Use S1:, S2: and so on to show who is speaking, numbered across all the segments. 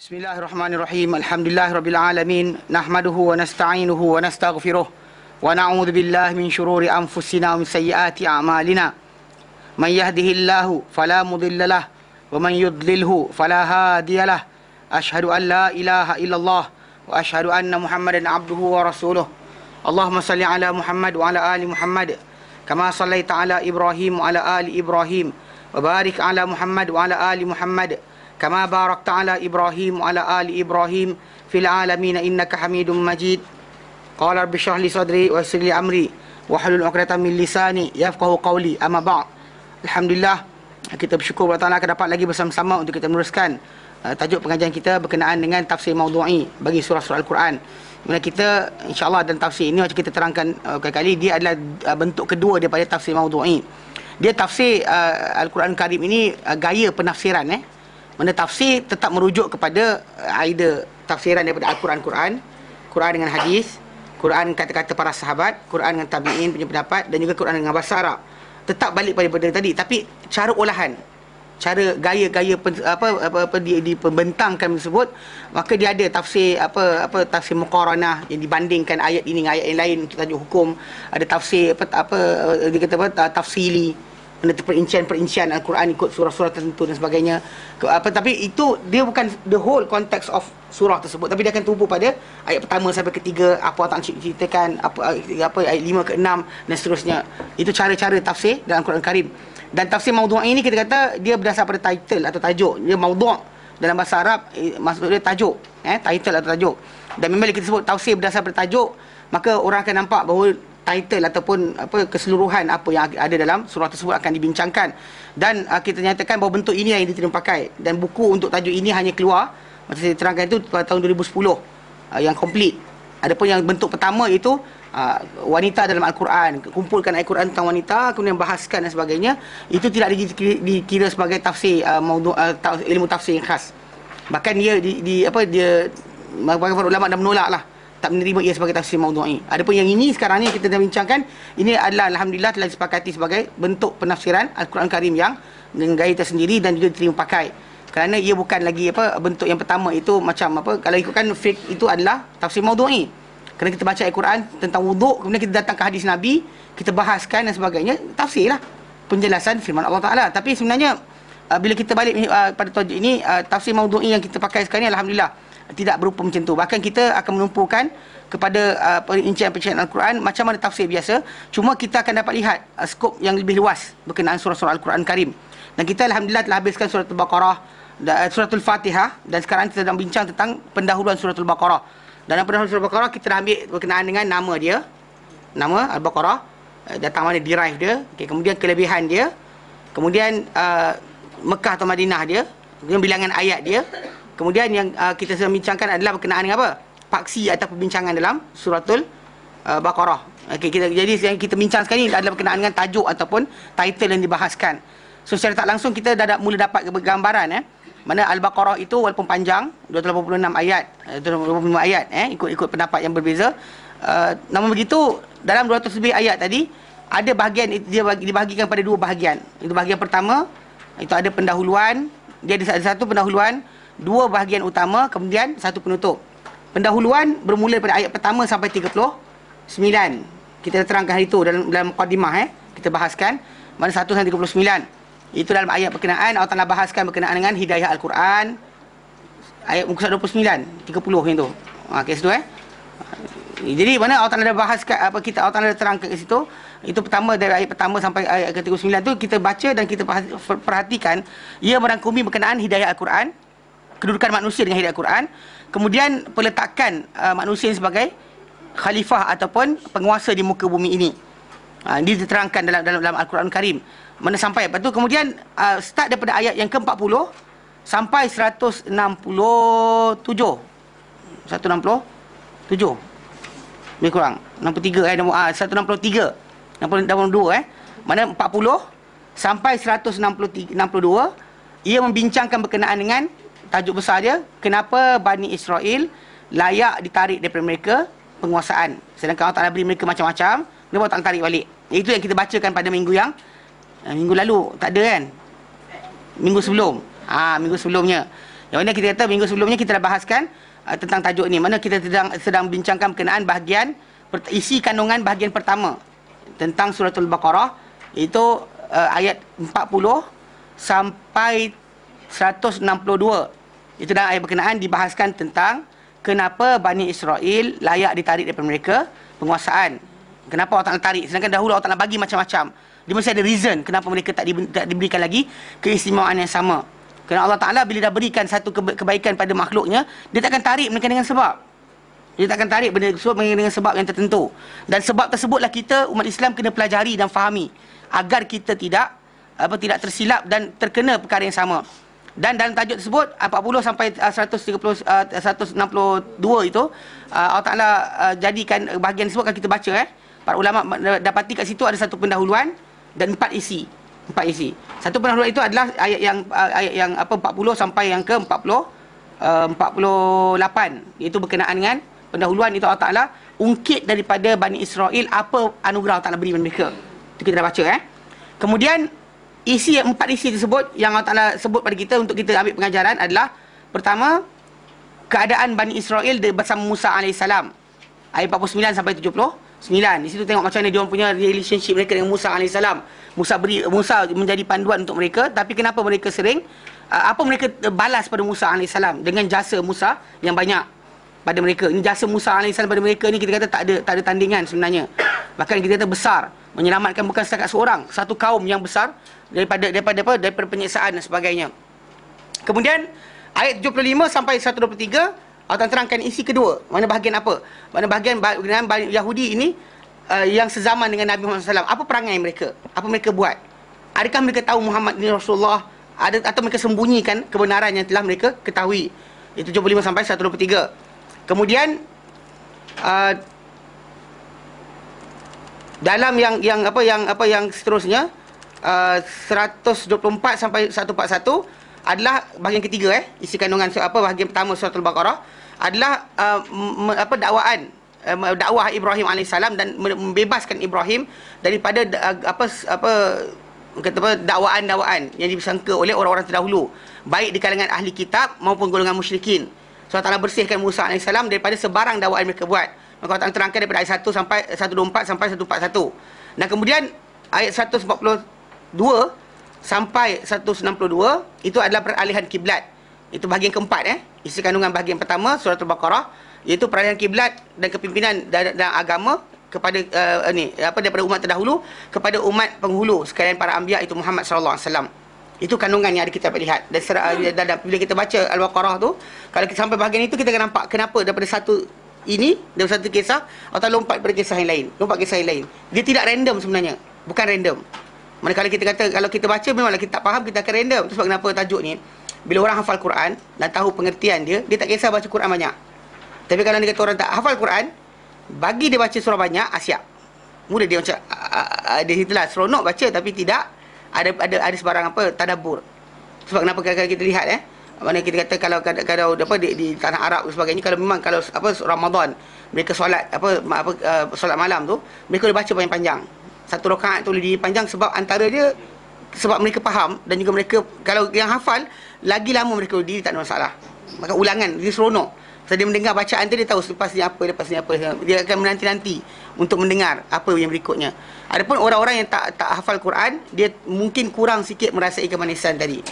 S1: بسم الله الرحمن الرحيم الحمد لله رب العالمين نحمده ونستعينه ونستغفره ونعوذ بالله من شرور أنفسنا ومن سيئات أعمالنا من يهده الله فلا مضل له ومن يضلله فلا هادي له أشهد أن لا إله إلا الله وأشهد أن محمدا عبده ورسوله اللهم صل على محمد وعلى آل محمد كما صليت على إبراهيم وعلى آل إبراهيم وبارك على محمد وعلى آل محمد كما باركت على إبراهيم وعلى آل إبراهيم في العالمين إنك حميد مجيد قال رب اشرح لي صدري ويسر لي أمري واحلل عقدة من لساني يفقه قولي أما بعد Alhamdulillah kita bersyukur kepada Allah akan dapat lagi bersama-sama untuk kita meneruskan uh, tajuk pengajian kita berkenaan dengan tafsir maudhu'i bagi surah-surah Al-Quran. Mana kita insya-Allah dan tafsir ini macam kita terangkan uh, kali-kali dia adalah uh, bentuk kedua daripada tafsir maudhu'i. Dia tafsir uh, Al-Quran Karim ini uh, gaya penafsiran eh. Mana tafsir tetap merujuk kepada uh, idea tafsiran daripada Al-Quran Quran, Quran dengan hadis, Quran kata-kata para sahabat, Quran dengan tabi'in punya pendapat dan juga Quran dengan bahasa Arab. Tetap balik pada benda tadi tapi cara olahan cara gaya-gaya apa apa apa di, dipembentangkan tersebut maka dia ada tafsir apa apa tafsir muqaranah yang dibandingkan ayat ini dengan ayat yang lain untuk tajuk hukum. Ada tafsir apa apa dia kata apa tafsili mana perincian-perincian Al-Quran ikut surah-surah tertentu dan sebagainya. Apa tapi itu dia bukan the whole context of surah tersebut. Tapi dia akan tumpu pada ayat pertama sampai ketiga apa Allah ceritakan apa apa ayat lima ke enam dan seterusnya. Itu cara-cara tafsir dalam Quran Karim. Dan tafsir maudhu' ini kita kata dia berdasar pada title atau tajuk. Dia maudhu' dalam bahasa Arab eh, maksud dia tajuk eh title atau tajuk. Dan memang kita sebut tafsir berdasar pada tajuk maka orang akan nampak bahawa title ataupun apa keseluruhan apa yang ada dalam surah tersebut akan dibincangkan. Dan uh, kita nyatakan bahawa bentuk ini yang diterima pakai. Dan buku untuk tajuk ini hanya keluar macam saya terangkan itu pada tahun 2010 uh, yang komplit adapun yang bentuk pertama itu uh, wanita dalam al-Quran. Kumpulkan al-Quran tentang wanita kemudian bahaskan dan sebagainya. Itu tidak dikira, sebagai tafsir uh, maudu, uh, ilmu tafsir yang khas. Bahkan dia di, di apa dia bagi ulama dah menolak lah tak menerima ia sebagai tafsir maudhu'i. Adapun yang ini sekarang ni kita dah bincangkan, ini adalah alhamdulillah telah disepakati sebagai bentuk penafsiran Al-Quran Karim yang dengan gaya tersendiri dan juga diterima pakai. Kerana ia bukan lagi apa bentuk yang pertama itu macam apa kalau ikutkan fiqh itu adalah tafsir maudhu'i. Kerana kita baca Al-Quran tentang wuduk, kemudian kita datang ke hadis Nabi, kita bahaskan dan sebagainya, tafsirlah penjelasan firman Allah Taala. Tapi sebenarnya uh, bila kita balik uh, pada tajuk ini, uh, tafsir maudhu'i yang kita pakai sekarang ni alhamdulillah tidak berupa macam tu. Bahkan kita akan menumpukan kepada uh, perincian-perincian Al-Quran macam mana tafsir biasa. Cuma kita akan dapat lihat uh, skop yang lebih luas berkenaan surah-surah Al-Quran Karim. Dan kita Alhamdulillah telah habiskan surah Al-Baqarah, uh, surah Al-Fatihah dan sekarang kita sedang bincang tentang pendahuluan surah Al-Baqarah. Dalam pendahuluan surah Al-Baqarah kita dah ambil berkenaan dengan nama dia. Nama Al-Baqarah, uh, datang mana derive dia, okay, kemudian kelebihan dia, kemudian uh, Mekah atau Madinah dia, kemudian bilangan ayat dia, Kemudian yang uh, kita sedang bincangkan adalah berkenaan dengan apa? Paksi atau perbincangan dalam suratul uh, Baqarah. Okey, kita jadi yang kita bincang sekarang ini adalah berkenaan dengan tajuk ataupun title yang dibahaskan. So secara tak langsung kita dah, dah mula dapat gambaran eh. Mana Al-Baqarah itu walaupun panjang 286 ayat, 285 ayat eh ikut-ikut pendapat yang berbeza. Uh, namun begitu dalam 200 lebih ayat tadi ada bahagian dia bagi, dibahagikan pada dua bahagian. Itu bahagian pertama itu ada pendahuluan, dia ada satu pendahuluan dua bahagian utama kemudian satu penutup. Pendahuluan bermula pada ayat pertama sampai 39. Kita terangkan hari itu dalam dalam mukadimah eh. Kita bahaskan mana 1 sampai 39. Itu dalam ayat berkenaan Allah Taala bahaskan berkenaan dengan hidayah Al-Quran. Ayat muka 29, 30 yang tu. Ha kes tu eh. Jadi mana Allah Taala dah bahaskan apa kita Allah Taala terangkan ke situ itu pertama dari ayat pertama sampai ayat ke-39 tu kita baca dan kita perhatikan ia merangkumi berkenaan hidayah Al-Quran kedudukan manusia dengan hidayah Al-Quran kemudian peletakan uh, manusia sebagai khalifah ataupun penguasa di muka bumi ini. Uh, ini diterangkan dalam dalam, dalam Al-Quran Karim. Mana sampai? Lepas tu kemudian uh, start daripada ayat yang ke-40 sampai 167 167 lebih kurang. 63 eh nombor uh, 163 62 eh. Mana 40 sampai 162 ia membincangkan berkenaan dengan tajuk besar dia kenapa Bani Israel layak ditarik daripada mereka penguasaan? Sedangkan Allah Taala beri mereka macam-macam kenapa tak tarik balik. Itu yang kita bacakan pada minggu yang uh, minggu lalu. Tak ada kan? Minggu sebelum. Ah ha, minggu sebelumnya. Yang mana kita kata minggu sebelumnya kita dah bahaskan uh, tentang tajuk ni. Mana kita sedang sedang bincangkan berkenaan bahagian isi kandungan bahagian pertama tentang suratul Baqarah. Itu uh, ayat 40 sampai 162. Itu dalam ayat berkenaan dibahaskan tentang kenapa Bani Israel layak ditarik daripada mereka penguasaan. Kenapa Allah Ta'ala tarik? Sedangkan dahulu Allah Ta'ala bagi macam-macam. Dia mesti ada reason kenapa mereka tak, di, tak diberikan lagi keistimewaan yang sama. Kerana Allah Ta'ala bila dah berikan satu kebaikan pada makhluknya, dia takkan tarik mereka dengan sebab. Dia takkan tarik benda tersebut dengan sebab yang tertentu. Dan sebab tersebutlah kita umat Islam kena pelajari dan fahami agar kita tidak apa tidak tersilap dan terkena perkara yang sama. Dan dalam tajuk tersebut 40 sampai 130 uh, 162 itu uh, Allah Taala jadikan bahagian tersebut akan kita baca eh. Para ulama dapati kat situ ada satu pendahuluan dan empat isi empat isi. Satu pendahuluan itu adalah ayat yang ayat yang apa 40 sampai yang ke 40 uh, 48 iaitu berkenaan dengan pendahuluan itu Allah Taala ungkit daripada Bani Israel apa anugerah Allah Taala beri mereka. Itu kita dah baca eh. Kemudian isi empat isi tersebut yang Allah Taala sebut pada kita untuk kita ambil pengajaran adalah pertama keadaan Bani Israel bersama Musa alaihissalam. Ayat 49 sampai 70 Sembilan. Di situ tengok macam mana dia punya relationship mereka dengan Musa AS. Musa beri Musa menjadi panduan untuk mereka. Tapi kenapa mereka sering? Uh, apa mereka balas pada Musa AS dengan jasa Musa yang banyak pada mereka. Ini jasa Musa AS pada mereka ni kita kata tak ada tak ada tandingan sebenarnya. Bahkan kita kata besar. Menyelamatkan bukan setakat seorang. Satu kaum yang besar daripada daripada apa? Daripada penyiksaan dan sebagainya. Kemudian ayat 75 sampai 123 Allah terangkan isi kedua. Mana bahagian apa? Mana bahagian dengan Yahudi ini uh, yang sezaman dengan Nabi Muhammad SAW. Apa perangai mereka? Apa mereka buat? Adakah mereka tahu Muhammad ini Rasulullah? Ada, atau mereka sembunyikan kebenaran yang telah mereka ketahui? Itu 75 sampai 123. Kemudian uh, dalam yang yang apa yang apa yang seterusnya uh, 124 sampai 141 adalah bahagian ketiga eh isi kandungan apa bahagian pertama surah al-baqarah adalah uh, apa dakwaan uh, dakwah Ibrahim alaihissalam dan membebaskan Ibrahim daripada uh, apa apa kata apa dakwaan-dakwaan yang disangka oleh orang-orang terdahulu baik di kalangan ahli kitab maupun golongan musyrikin. Allah bersihkan Musa alaihissalam daripada sebarang dakwaan mereka buat. Maka Allah terangkan daripada ayat 1 sampai 124 sampai 141. Dan kemudian ayat 142 sampai 162 itu adalah peralihan kiblat. Itu bahagian keempat eh. Isi kandungan bahagian pertama surah Al-Baqarah iaitu peralihan kiblat dan kepimpinan dalam agama kepada uh, ni apa daripada umat terdahulu kepada umat penghulu sekalian para anbiya itu Muhammad sallallahu alaihi wasallam. Itu kandungan yang ada kita lihat. Dan, serah, dan, dan bila kita baca Al-Baqarah tu, kalau kita sampai bahagian itu kita akan nampak kenapa daripada satu ini dari satu kisah atau lompat pada kisah yang lain. Lompat kisah yang lain. Dia tidak random sebenarnya. Bukan random. Manakala kita kata kalau kita baca memanglah kita tak faham kita akan random. Itu sebab kenapa tajuk ni bila orang hafal Quran dan tahu pengertian dia, dia tak kisah baca Quran banyak. Tapi kalau dia kata orang tak hafal Quran, bagi dia baca surah banyak, asyik. Mudah dia macam dia itulah seronok baca tapi tidak ada ada ada sebarang apa tadabbur. Sebab kenapa kadang kita lihat eh mana kita kata kalau kalau apa di, di tanah Arab dan sebagainya kalau memang kalau apa Ramadan mereka solat apa apa uh, solat malam tu mereka boleh baca panjang-panjang. Satu rakaat tu boleh panjang sebab antara dia sebab mereka faham dan juga mereka kalau yang hafal lagi lama mereka berdiri tak ada masalah. Maka ulangan dia seronok. Sebab dia mendengar bacaan tu dia tahu selepas ni apa lepas ni apa. Dia akan menanti-nanti untuk mendengar apa yang berikutnya. Adapun orang-orang yang tak tak hafal Quran, dia mungkin kurang sikit merasai kemanisan tadi.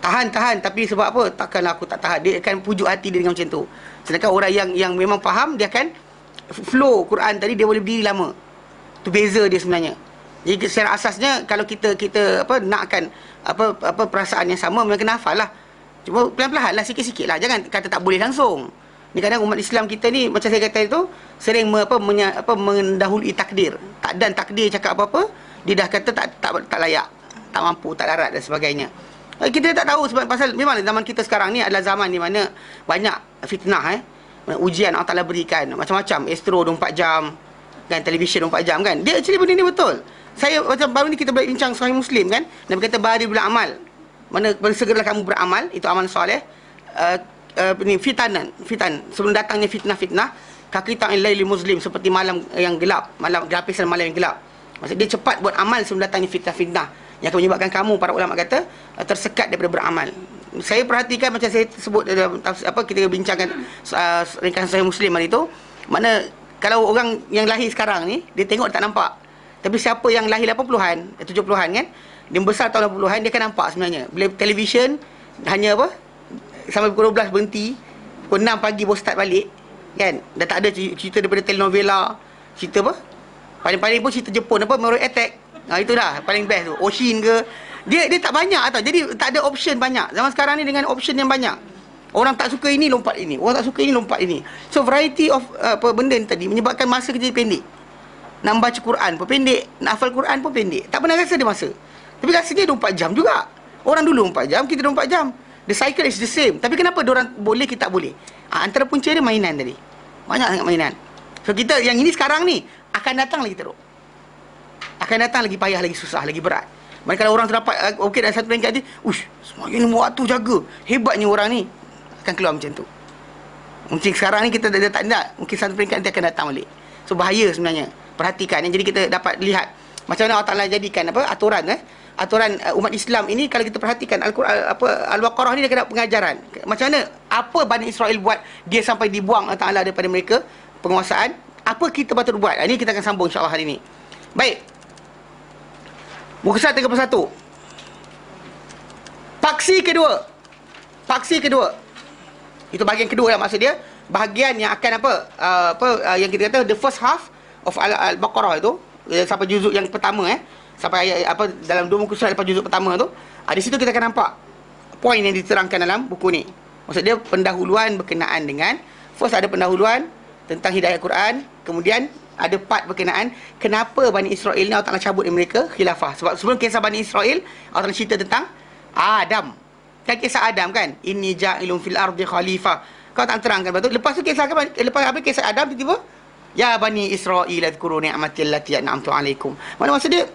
S1: Tahan-tahan tapi sebab apa? Takkanlah aku tak tahan. Dia akan pujuk hati dia dengan macam tu. Sedangkan orang yang yang memang faham dia akan flow Quran tadi dia boleh berdiri lama. Tu beza dia sebenarnya. Jadi secara asasnya kalau kita kita apa nakkan apa apa perasaan yang sama memang kena hafal lah. Cuma pelan-pelan lah sikit-sikit lah. Jangan kata tak boleh langsung. Ni kadang umat Islam kita ni macam saya kata itu sering me, apa, menya, apa mendahului takdir. Tak dan takdir cakap apa-apa, dia dah kata tak tak tak layak, tak mampu, tak larat dan sebagainya. Eh, kita tak tahu sebab pasal memang zaman kita sekarang ni adalah zaman di mana banyak fitnah eh. Ujian Allah Taala berikan macam-macam, astro 24 jam, kan televisyen 24 jam kan. Dia actually benda ni betul saya macam baru ni kita bincang sahih Muslim kan. Nabi kata bari bila amal. Mana bersegeralah kamu beramal, itu amal soleh. Uh, uh, ni fitanan, fitan. Sebelum datangnya fitnah-fitnah, kaki ta'in laili muslim seperti malam yang gelap, malam gelapisan malam yang gelap. Maksud dia cepat buat amal sebelum datangnya fitnah-fitnah yang akan menyebabkan kamu para ulama kata uh, tersekat daripada beramal. saya perhatikan macam saya sebut dalam apa kita bincangkan uh, ringkasan saya muslim hari tu mana kalau orang yang lahir sekarang ni dia tengok dia tak nampak tapi siapa yang lahir 80-an 70-an kan dia besar tahun 80-an dia akan nampak sebenarnya bila televisyen hanya apa sampai pukul 12 berhenti pukul 6 pagi baru start balik kan dah tak ada cerita daripada telenovela cerita apa paling-paling pun cerita Jepun apa Memory Attack ha, itu dah paling best tu Oshin ke dia dia tak banyak tau. Jadi tak ada option banyak. Zaman sekarang ni dengan option yang banyak. Orang tak suka ini lompat ini. Orang tak suka ini lompat ini. So variety of apa benda ni tadi menyebabkan masa kerja pendek. Nak baca Quran pun pendek, nak hafal Quran pun pendek. Tak pernah rasa ada masa. Tapi rasanya 24 jam juga. Orang dulu 24 jam, kita 24 jam. The cycle is the same. Tapi kenapa orang boleh kita tak boleh? Ha, antara punca dia mainan tadi. Banyak sangat mainan. So kita yang ini sekarang ni akan datang lagi teruk. Akan datang lagi payah, lagi susah, lagi berat. Mereka kalau orang terdapat uh, okey dalam satu peringkat ni, ush, semakin waktu jaga. Hebatnya orang ni akan keluar macam tu. Mungkin sekarang ni kita dah, dah tak nak, mungkin satu peringkat nanti akan datang balik. So bahaya sebenarnya. Perhatikan jadi kita dapat lihat macam mana Allah Taala jadikan apa aturan eh aturan uh, umat Islam ini kalau kita perhatikan Al-Quran apa Al-Baqarah ni dia kena pengajaran. Macam mana apa Bani Israel buat dia sampai dibuang Allah Taala daripada mereka penguasaan? Apa kita patut buat? Ini kita akan sambung insya-Allah hari ini. Baik. Muka surat 31. Paksi kedua. Paksi kedua. Itu bahagian kedua lah maksud dia. Bahagian yang akan apa? Uh, apa uh, yang kita kata the first half of Al-Baqarah itu uh, sampai juzuk yang pertama eh. Sampai ayat apa dalam dua muka surat lepas juzuk pertama tu. Uh, di situ kita akan nampak poin yang diterangkan dalam buku ni. Maksud dia pendahuluan berkenaan dengan first ada pendahuluan tentang hidayah Quran, kemudian ada part berkenaan kenapa Bani Israel ni Allah Ta'ala cabut dari mereka khilafah. Sebab sebelum kisah Bani Israel, Allah Ta'ala cerita tentang Adam. Kan kisah Adam kan? Ini ja'ilun fil ardi khalifah. Kau tak terangkan betul. Lepas tu kisah apa? Lepas apa kisah Adam tiba-tiba Ya Bani Israel adhkuru ni'mati allati an'amtu alaikum. Mana maksud dia?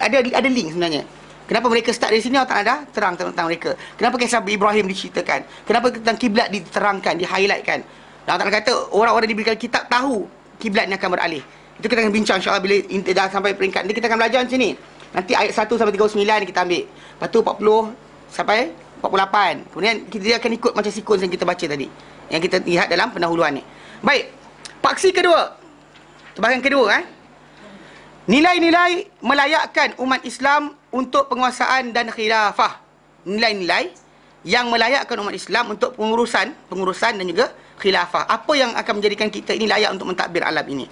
S1: Ada ada link sebenarnya. Kenapa mereka start dari sini Allah Ta'ala dah terang tentang mereka. Kenapa kisah Ibrahim diceritakan. Kenapa tentang kiblat diterangkan, di-highlightkan. Allah Ta'ala kata orang-orang diberikan kitab tahu kiblat ni akan beralih. Itu kita akan bincang insya-Allah bila dah sampai peringkat ni kita akan belajar macam ni. Nanti ayat 1 sampai 39 kita ambil. Lepas tu 40 sampai 48. Kemudian kita akan ikut macam sequence yang kita baca tadi. Yang kita lihat dalam pendahuluan ni. Baik. Paksi kedua. Bahagian kedua eh. Nilai-nilai melayakkan umat Islam untuk penguasaan dan khilafah. Nilai-nilai yang melayakkan umat Islam untuk pengurusan, pengurusan dan juga khilafah. Apa yang akan menjadikan kita ini layak untuk mentadbir alam ini?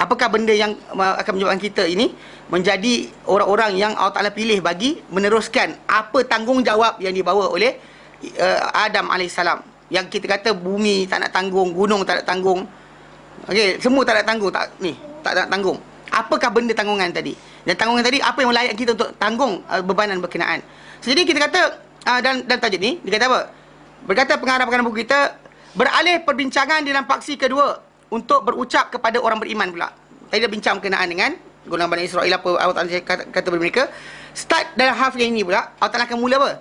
S1: Apakah benda yang akan menyebabkan kita ini menjadi orang-orang yang Allah Ta'ala pilih bagi meneruskan apa tanggungjawab yang dibawa oleh uh, Adam AS. Yang kita kata bumi tak nak tanggung, gunung tak nak tanggung. Okey, semua tak nak tanggung. Tak, ni, tak nak tanggung. Apakah benda tanggungan tadi? Dan tanggungan tadi, apa yang melayakkan kita untuk tanggung uh, bebanan berkenaan? Jadi kita kata, uh, dan, dan tajuk ni, dia kata apa? Berkata pengarah-pengarah buku kita, Beralih perbincangan dalam paksi kedua untuk berucap kepada orang beriman pula. Tadi dah bincang berkenaan dengan golongan Bani Israel apa Allah Taala kata, kata kepada mereka. Start dalam yang ini pula, Allah Taala akan mula apa?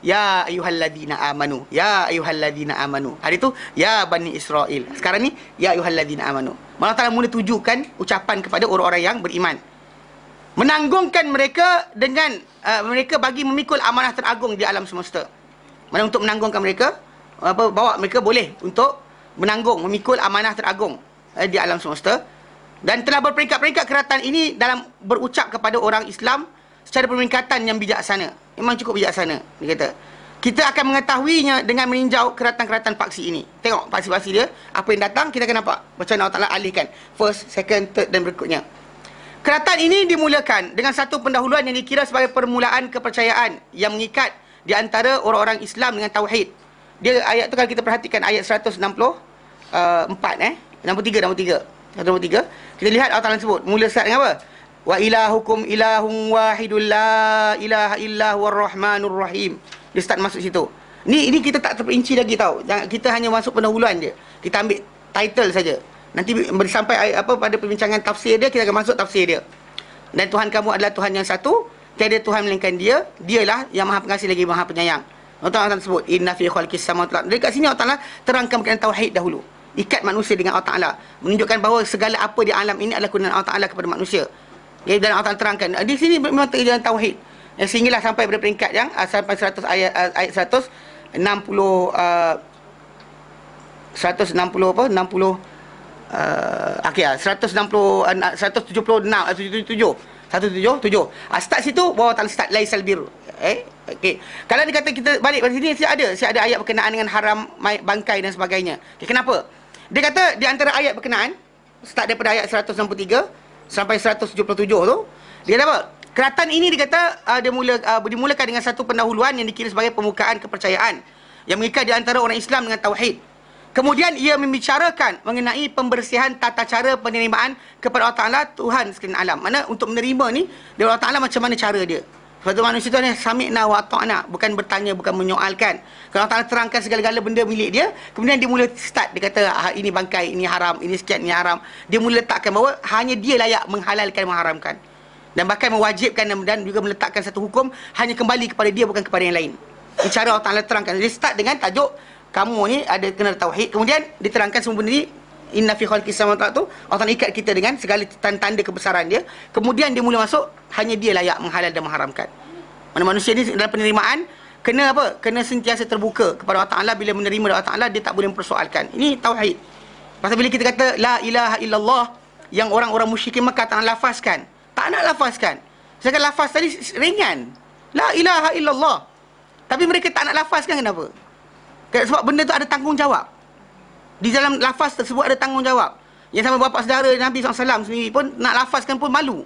S1: Ya ayyuhalladzina amanu. Ya ayyuhalladzina amanu. Hari tu ya Bani Israel. Sekarang ni ya ayyuhalladzina amanu. Allah Taala mula tujukan ucapan kepada orang-orang yang beriman. Menanggungkan mereka dengan uh, mereka bagi memikul amanah teragung di alam semesta. Mana untuk menanggungkan mereka? apa bawa mereka boleh untuk menanggung memikul amanah teragung eh, di alam semesta. Dan telah berperingkat-peringkat keratan ini dalam berucap kepada orang Islam secara peringkatan yang bijaksana. Memang cukup bijaksana dia kata. Kita akan mengetahuinya dengan meninjau keratan-keratan paksi ini. Tengok paksi-paksi dia apa yang datang kita akan nampak macam mana Allah alihkan first, second, third dan berikutnya. Keratan ini dimulakan dengan satu pendahuluan yang dikira sebagai permulaan kepercayaan yang mengikat di antara orang-orang Islam dengan Tauhid. Dia ayat tu kalau kita perhatikan ayat 164 uh, eh? 63 63 163 kita lihat Allah Taala sebut mula start dengan apa? Wa ilahukum ilahun wahidul la ilaha illa huwar rahmanur rahim. Dia start masuk situ. Ni ini kita tak terperinci lagi tau. Kita hanya masuk pendahuluan dia. Kita ambil title saja. Nanti sampai apa pada perbincangan tafsir dia kita akan masuk tafsir dia. Dan Tuhan kamu adalah Tuhan yang satu. Tiada Tuhan melainkan dia. Dialah yang maha pengasih lagi maha penyayang. Allah Ta'ala sebut Inna fi khalqis samawati wal Dekat sini Allah Ta'ala terangkan berkenaan tauhid dahulu. Ikat manusia dengan Allah Ta'ala. Menunjukkan bahawa segala apa di alam ini adalah kunaan Allah Ta'ala kepada manusia. Ya, dan Allah Ta'ala terangkan. Di sini memang terjadi tauhid. Ya, sehinggalah sampai pada peringkat yang uh, sampai 100 ayat uh, ayat 100 60 uh, 160 apa 60 uh, okey ah 160 uh, 176 uh, 77 177 uh, start situ bawah tak start laisal bir eh okey kalau dia kata kita balik pada sini saya ada saya ada ayat berkenaan dengan haram bangkai dan sebagainya okay, kenapa dia kata di antara ayat berkenaan start daripada ayat 163 sampai 177 tu dia kata apa keratan ini dia kata uh, dia mula uh, dimulakan dengan satu pendahuluan yang dikira sebagai pembukaan kepercayaan yang mengikat di antara orang Islam dengan tauhid Kemudian ia membicarakan mengenai pembersihan tata cara penerimaan kepada Allah Ta'ala Tuhan sekalian alam. Mana untuk menerima ni, dari Allah Ta'ala macam mana cara dia. Sebab manusia tu ni sami'na wa ta'na. Bukan bertanya, bukan menyoalkan. Kalau Allah Ta'ala terangkan segala-gala benda milik dia, kemudian dia mula start. Dia kata, ah, ini bangkai, ini haram, ini sekian, ini haram. Dia mula letakkan bahawa hanya dia layak menghalalkan, mengharamkan. Dan bahkan mewajibkan dan juga meletakkan satu hukum hanya kembali kepada dia, bukan kepada yang lain. Ini cara Allah Ta'ala terangkan. Dia start dengan tajuk kamu ni ada kena tauhid kemudian diterangkan semua benda ni inna fi khalqis samawati tu Allah Taala ikat kita dengan segala tanda-tanda kebesaran dia. Kemudian dia mula masuk hanya dia layak menghalal dan mengharamkan. Mana manusia ni dalam penerimaan kena apa? Kena sentiasa terbuka kepada Allah Taala. Bila menerima Allah Taala dia tak boleh mempersoalkan. Ini tauhid. Pasal bila kita kata la ilaha illallah yang orang-orang musyrikin Mekah tak nak lafazkan. Tak nak lafazkan. Sedangkan lafaz tadi ringan. La ilaha illallah. Tapi mereka tak nak lafazkan kenapa? Sebab benda tu ada tanggungjawab. Di dalam lafaz tersebut ada tanggungjawab. Yang sama bapa saudara Nabi SAW sendiri pun nak lafazkan pun malu.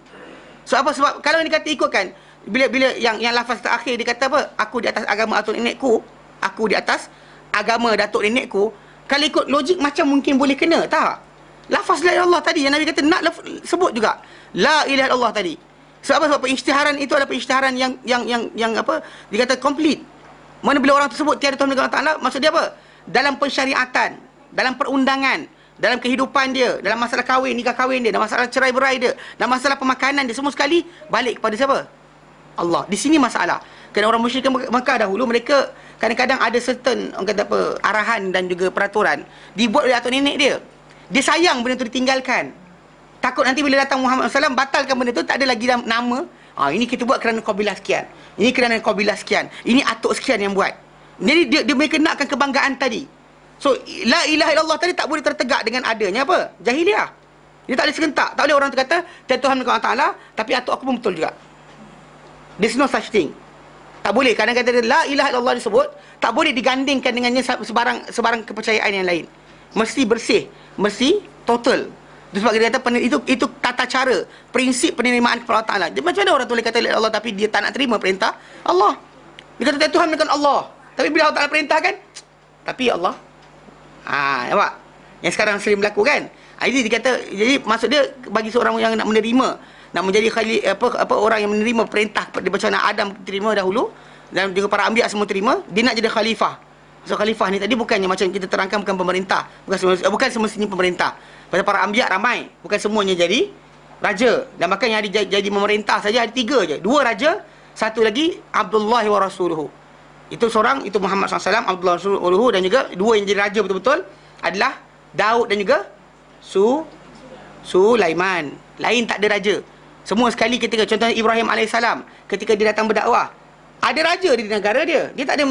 S1: So apa sebab kalau dia kata ikutkan bila bila yang yang lafaz terakhir dia kata apa? Aku di atas agama atuk nenekku, aku di atas agama datuk nenekku. Kalau ikut logik macam mungkin boleh kena, tak? Lafaz la Allah tadi yang Nabi kata nak laf- sebut juga la ilaha illallah tadi. Sebab apa? Sebab pengisytiharan itu adalah pengisytiharan yang yang yang yang apa? Dikata complete. Mana bila orang tersebut tiada Tuhan Allah Ta'ala, maksud dia apa? Dalam pensyariatan, dalam perundangan, dalam kehidupan dia, dalam masalah kahwin, nikah kahwin dia, dalam masalah cerai berai dia, dalam masalah pemakanan dia, semua sekali balik kepada siapa? Allah. Di sini masalah. Kerana orang musyrik Mekah dahulu, mereka kadang-kadang ada certain, orang kata apa, arahan dan juga peraturan, dibuat oleh atuk nenek dia. Dia sayang benda tu ditinggalkan. Takut nanti bila datang Muhammad SAW, batalkan benda tu, tak ada lagi nama, Ah ini kita buat kerana kabilah sekian. Ini kerana kabilah sekian. Ini atuk sekian yang buat. Jadi dia dia mereka nakkan kebanggaan tadi. So la ilaha illallah tadi tak boleh tertegak dengan adanya apa? Jahiliah. Dia tak boleh serentak. Tak boleh orang tu kata Tuhan Allah Taala tapi atuk aku pun betul juga. There's no such thing. Tak boleh kadang-kadang la ilaha illallah disebut tak boleh digandingkan dengannya sebarang sebarang kepercayaan yang lain. Mesti bersih, mesti total. Itu sebab dia kata itu itu tata cara, prinsip penerimaan kepada Allah Taala. Macam mana orang tu boleh kata Allah tapi dia tak nak terima perintah Allah. Dia kata Tuhan bukan Allah. Tapi bila Allah Taala perintahkan, tapi Allah. Ha, nampak? Yang sekarang sering berlaku kan? Ha, ini dia kata jadi maksud dia bagi seorang yang nak menerima, nak menjadi khali, apa apa orang yang menerima perintah dia macam mana Adam terima dahulu dan juga para anbiya semua terima, dia nak jadi khalifah. So khalifah ni tadi bukannya macam kita terangkan bukan pemerintah, bukan semestinya, bukan semestinya pemerintah. Pasal para ambiak ramai. Bukan semuanya jadi raja. Dan bahkan yang ada jadi memerintah saja ada tiga je. Dua raja, satu lagi Abdullah wa Rasuluhu. Itu seorang, itu Muhammad SAW, Abdullah Rasuluhu dan juga dua yang jadi raja betul-betul adalah Daud dan juga Su Sulaiman. Lain tak ada raja. Semua sekali ketika contohnya Ibrahim AS ketika dia datang berdakwah. Ada raja di negara dia. Dia tak ada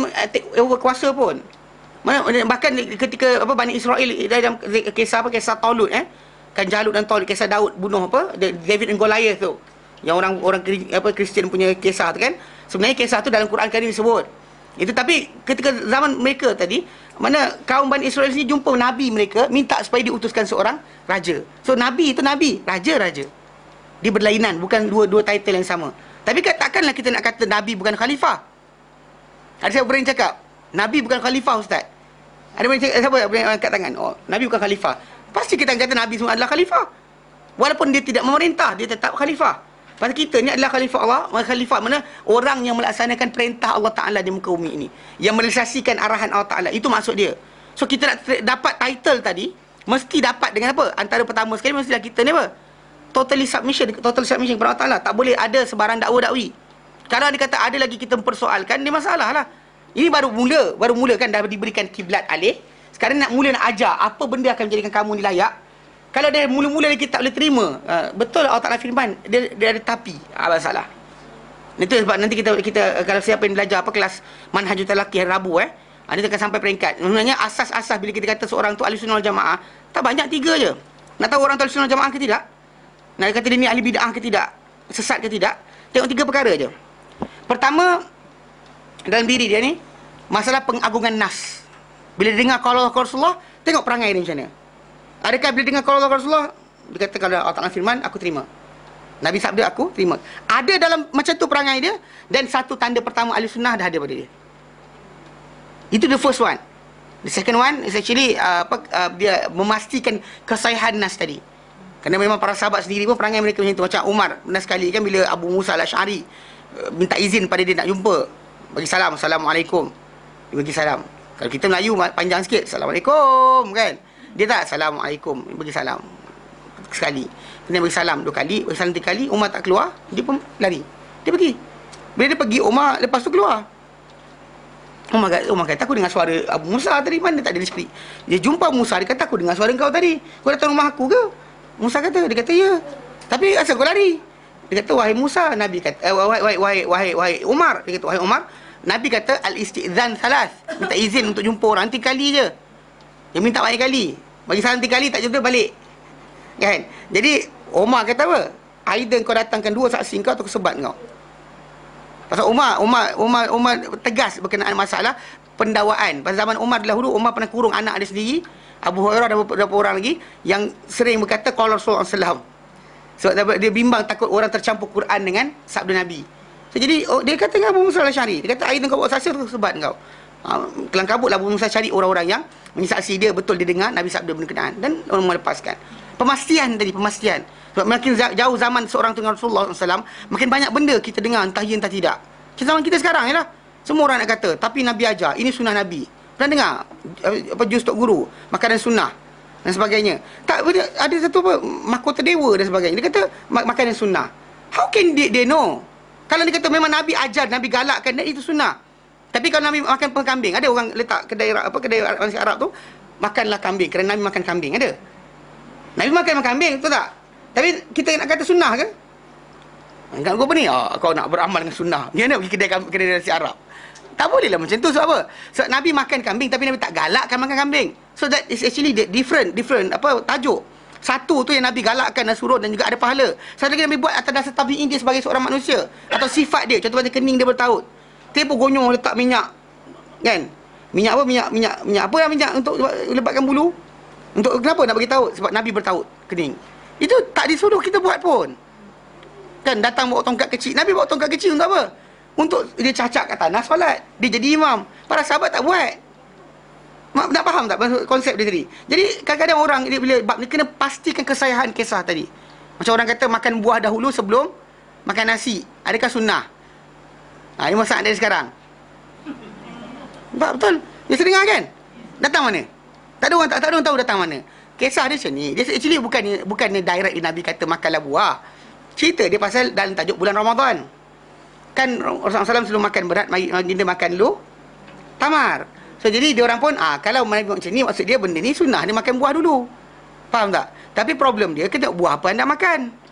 S1: over kuasa pun. Mana bahkan ketika apa Bani Israel dalam kisah apa kisah Talut eh kan Jalut dan Talut kisah Daud bunuh apa David dan Goliath tu yang orang orang apa Kristian punya kisah tu kan sebenarnya kisah tu dalam Quran Karim disebut itu tapi ketika zaman mereka tadi mana kaum Bani Israel sini jumpa nabi mereka minta supaya diutuskan seorang raja so nabi itu nabi raja raja dia berlainan bukan dua dua title yang sama tapi takkanlah kita nak kata nabi bukan khalifah ada siapa berani cakap nabi bukan khalifah ustaz ada macam siapa yang angkat tangan? Oh, Nabi bukan khalifah. Pasti kita kata Nabi semua adalah khalifah. Walaupun dia tidak memerintah, dia tetap khalifah. Pasal kita ni adalah khalifah Allah, khalifah mana? Orang yang melaksanakan perintah Allah Ta'ala di muka bumi ini. Yang merealisasikan arahan Allah Ta'ala. Itu maksud dia. So kita nak dapat title tadi, mesti dapat dengan apa? Antara pertama sekali, mestilah kita ni apa? Totally submission, total submission kepada Allah Ta'ala. Tak boleh ada sebarang dakwa dakwi. Kalau dia kata ada lagi kita mempersoalkan, dia masalah lah. Ini baru mula, baru mula kan dah diberikan kiblat alih. Sekarang nak mula nak ajar apa benda akan menjadikan kamu ni layak. Kalau dia mula-mula kita tak boleh terima, uh, betul Allah Taala firman dia, dia ada tapi. Apa ah, salah? Itu sebab nanti kita kita kalau siapa yang belajar apa kelas manhajul talaqi hari Rabu eh. Ada takkan sampai peringkat. Sebenarnya asas-asas bila kita kata seorang tu ahli sunnah jamaah, tak banyak tiga je. Nak tahu orang tu ahli sunnah jamaah ke tidak? Nak kata dia ni ahli bid'ah ke tidak? Sesat ke tidak? Tengok tiga perkara je. Pertama, dalam diri dia ni, masalah pengagungan nas. Bila dengar kalau Rasulullah, tengok perangai dia macam mana. Adakah bila dengar kalau Rasulullah, dia kata kalau Allah Ta'ala firman, aku terima. Nabi sabda aku terima. Ada dalam macam tu perangai dia dan satu tanda pertama ahli sunnah dah ada pada dia. Itu the first one. The second one is actually uh, apa uh, dia memastikan kesahihan nas tadi. Kerana memang para sahabat sendiri pun perangai mereka macam tu. Macam Umar pernah sekali kan bila Abu Musa al-Ash'ari uh, minta izin pada dia nak jumpa. Bagi salam. Assalamualaikum. Dia bagi salam. Kalau kita Melayu panjang sikit. Assalamualaikum kan. Dia tak. Assalamualaikum. Dia bagi salam. Sekali. Kemudian bagi salam dua kali. Bagi salam tiga kali. Umar tak keluar. Dia pun lari. Dia pergi. Bila dia pergi, Umar lepas tu keluar. Umar kata, Umar kata aku dengar suara Abu Musa tadi mana tak ada sekali. Dia jumpa Musa dia kata aku dengar suara kau tadi. Kau datang rumah aku ke? Musa kata dia kata ya. Tapi asal kau lari? Dia kata wahai Musa Nabi kata eh, wahai, wahai wahai wahai wahai Umar dia kata wahai Umar Nabi kata al istizan salas minta izin untuk jumpa orang tiga kali je. Dia minta banyak kali. Bagi salam tiga kali tak jumpa balik. Kan? Jadi Umar kata apa? Either kau datangkan dua saksi kau atau kesebat kau. Pasal Umar, Umar, Umar, Umar tegas berkenaan masalah pendawaan. Pada zaman Umar dahulu, Umar pernah kurung anak dia sendiri. Abu Hurairah dan beberapa orang lagi yang sering berkata kalau Rasulullah SAW. Sebab dia bimbang takut orang tercampur Quran dengan sabda Nabi. So, jadi oh, dia kata dengan Abu Musa al-Syari. Dia kata, air kau buat saksi tu sebab kau. Ha, kelang kabut lah Musa cari orang-orang yang menyaksi dia betul dia dengar Nabi sabda berkenaan. Dan orang melepaskan. Pemastian tadi, pemastian. Sebab makin jauh zaman seorang dengan Rasulullah SAW, makin banyak benda kita dengar entah ya entah tidak. Kita zaman kita sekarang ya lah. Semua orang nak kata, tapi Nabi ajar, ini sunnah Nabi. Pernah dengar? Apa jus tok guru, makanan sunnah dan sebagainya. Tak ada satu apa mahkota dewa dan sebagainya. Dia kata makanan sunnah. How can they, they know? Kalau dia kata memang Nabi ajar, Nabi galakkan itu sunnah. Tapi kalau Nabi makan kambing, ada orang letak kedai apa kedai orang Arab tu makanlah kambing kerana Nabi makan kambing, ada. Nabi makan kambing, betul tak? Tapi kita nak kata sunnah ke? Enggak kau ni? Oh, kau nak beramal dengan sunnah. Ni nak pergi kedai kedai nasi Arab. Tak boleh lah macam tu sebab apa? Sebab Nabi makan kambing tapi Nabi tak galakkan makan kambing. So that is actually different, different apa tajuk. Satu tu yang Nabi galakkan dan suruh dan juga ada pahala. Satu lagi Nabi buat atas dasar tabi'in dia sebagai seorang manusia. Atau sifat dia. Contoh macam kening dia bertaut. Tempoh gonyong letak minyak. Kan? Minyak apa? Minyak minyak minyak apa yang minyak untuk lebatkan bulu? Untuk kenapa nak bagi tahu? Sebab Nabi bertaut kening. Itu tak disuruh kita buat pun. Kan datang bawa tongkat kecil. Nabi bawa tongkat kecil untuk apa? Untuk dia cacak kat tanah solat. Dia jadi imam. Para sahabat tak buat. Mak, nak faham tak konsep dia tadi? Jadi kadang-kadang orang dia bila bab ni kena pastikan kesahihan kisah tadi. Macam orang kata makan buah dahulu sebelum makan nasi. Adakah sunnah? Ha, ini masalah dari sekarang. Bak, betul. Dia sedengar kan? Datang mana? Tak ada orang tak, tak ada orang tahu datang mana. Kisah dia macam ni. Dia actually bukan bukan direct Nabi kata makanlah buah. Cerita dia pasal dalam tajuk bulan Ramadan. Kan Rasulullah SAW selalu makan berat, baginda makan lu tamar. So jadi dia orang pun ah kalau Nabi macam ni maksud dia benda ni sunnah dia makan buah dulu. Faham tak? Tapi problem dia kena buah apa anda makan.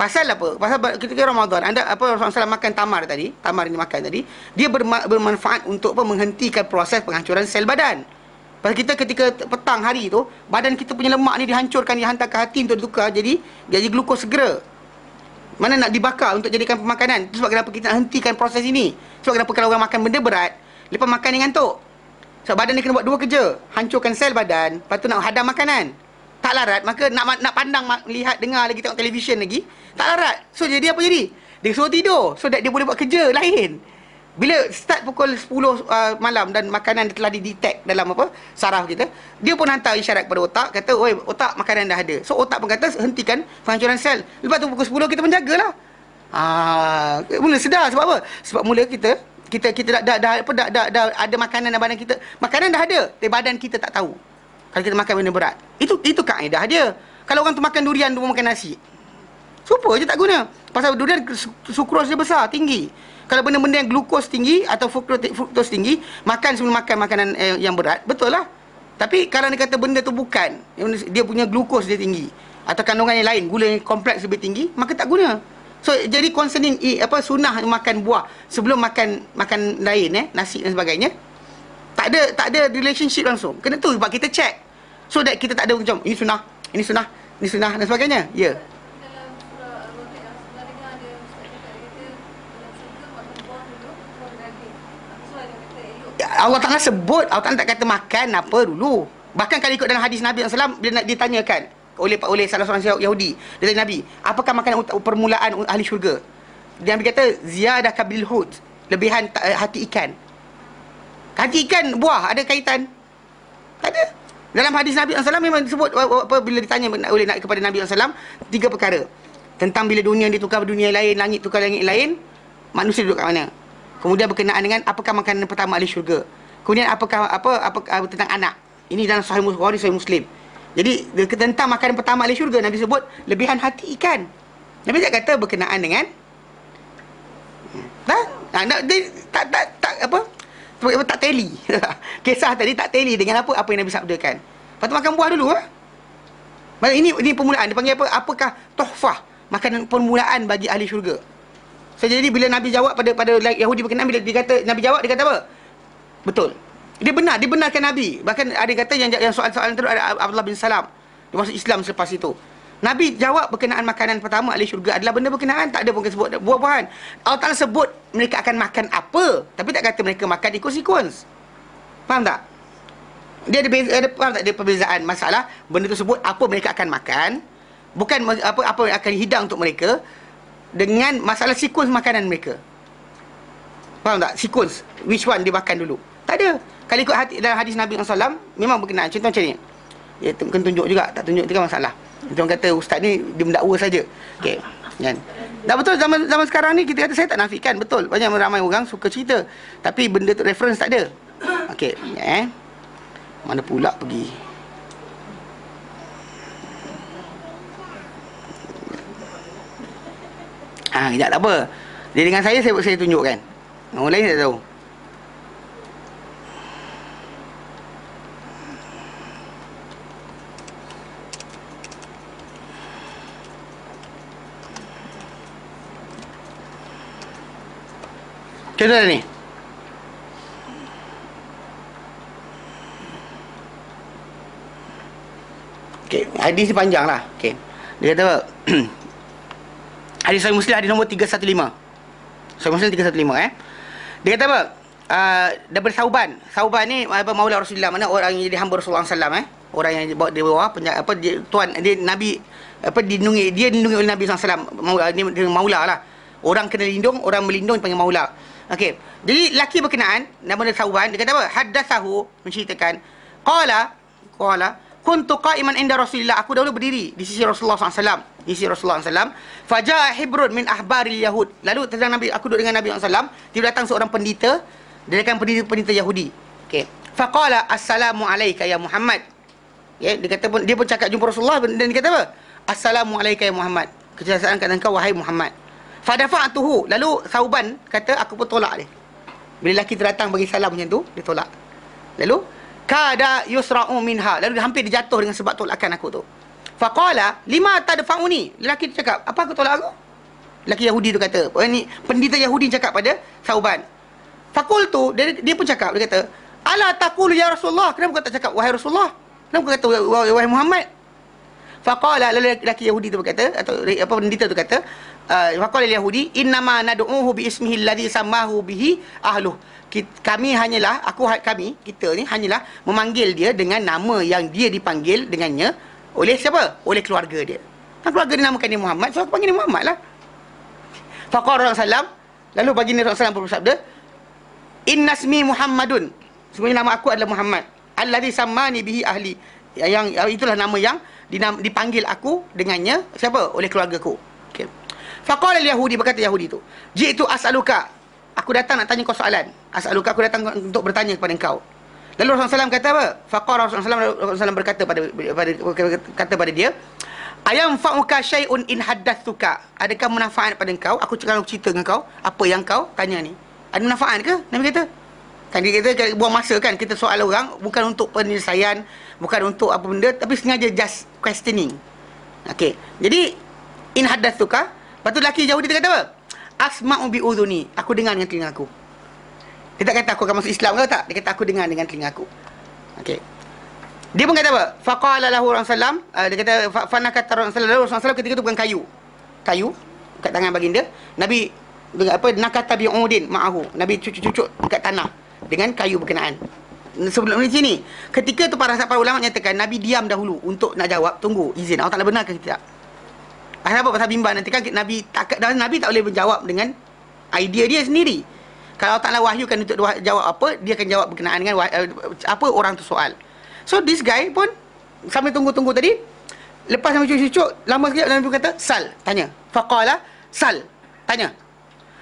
S1: Pasal apa? Pasal ketika Ramadan anda apa Rasulullah makan tamar tadi, tamar ini makan tadi, dia bermanfaat untuk apa menghentikan proses penghancuran sel badan. Pasal kita ketika petang hari tu, badan kita punya lemak ni dihancurkan, dihantar ke hati untuk ditukar jadi jadi glukos segera. Mana nak dibakar untuk jadikan pemakanan. Itu sebab kenapa kita nak hentikan proses ini. Sebab kenapa kalau orang makan benda berat, lepas makan dengan ngantuk. Sebab badan ni kena buat dua kerja. Hancurkan sel badan, lepas tu nak hadam makanan. Tak larat, maka nak nak pandang, lihat, dengar lagi, tengok televisyen lagi. Tak larat. So jadi apa jadi? Dia suruh tidur. So that dia boleh buat kerja lain. Bila start pukul 10 uh, malam dan makanan telah didetect dalam apa saraf kita, dia pun hantar isyarat kepada otak kata, "Oi, otak makanan dah ada." So otak pun kata hentikan penghancuran sel. Lepas tu pukul 10 kita menjagalah. Ah, mula sedar sebab apa? Sebab mula kita kita kita dah dah, dah apa dah, dah, dah ada makanan dalam badan kita. Makanan dah ada, tapi badan kita tak tahu. Kalau kita makan benda berat. Itu itu kaedah dia. Kalau orang tu makan durian, dia makan nasi. Supa je tak guna. Pasal durian sukros dia besar, tinggi kalau benda-benda yang glukos tinggi atau fruktos tinggi, makan sebelum makan makanan eh, yang berat, betul lah. Tapi kalau dia kata benda tu bukan, dia punya glukos dia tinggi atau kandungan yang lain, gula yang kompleks lebih tinggi, maka tak guna. So jadi concerning apa sunnah makan buah sebelum makan makan lain eh nasi dan sebagainya. Tak ada tak ada relationship langsung. Kena tu sebab kita check. So that kita tak ada macam ini sunnah, ini sunnah, ini sunnah dan sebagainya. Ya. Yeah. Allah Ta'ala sebut Allah Ta'ala tak kata makan apa dulu Bahkan kalau ikut dalam hadis Nabi SAW Bila ditanyakan oleh oleh salah seorang Yahudi Dia tanya Nabi Apakah makanan permulaan ahli syurga Dia Nabi kata Ziyadah kabil hud Lebihan hati ikan Hati ikan buah ada kaitan Tak ada dalam hadis Nabi SAW memang disebut apa, Bila ditanya oleh kepada Nabi SAW Tiga perkara Tentang bila dunia ditukar dunia lain Langit tukar langit lain Manusia duduk kat mana Kemudian berkenaan dengan apakah makanan pertama ahli syurga. Kemudian apakah apa apa, apa tentang anak. Ini dalam sahih Bukhari sahih Muslim. Jadi tentang makanan pertama ahli syurga Nabi sebut lebihan hati ikan. Nabi tak kata berkenaan dengan tak tak tak tak, tak apa apa tak teli. Kisah tadi tak teli dengan apa apa yang Nabi sabdakan. Patut makan buah dulu ah. Ha? ini ini permulaan dia panggil apa? Apakah tuhfah makanan permulaan bagi ahli syurga? So, jadi bila Nabi jawab pada pada Yahudi berkenan bila dia kata Nabi jawab dia kata apa? Betul. Dia benar, dia benarkan Nabi. Bahkan ada kata yang yang soal-soalan itu ada Abdullah bin Salam. Dia masuk Islam selepas itu. Nabi jawab berkenaan makanan pertama ahli syurga adalah benda berkenaan tak ada pun sebut buah-buahan. Allah Taala sebut mereka akan makan apa, tapi tak kata mereka makan ikut sequence. Faham tak? Dia ada ada faham tak ada perbezaan masalah benda tersebut apa mereka akan makan bukan apa apa yang akan hidang untuk mereka dengan masalah sequence makanan mereka. Faham tak? Sequence. Which one dia makan dulu. Tak ada. Kalau ikut hati, dalam hadis Nabi SAW, memang berkenaan. Contoh macam ni. Ya, tunjuk juga. Tak tunjuk itu kan masalah. Macam kata ustaz ni, dia mendakwa saja. Okey. Kan? Dah betul zaman zaman sekarang ni kita kata saya tak nafikan betul banyak ramai orang suka cerita tapi benda tu reference tak ada. Okey, eh. Mana pula pergi? Ah, ha, tak apa. Dia dengan saya saya saya tunjukkan. Orang lain tak tahu. Contoh ni. Okey, hadis panjang lah. Okey. Dia kata apa? Hadis Sahih Muslim hadis nombor 315. Sahih Muslim 315 eh. Dia kata apa? Uh, daripada Sauban. Sauban ni apa Maula Rasulullah mana orang yang jadi hamba Rasulullah sallallahu eh. Orang yang bawa dia bawah penyak, apa dia, tuan dia Nabi apa dilindungi dia dilindungi oleh Nabi sallallahu maula ni maula lah. Orang kena lindung, orang melindung dipanggil maula. Okey. Jadi laki berkenaan nama dia Sauban dia kata apa? Haddatsahu menceritakan. Qala qala kuntu qa'iman inda Rasulillah. Aku dahulu berdiri di sisi Rasulullah SAW di sisi Rasulullah SAW faja'a hibrun min ahbaril yahud. Lalu tentang Nabi aku duduk dengan Nabi SAW tiba datang seorang pendeta dia kan pendeta-pendeta Yahudi. Okey. Faqala assalamu alayka ya Muhammad. Ya dia kata pun dia pun cakap jumpa Rasulullah dan dia kata apa? Assalamu alayka ya Muhammad. Kejayaan kat engkau wahai Muhammad fadafa'tuhu lalu Sauban kata aku pun tolak dia. Bila lelaki datang bagi salam macam tu dia tolak. Lalu kada yusra'u minha. Lalu hampir dia jatuh dengan sebab tolakan aku tu. Faqala lima tadfa'uni? Lelaki tu cakap apa aku tolak aku? Lelaki Yahudi tu kata ini pendeta Yahudi cakap pada Sauban. Fakul tu dia, dia pun cakap dia kata ala taqulu ya Rasulullah? Kenapa kau tak cakap wahai Rasulullah? Kenapa kau kata wahai Muhammad? Faqala lelaki Yahudi tu berkata atau apa pendeta tu kata uh, faqala Yahudi? Innama nad'uhu bi ismihi alladhi samahu bihi ahluh. Kami hanyalah aku kami kita ni hanyalah memanggil dia dengan nama yang dia dipanggil dengannya oleh siapa? Oleh keluarga dia. Kan keluarga dia namakan dia Muhammad so aku panggil dia Muhammad lah. Faqara Rasulullah lalu baginda Rasulullah bersabda innasmi Muhammadun. Sebenarnya nama aku adalah Muhammad. Alladhi sammani bihi ahli. Yang itulah nama yang dipanggil aku dengannya siapa? Oleh keluargaku faqala yahudi berkata yahudi tu jitu as'aluka aku datang nak tanya kau soalan. As'aluka aku datang untuk bertanya kepada engkau. Lalu Rasulullah SAW kata apa? Faqara Rasulullah SAW berkata pada, pada, kata pada dia, Ayam fa'uka syai'un in haddathuka. Adakah manfaat pada engkau? Aku cakap cerita dengan kau. Apa yang kau tanya ni? Ada manfaat ke? Nabi kata. Kan dia kata buang masa kan kita soal orang bukan untuk penyelesaian, bukan untuk apa benda tapi sengaja just questioning. Okey. Jadi in haddathuka, lepas tu lelaki jauh dia kata apa? asma'u bi udhuni aku dengar dengan telinga aku Dia tak kata aku akan masuk Islam ke tak? Dia kata aku dengar dengan telinga aku. Okey. Dia pun kata apa? Faqala lahu Rasulullah uh, dia kata fa nakata Rasulullah Rasulullah ketika itu bukan kayu. Kayu kat tangan baginda. Nabi dengan apa nakata bi udin ma'ahu. Nabi cucuk-cucuk dekat tanah dengan kayu berkenaan. Sebelum ni sini, ketika tu para sahabat ulama nyatakan Nabi diam dahulu untuk nak jawab, tunggu izin. Allah Taala benarkan kita tak? Pasal apa? Pasal bimbang nanti kan Nabi tak Nabi tak boleh menjawab dengan idea dia sendiri. Kalau Allah Ta'ala wahyukan untuk jawab apa, dia akan jawab berkenaan dengan uh, apa orang tu soal. So this guy pun sambil tunggu-tunggu tadi, lepas sambil cucuk-cucuk, lama sekejap Nabi kata, sal, tanya. Faqala, sal, tanya.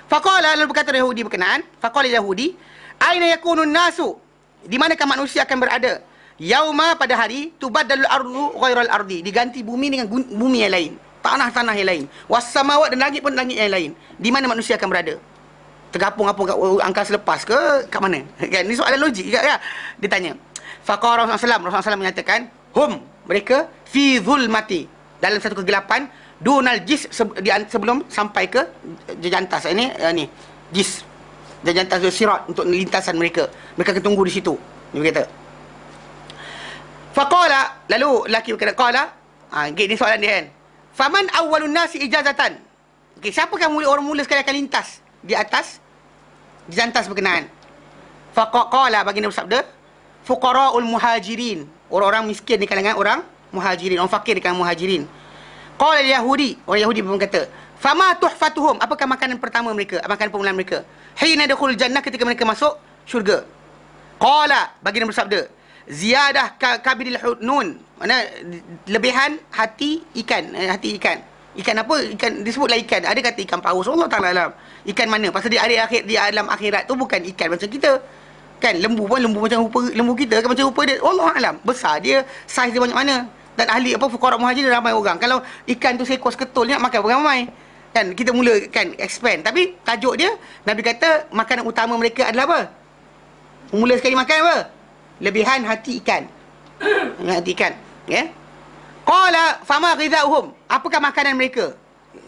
S1: Faqala lalu berkata Yahudi berkenaan, faqala Yahudi, aina yakunun nasu? Di manakah manusia akan berada? Yauma pada hari tubaddalul ardu ghairal ardi, diganti bumi dengan bumi yang lain tanah-tanah yang lain. Wasamawat dan langit pun langit yang lain. Di mana manusia akan berada? Tergapung apa kat angkasa selepas ke kat mana? Kan ni soalan logik juga ya. Dia tanya. Faqara Rasulullah SAW, Rasulullah menyatakan, hum mereka fi zulmati dalam satu kegelapan dunal jis sebelum sampai ke jejantas ini uh, ni jis jejantas sirat untuk lintasan mereka mereka akan tunggu di situ dia kata faqala lalu laki berkata qala ha ini soalan dia kan Faman awwalun nasi ijazatan. Okey, siapa kan mula orang mula sekali akan lintas di atas di jantas berkenaan. Faqala baginda bersabda, fuqaraul muhajirin, orang-orang miskin di kalangan orang muhajirin, orang fakir di kalangan muhajirin. Qala yahudi, orang Yahudi pun kata, fama tuhfatuhum, apakah makanan pertama mereka, makanan permulaan mereka? Hina dakhul jannah ketika mereka masuk syurga. Qala baginda bersabda, ziyadah kabidil nun. Mana lebihan hati ikan eh, hati ikan. Ikan apa? Ikan disebutlah ikan. Ada kata ikan paus. Allah taala alam. Ikan mana? Pasal di akhir di alam akhirat tu bukan ikan macam kita. Kan lembu pun lembu macam rupa lembu kita kan macam rupa dia. Allah alam. Besar dia saiz dia banyak mana? Dan ahli apa fuqara muhajirin ramai orang. Kalau ikan tu seekor seketul nak makan ramai. Kan kita mula kan expand. Tapi tajuk dia nabi kata makanan utama mereka adalah apa? Mula sekali makan apa lebihan hati ikan. hati ikan. Ya. Yeah? Qala fama ghidha'uhum? Apakah makanan mereka?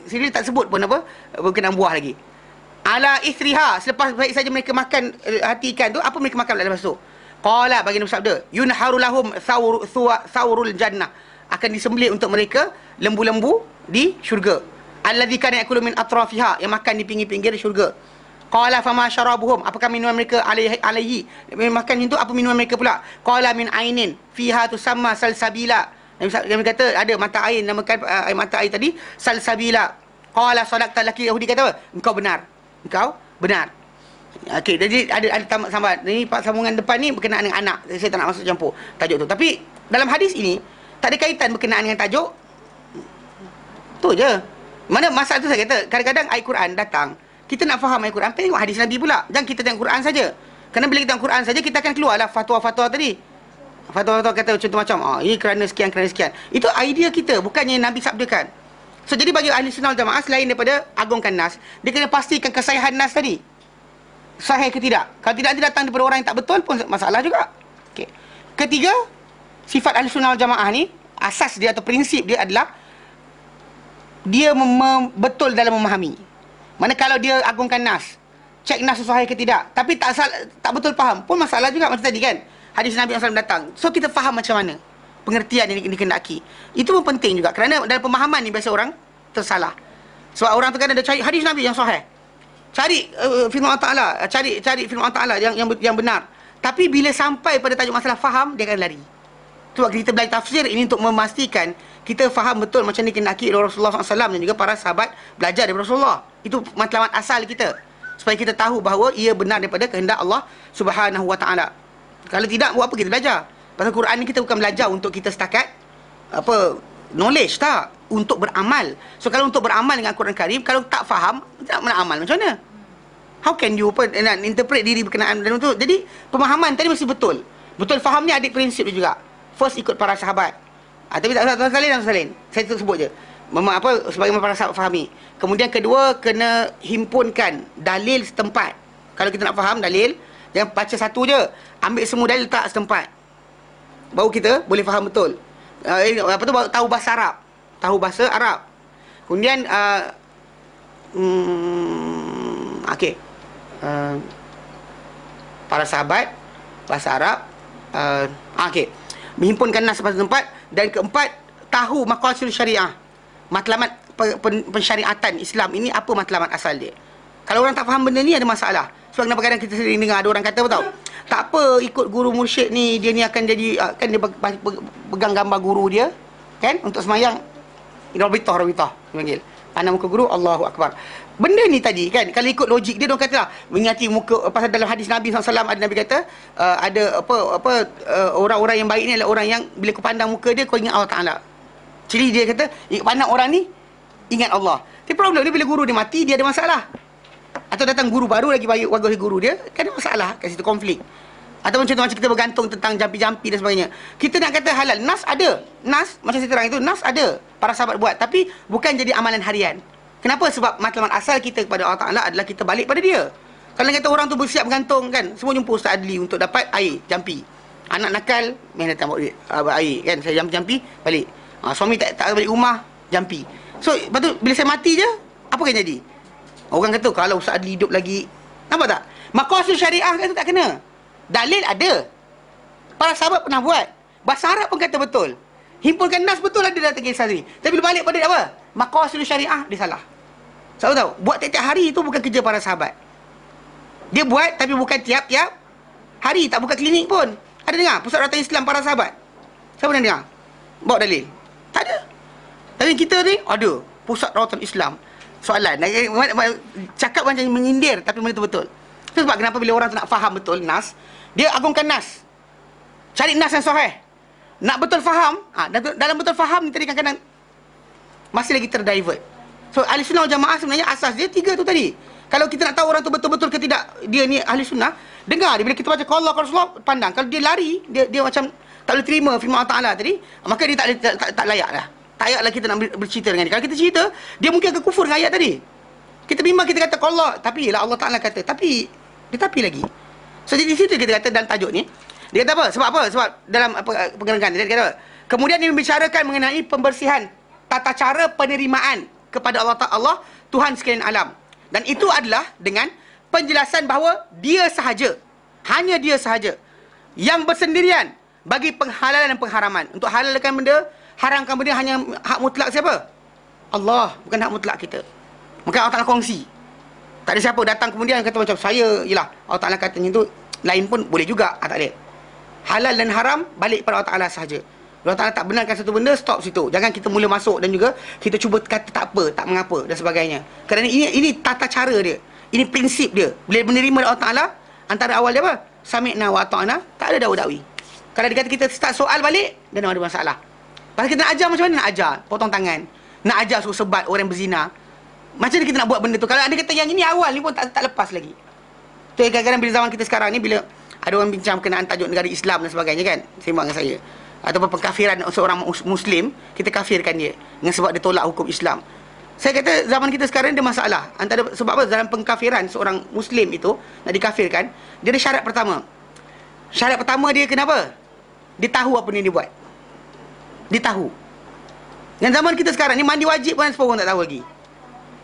S1: Sini tak sebut pun apa? Berkenaan buah lagi. Ala isriha, selepas baik saja mereka makan uh, hati ikan tu, apa mereka makan dalam tu? Qala bagi Nabi sabda, yunharu lahum thawr thawrul jannah. Akan disembelih untuk mereka lembu-lembu di syurga. Allazi kana yakulu min atrafiha, yang makan di pinggir-pinggir syurga. Qala fama syarabuhum? Apakah minuman mereka alaihi? Makan itu apa minuman mereka pula? Qala min ainin fiha tusamma salsabila. Nabi kata ada mata air namakan uh, air mata air tadi salsabila. Qala sadaqta laki Yahudi kata apa? Engkau benar. Engkau benar. Okey, jadi ada ada tamat sambat. Ini pak sambungan depan ni berkenaan dengan anak. Saya tak nak masuk campur tajuk tu. Tapi dalam hadis ini tak ada kaitan berkenaan dengan tajuk. Tu je. Mana masa tu saya kata kadang-kadang ayat Quran datang kita nak faham ayat Quran, tengok hadis Nabi pula. Jangan kita tengok Quran saja. Kerana bila kita tengok Quran saja, kita akan keluarlah fatwa-fatwa tadi. Fatwa-fatwa kata contoh macam, ah, ini kerana sekian, kerana sekian. Itu idea kita, bukannya Nabi sabdakan. So, jadi bagi ahli sunnah jamaah, selain daripada agungkan nas, dia kena pastikan kesahihan nas tadi. Sahih ke tidak? Kalau tidak, nanti datang daripada orang yang tak betul pun masalah juga. Okay. Ketiga, sifat ahli sunnah jamaah ni, asas dia atau prinsip dia adalah dia betul dalam memahami. Mana kalau dia agungkan nas, cek nas sesuai ke tidak. Tapi tak sal- tak betul faham, pun masalah juga macam tadi kan. Hadis Nabi SAW datang. So kita faham macam mana pengertian yang dikendaki. Itu pun penting juga kerana dalam pemahaman ni biasa orang tersalah. Sebab orang tu kan ada cari hadis Nabi yang sahih. Cari uh, firman Taala, cari cari firman Taala yang yang yang benar. Tapi bila sampai pada tajuk masalah faham, dia akan lari. Sebab kita belajar tafsir ini untuk memastikan kita faham betul macam ni dikendaki oleh Rasulullah SAW dan juga para sahabat belajar daripada Rasulullah. Itu matlamat asal kita. Supaya kita tahu bahawa ia benar daripada kehendak Allah Subhanahu Wa Taala. Kalau tidak, buat apa kita belajar? Pasal Quran ni kita bukan belajar untuk kita setakat apa knowledge tak untuk beramal. So kalau untuk beramal dengan Quran Karim, kalau tak faham, tak nak amal macam mana? How can you apa, nak interpret diri berkenaan dengan itu? Jadi pemahaman tadi mesti betul. Betul faham ni adik prinsip dia juga. First ikut para sahabat. Ha, tapi tak salah salin dan salin. Saya tu sebut je. Mem- apa sebagai para sahabat fahami. Kemudian kedua kena himpunkan dalil setempat. Kalau kita nak faham dalil, jangan baca satu je. Ambil semua dalil tak setempat. Baru kita boleh faham betul. Uh, apa tu tahu bahasa Arab. Tahu bahasa Arab. Kemudian uh, hmm, okey. Uh, para sahabat bahasa Arab uh, okey menghimpunkan nas pada tempat dan keempat tahu maqasid syariah. Matlamat pensyariatan Islam ini apa matlamat asal dia? Kalau orang tak faham benda ni ada masalah. Sebab kenapa kadang kita sering dengar ada orang kata tahu tak apa ikut guru mursyid ni dia ni akan jadi uh, kan dia pegang gambar guru dia kan? Untuk semayang. Rabitah Rabitah panggil. Pandang muka guru Allahu Akbar benda ni tadi kan kalau ikut logik dia orang kata lah mengingati muka pasal dalam hadis Nabi SAW ada Nabi kata uh, ada apa apa uh, orang-orang yang baik ni adalah orang yang bila kau pandang muka dia kau ingat Allah Ta'ala jadi dia kata pandang orang ni ingat Allah tapi problem ni bila guru dia mati dia ada masalah atau datang guru baru lagi baik wagus guru dia kan ada masalah kat situ konflik Ataupun contoh macam kita bergantung tentang jampi-jampi dan sebagainya. Kita nak kata halal. Nas ada. Nas, macam saya terang itu, Nas ada. Para sahabat buat. Tapi bukan jadi amalan harian. Kenapa? Sebab matlamat asal kita kepada Allah Ta'ala adalah kita balik pada dia. Kalau kata orang tu bersiap bergantung kan, semua jumpa Ustaz Adli untuk dapat air, jampi. Anak nakal, main datang bawa uh, air kan. Saya jampi-jampi, balik. Ha, suami tak, tak balik rumah, jampi. So, lepas tu, bila saya mati je, apa yang jadi? Orang kata, kalau Ustaz Adli hidup lagi, nampak tak? Maka syariah kan tak kena. Dalil ada. Para sahabat pernah buat. Bahasa Arab pun kata betul. Himpunkan nas betul ada dalam kisah ni. Tapi bila balik pada apa? Maqasid syariah dia salah. Sahabat tahu, buat tiap-tiap hari itu bukan kerja para sahabat. Dia buat tapi bukan tiap-tiap hari, tak buka klinik pun. Ada dengar pusat rawatan Islam para sahabat? Siapa pernah dengar? Bawa dalil. Tak ada. Tapi kita ni ada pusat rawatan Islam. Soalan, cakap macam menyindir tapi benda tu betul. Sebab kenapa bila orang tu nak faham betul nas, dia agungkan nas. Cari nas yang sahih. Nak betul faham, ha, dalam betul faham ni tadi kadang-kadang masih lagi terdivert. So ahli sunnah jamaah sebenarnya asas dia tiga tu tadi. Kalau kita nak tahu orang tu betul-betul ke tidak dia ni ahli sunnah, dengar dia bila kita baca kalau Rasulullah pandang kalau dia lari, dia dia macam tak boleh terima firman Allah Taala tadi, maka dia tak tak, tak, tak layak lah. Tak layaklah kita nak bercerita dengan dia. Kalau kita cerita, dia mungkin akan kufur dengan ayat tadi. Kita bimbang kita kata Allah, tapi lah Allah Taala kata, tapi tetapi lagi. So di situ kita kata dalam tajuk ni, dia kata apa? Sebab apa? Sebab dalam pengerengan dia kata apa? Kemudian dia membicarakan mengenai pembersihan tata cara penerimaan kepada Allah Allah Tuhan sekalian alam. Dan itu adalah dengan penjelasan bahawa dia sahaja, hanya dia sahaja yang bersendirian bagi penghalalan dan pengharaman. Untuk halalkan benda, haramkan benda hanya hak mutlak siapa? Allah, bukan hak mutlak kita. Bukan Allah Ta'ala kongsi. Tak ada siapa datang kemudian kata macam saya, yalah Allah Ta'ala katanya tu lain pun boleh juga. Ah, tak ada. Halal dan haram balik pada Allah Ta'ala sahaja. Allah Ta'ala tak benarkan satu benda, stop situ. Jangan kita mula masuk dan juga kita cuba kata tak apa, tak mengapa dan sebagainya. Kerana ini ini tata cara dia. Ini prinsip dia. Bila menerima Allah Ta'ala, antara awal dia apa? Sami'na wa ta'ana, tak ada dawi-dawi. Kalau dia kata kita start soal balik, dan ada masalah. Pasal kita nak ajar macam mana nak ajar? Potong tangan. Nak ajar suruh sebat orang berzina. Macam mana kita nak buat benda tu? Kalau ada kata yang ini awal ni pun tak, tak lepas lagi. Tu kadang-kadang bila zaman kita sekarang ni, bila ada orang bincang kenaan tajuk negara Islam dan sebagainya kan, sembang dengan saya. Ataupun pengkafiran seorang Muslim, kita kafirkan dia. Dengan sebab dia tolak hukum Islam. Saya kata zaman kita sekarang ada masalah. Antara sebab apa? Dalam pengkafiran seorang Muslim itu, nak dikafirkan, dia ada syarat pertama. Syarat pertama dia kenapa? Dia tahu apa yang dia buat. Dia tahu. Yang zaman kita sekarang ni mandi wajib pun sepuluh orang tak tahu lagi.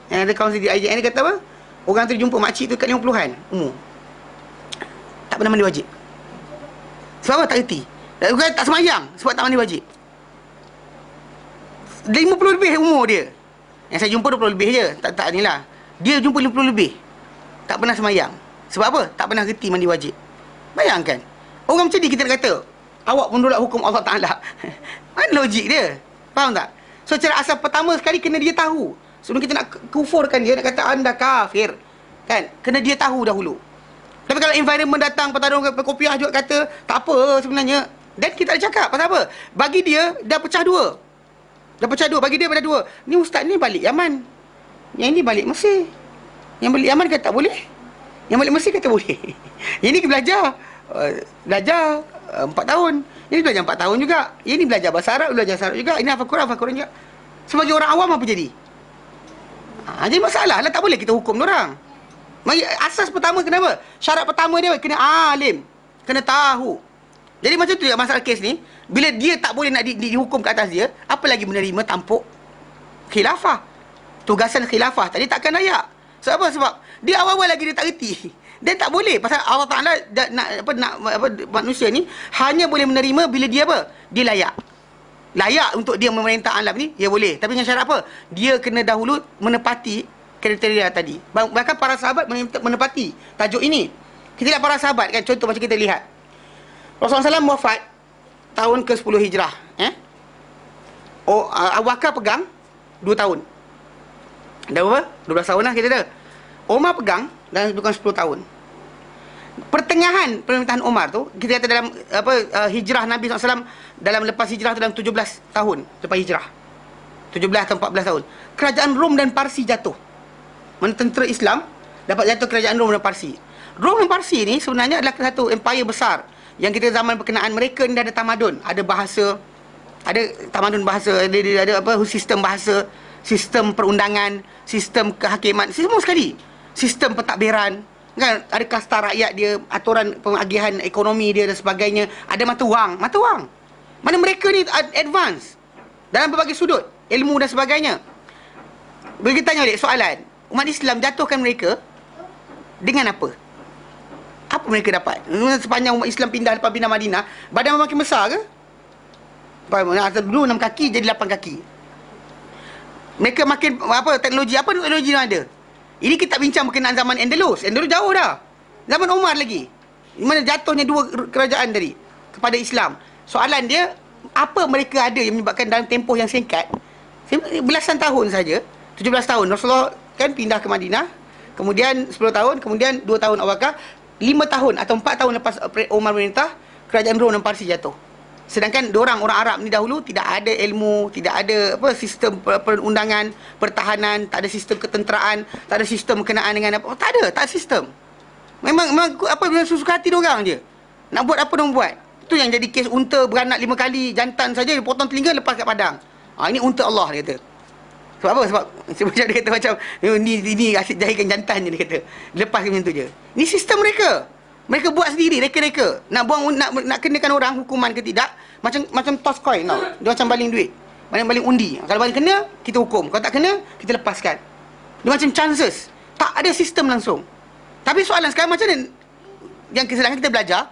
S1: Yang ada kawan di IJN ni kata apa? Orang tu jumpa makcik tu kat 50-an umur. Tak pernah mandi wajib. Sebab apa? Tak reti. Tak, tak semayang sebab tak mandi wajib. 50 lebih umur dia. Yang saya jumpa 20 lebih je. Tak tak ni lah. Dia jumpa 50 lebih. Tak pernah semayang. Sebab apa? Tak pernah reti mandi wajib. Bayangkan. Orang macam ni kita nak kata. Awak pun hukum Allah Ta'ala. Mana logik dia? Faham tak? So, cara asal pertama sekali kena dia tahu. Sebelum kita nak kufurkan dia, nak kata anda kafir. Kan? Kena dia tahu dahulu. Tapi kalau environment datang, petarung kopiah juga kata, tak apa sebenarnya. Dan kita ada cakap, pasal apa? Bagi dia, dah pecah dua. Dah pecah dua, bagi dia pada dua. Ni ustaz ni balik Yaman. Yang ini balik Mesir. Yang balik Yaman kata tak boleh. Yang balik Mesir kata boleh. Yang ini belajar. Uh, belajar uh, empat tahun. Ini belajar empat tahun juga. Yang ini belajar bahasa Arab, belajar bahasa Arab juga. Ini hafal Quran, hafal Quran juga. Sebagai orang awam apa jadi? Ha, jadi masalah lah tak boleh kita hukum orang. Asas pertama kenapa? Syarat pertama dia kena alim. Kena tahu. Jadi macam tu ya masalah kes ni. Bila dia tak boleh nak di, di, dihukum ke atas dia, apa lagi menerima tampuk khilafah. Tugasan khilafah tadi takkan layak. Sebab apa? Sebab dia awal-awal lagi dia tak reti. Dia tak boleh pasal Allah Taala nak apa nak apa manusia ni hanya boleh menerima bila dia apa? Dia layak. Layak untuk dia memerintah alam ni, dia boleh. Tapi dengan syarat apa? Dia kena dahulu menepati kriteria tadi. Bahkan para sahabat menepati tajuk ini. Kita lihat para sahabat kan contoh macam kita lihat. Rasulullah SAW wafat tahun ke-10 Hijrah, eh? Oh, uh, Abu Bakar pegang 2 tahun. Dah berapa? 12 tahun lah kita dah. Umar pegang dalam bukan 10 tahun. Pertengahan pemerintahan Umar tu, kita kata dalam apa uh, hijrah Nabi SAW dalam lepas hijrah tu dalam 17 tahun lepas hijrah. 17 atau 14 tahun. Kerajaan Rom dan Parsi jatuh. Mana tentera Islam dapat jatuh kerajaan Rom dan Parsi. Rom dan Parsi ni sebenarnya adalah satu empire besar yang kita zaman berkenaan mereka ni dah ada tamadun, ada bahasa, ada tamadun bahasa, ada, ada, ada apa sistem bahasa, sistem perundangan, sistem kehakiman, semua sekali. Sistem pentadbiran, kan ada kasta rakyat dia, aturan pengagihan ekonomi dia dan sebagainya, ada mata wang, mata wang. Mana mereka ni advance dalam berbagai sudut, ilmu dan sebagainya. Bagi tanya balik soalan, umat Islam jatuhkan mereka dengan apa? Apa mereka dapat? Sepanjang umat Islam pindah lepas pindah Madinah, badan makin besar ke? Dulu enam kaki jadi lapan kaki. Mereka makin apa teknologi apa teknologi yang ada? Ini kita bincang berkenaan zaman Andalus. Andalus jauh dah. Zaman Umar lagi. Mana jatuhnya dua kerajaan tadi kepada Islam. Soalan dia apa mereka ada yang menyebabkan dalam tempoh yang singkat belasan tahun saja 17 tahun Rasulullah kan pindah ke Madinah kemudian 10 tahun kemudian 2 tahun Bakar lima tahun atau empat tahun lepas Umar memerintah kerajaan Rom dan Parsi jatuh. Sedangkan orang orang Arab ni dahulu tidak ada ilmu tidak ada apa sistem perundangan pertahanan tak ada sistem ketenteraan tak ada sistem berkenaan dengan apa tak ada tak ada sistem. Memang memang apa memang suka hati dia orang je. Nak buat apa dia buat? Itu yang jadi kes unta beranak lima kali jantan saja dia potong telinga lepas kat padang. Ha, ini unta Allah dia kata sebab apa? Sebab sebab dia kata macam ni ini asyik jahilkan jantan je dia kata. Lepas macam tu je. Ni sistem mereka. Mereka buat sendiri reka-reka. Nak buang nak nak kenakan orang hukuman ke tidak, macam macam toss coin tau. Dia macam baling duit. Baling baling undi. Kalau baling kena, kita hukum. Kalau tak kena, kita lepaskan. Dia macam chances. Tak ada sistem langsung. Tapi soalan sekarang macam ni yang sedangkan kita belajar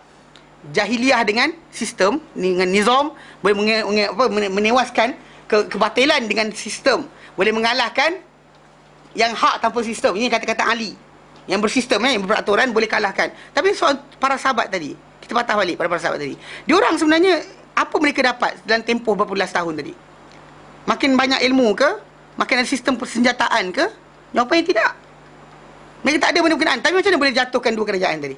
S1: jahiliah dengan sistem dengan nizam boleh menge, menge, apa, menewaskan ke, kebatilan dengan sistem boleh mengalahkan yang hak tanpa sistem. Ini kata-kata Ali. Yang bersistem, eh, yang beraturan boleh kalahkan. Tapi soal para sahabat tadi. Kita patah balik pada para sahabat tadi. Diorang sebenarnya, apa mereka dapat dalam tempoh berapa belas tahun tadi? Makin banyak ilmu ke? Makin ada sistem persenjataan ke? Jawapannya tidak. Mereka tak ada benda berkenaan. Tapi macam mana boleh jatuhkan dua kerajaan tadi?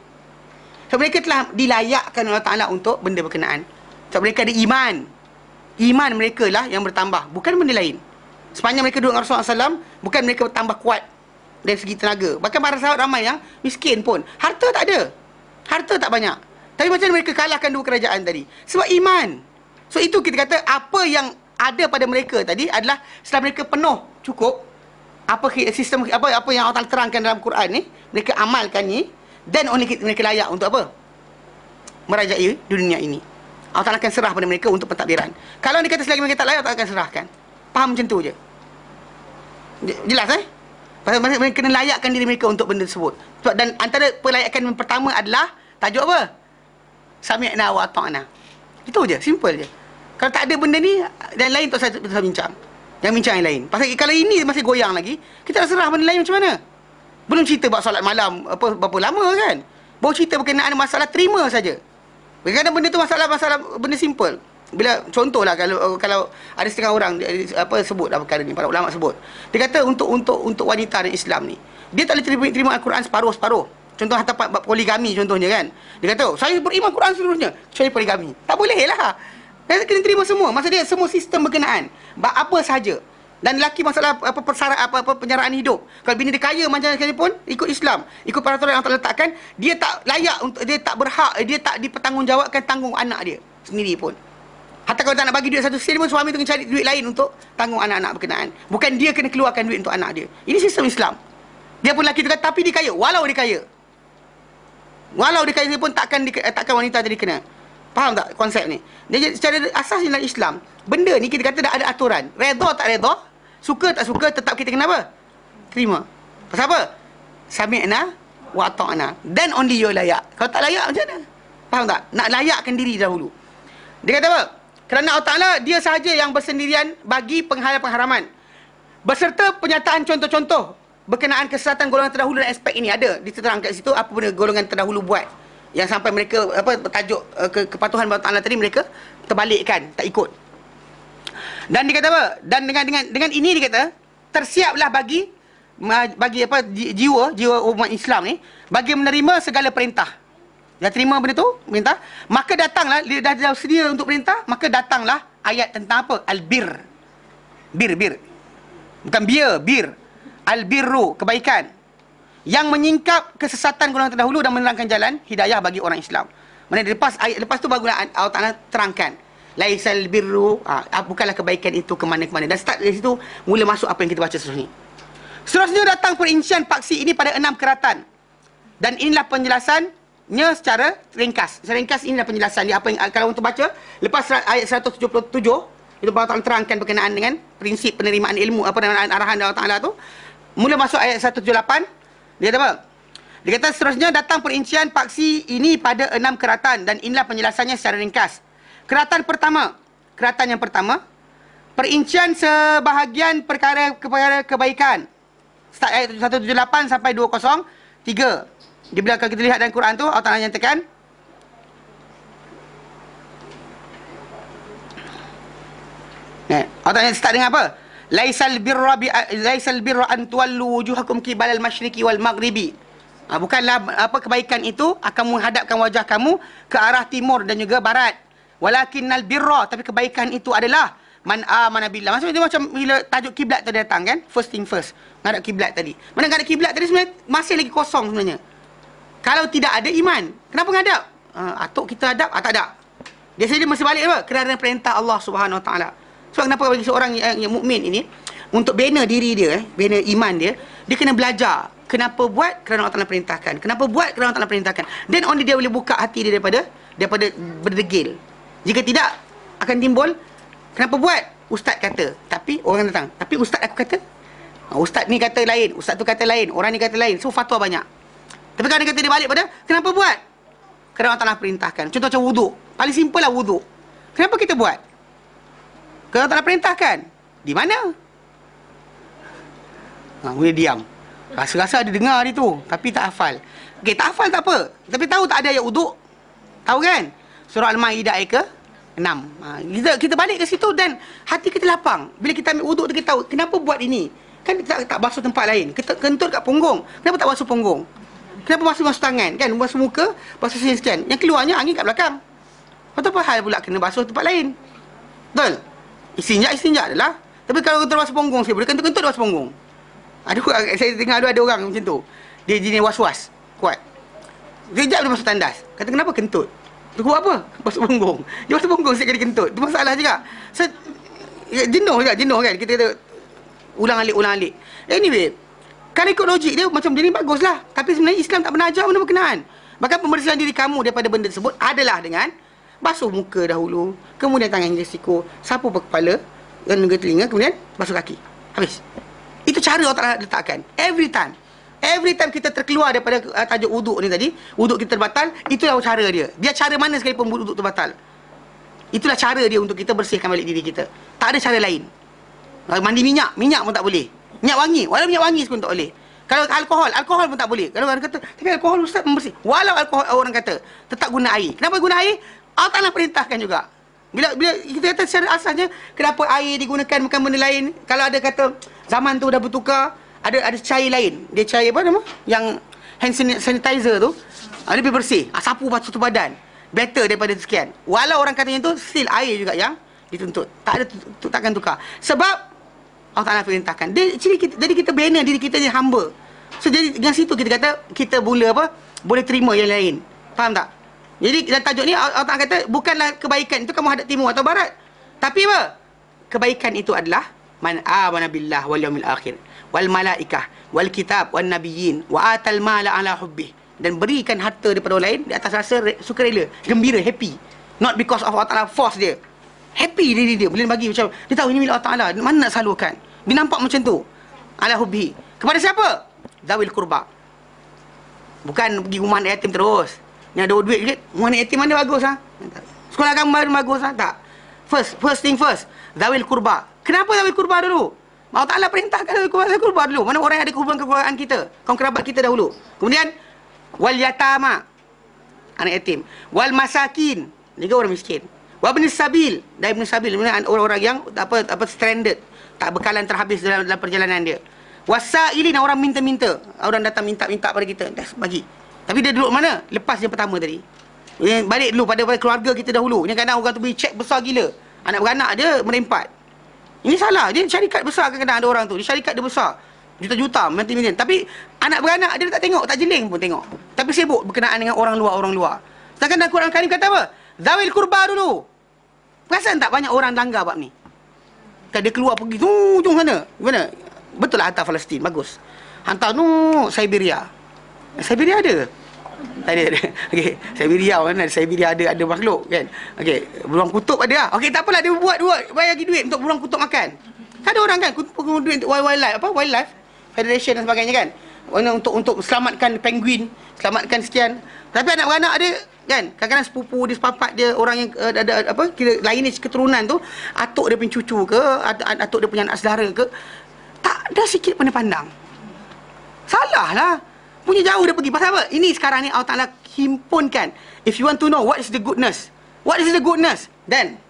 S1: Sebab mereka telah dilayakkan Allah Ta'ala untuk benda berkenaan. Sebab mereka ada iman. Iman mereka lah yang bertambah. Bukan benda lain. Sepanjang mereka duduk dengan Rasulullah SAW, bukan mereka tambah kuat dari segi tenaga. Bahkan para sahabat ramai yang miskin pun. Harta tak ada. Harta tak banyak. Tapi macam mereka kalahkan dua kerajaan tadi? Sebab iman. So itu kita kata apa yang ada pada mereka tadi adalah setelah mereka penuh cukup apa sistem apa apa yang Allah terangkan dalam Quran ni mereka amalkan ni dan only mereka layak untuk apa merajai dunia ini Allah akan serah pada mereka untuk pentadbiran kalau dia kata selagi mereka tak layak tak akan serahkan faham macam tu je Jelas eh? Pasal mereka kena layakkan diri mereka untuk benda tersebut. Dan antara pelayakan yang pertama adalah tajuk apa? Sami'na wa ta'na. Itu je, simple je. Kalau tak ada benda ni dan lain tu saya, saya bincang. Yang bincang yang lain. Pasal kalau ini masih goyang lagi, kita dah serah benda lain macam mana? Belum cerita buat solat malam apa berapa lama kan? Baru cerita berkenaan masalah terima saja. Kadang-kadang benda tu masalah masalah benda simple bila contohlah kalau kalau ada setengah orang apa sebut dah perkara ni para ulama sebut. Dia kata untuk untuk untuk wanita dan Islam ni dia tak boleh terima, terima Al-Quran separuh-separuh contoh hatta poligami contohnya kan. Dia kata oh, saya beriman Quran seluruhnya kecuali poligami. Tak boleh lah. Dia kena terima semua. Masa dia semua sistem berkenaan. Apa sahaja. Dan lelaki masalah apa persyarat apa, apa penjaraan hidup. Kalau bini dia kaya macam pun ikut Islam. Ikut peraturan yang telah letakkan dia tak layak untuk dia tak berhak dia tak dipertanggungjawabkan tanggung anak dia sendiri pun Hatta kalau tak nak bagi duit satu sen pun suami tu kena cari duit lain untuk tanggung anak-anak berkenaan. Bukan dia kena keluarkan duit untuk anak dia. Ini sistem Islam. Dia pun lelaki tu kata, tapi dia kaya. Walau dia kaya. Walau dia kaya pun takkan di, takkan wanita jadi kena. Faham tak konsep ni? Jadi secara asas dalam Islam, benda ni kita kata dah ada aturan. Redha tak redha, suka tak suka tetap kita kena apa? Terima. Pasal apa? Sami'na wa ta'na. Then only you layak. Kalau tak layak macam mana? Faham tak? Nak layakkan diri dahulu. Dia kata apa? Kerana Allah Ta'ala dia sahaja yang bersendirian bagi penghalang pengharaman. Beserta penyataan contoh-contoh berkenaan kesesatan golongan terdahulu dan aspek ini ada. Diterangkan kat situ apa benda golongan terdahulu buat yang sampai mereka apa tajuk uh, ke, kepatuhan Allah Taala tadi mereka terbalikkan tak ikut. Dan dia kata apa? Dan dengan dengan dengan ini dia kata tersiaplah bagi bagi apa jiwa jiwa umat Islam ni bagi menerima segala perintah dia terima benda tu perintah maka datanglah dia dah, dah sedia untuk perintah maka datanglah ayat tentang apa albir bir bir bukan bir bir al-birru, kebaikan. Yang menyingkap kesesatan golongan terdahulu dan menerangkan jalan hidayah bagi orang Islam. Mana lepas ayat lepas tu baru Allah Taala terangkan laisal birru ha, bukanlah kebaikan itu ke mana ke mana dan start dari situ mula masuk apa yang kita baca seterusnya. Seterusnya datang perincian paksi ini pada enam keratan. Dan inilah penjelasannya secara ringkas. Secara ringkas inilah penjelasan dia. Apa yang kalau untuk baca lepas ayat 177 itu Taala terangkan berkenaan dengan prinsip penerimaan ilmu apa dengan arahan Allah Taala tu. Mula masuk ayat 178 Dia kata apa? Dia kata seterusnya datang perincian paksi ini pada enam keratan Dan inilah penjelasannya secara ringkas. Keratan pertama Keratan yang pertama Perincian sebahagian perkara, perkara kebaikan. Start ayat 178 sampai 203 Di belakang kita lihat dalam Quran tu Allah Ta'ala nyatakan Allah Ta'ala start dengan apa? laisal birra bi laisal birra an tuwallu wujuhakum qibala al-masyriqi wal maghribi. Ha, bukanlah apa kebaikan itu akan menghadapkan wajah kamu ke arah timur dan juga barat. Walakinnal birra tapi kebaikan itu adalah man amana billah. Maksudnya dia macam bila tajuk kiblat tadi datang kan? First thing first ngadap kiblat tadi. Mana ngadap kiblat tadi sebenarnya? Masih lagi kosong sebenarnya kalau tidak ada iman kenapa ngadap ha, atuk kita hadap ah, tak ada dia masih balik apa kerana perintah Allah Subhanahu Taala sebab kenapa bagi seorang yang, yang mukmin ini untuk bina diri dia, eh, bina iman dia, dia kena belajar. Kenapa buat? Kerana Allah Taala perintahkan. Kenapa buat? Kerana Allah Taala perintahkan. Dan only dia boleh buka hati dia daripada daripada berdegil. Jika tidak akan timbul kenapa buat? Ustaz kata. Tapi orang datang. Tapi ustaz aku kata. Ah, ustaz ni kata lain, ustaz tu kata lain, orang ni kata lain. So fatwa banyak. Tapi kalau dia kata dia balik pada kenapa buat? Kerana Allah Taala perintahkan. Contoh macam wuduk. Paling simple lah wuduk. Kenapa kita buat? Kalau tak nak perintahkan Di mana? Ha, boleh diam Rasa-rasa ada dengar dia tu Tapi tak hafal Okey, tak hafal tak apa Tapi tahu tak ada ayat uduk Tahu kan? Surah Al-Ma'idah ayat ke 6 ha, kita, kita balik ke situ dan Hati kita lapang Bila kita ambil uduk tu kita tahu Kenapa buat ini? Kan kita tak, tak basuh tempat lain Kita kentut kat punggung Kenapa tak basuh punggung? Kenapa basuh-basuh tangan? Kan? Basuh muka Basuh sini sekian Yang keluarnya angin kat belakang Atau apa hal pula kena basuh tempat lain? Betul? Istinja, istinja adalah. Tapi kalau kita basuh punggung saya boleh kentut-kentut basuh punggung. Ada saya dengar ada ada orang macam tu. Dia jenis was-was, kuat. Sekejap dia masuk tandas. Kata kenapa kentut? Dia buat apa? Basuh punggung. Dia basuh punggung sekali kentut. Itu masalah juga. Saya ya, jenuh juga, jenuh kan. Kita kata ulang alik, ulang alik. Anyway, kalau ikut logik dia macam dia ni baguslah. Tapi sebenarnya Islam tak pernah ajar benda berkenaan. Bahkan pembersihan diri kamu daripada benda tersebut adalah dengan basuh muka dahulu, kemudian tangan hingga siku, sapu kepala dan juga telinga, kemudian basuh kaki. Habis. Itu cara Allah letakkan. Every time. Every time kita terkeluar daripada uh, tajuk wuduk ni tadi, wuduk kita terbatal, itulah cara dia. Dia cara mana sekali pun wuduk terbatal. Itulah cara dia untuk kita bersihkan balik diri kita. Tak ada cara lain. Mandi minyak, minyak pun tak boleh. Minyak wangi, walau minyak wangi pun tak boleh. Kalau alkohol, alkohol pun tak boleh. Kalau orang kata, tapi alkohol ustaz membersih. Walau alkohol orang kata, tetap guna air. Kenapa guna air? Allah Ta'ala perintahkan juga. Bila, bila kita kata secara asalnya, kenapa air digunakan bukan benda lain? Kalau ada kata, zaman tu dah bertukar, ada ada cair lain. Dia cair apa nama? Yang hand sanitizer tu, ah, lebih bersih. Ha, sapu batu badan. Better daripada sekian. Walau orang katanya tu, still air juga yang dituntut. Tak ada, takkan tukar. Sebab, Allah Ta'ala perintahkan. Jadi, kita, jadi kita bina diri kita ni hamba. So, jadi dengan situ kita kata, kita boleh apa? Boleh terima yang lain. Faham tak? Jadi dalam tajuk ni Allah Taala kata bukanlah kebaikan itu kamu hadap timur atau barat. Tapi apa? Kebaikan itu adalah man amana billah wal yaumil akhir wal malaikah wal kitab wan nabiyyin wa atal mala ala hubbi dan berikan harta daripada orang lain di atas rasa sukarela, gembira, happy. Not because of Allah Taala force dia. Happy diri dia boleh bagi macam dia tahu ini milik Allah Taala, mana nak salurkan. Dia nampak macam tu. Ala hubbi. Kepada siapa? Zawil kurba. Bukan pergi rumah anak yatim terus. Ni ada duit sikit, rumah anak yatim mana bagus ha? Sekolah agama mana bagus ha? Tak. First, first thing first. Zawil kurba. Kenapa zawil kurba dulu? Allah Ta'ala perintahkan kurba, zawil kurba dulu. Mana orang yang ada hubungan kekeluargaan kita? Kaum kerabat kita dahulu. Kemudian, wal yatama. Anak yatim. Wal masakin. Ni orang miskin. Wa ibn sabil. Dan ibn sabil. Orang-orang yang apa apa stranded. Tak bekalan terhabis dalam, dalam perjalanan dia. Wasailin orang minta-minta. Orang datang minta-minta pada kita. Dah bagi. Tapi dia duduk mana? Lepas yang pertama tadi. Balik dulu pada, pada keluarga kita dahulu. Yang kadang orang tu beri cek besar gila. Anak beranak dia merempat. Ini salah. Dia syarikat besar kadang-kadang ada orang tu. Dia syarikat dia besar. Juta-juta, milion Tapi anak beranak dia tak tengok, tak jeling pun tengok. Tapi sibuk berkenaan dengan orang luar, orang luar. Sedangkan dalam Quran Karim kata apa? Zawil kurba dulu. Perasan tak banyak orang langgar bab ni? Kan dia keluar pergi tu ujung sana. Gimana? Betul lah hantar Palestin. Bagus. Hantar tu Siberia. Siberia ada tak ada, ada. Okey, Siberia mana? Siberia ada ada makhluk kan. Okey, beruang kutub ada lah. Okey, tak apalah dia buat buat bayar lagi duit untuk beruang kutub makan. Ada orang kan kumpul duit untuk wildlife apa? Wildlife Federation dan sebagainya kan. Mana untuk untuk selamatkan penguin, selamatkan sekian. Tapi anak beranak ada kan? Kadang-kadang sepupu dia sepapat dia orang yang uh, ada apa kira lineage keturunan tu atuk dia punya cucu ke atuk dia punya anak saudara ke tak ada sikit pandang pandang. Salah lah punya jauh dia pergi. Pasal apa? Ini sekarang ni Allah Taala himpunkan if you want to know what is the goodness what is the goodness then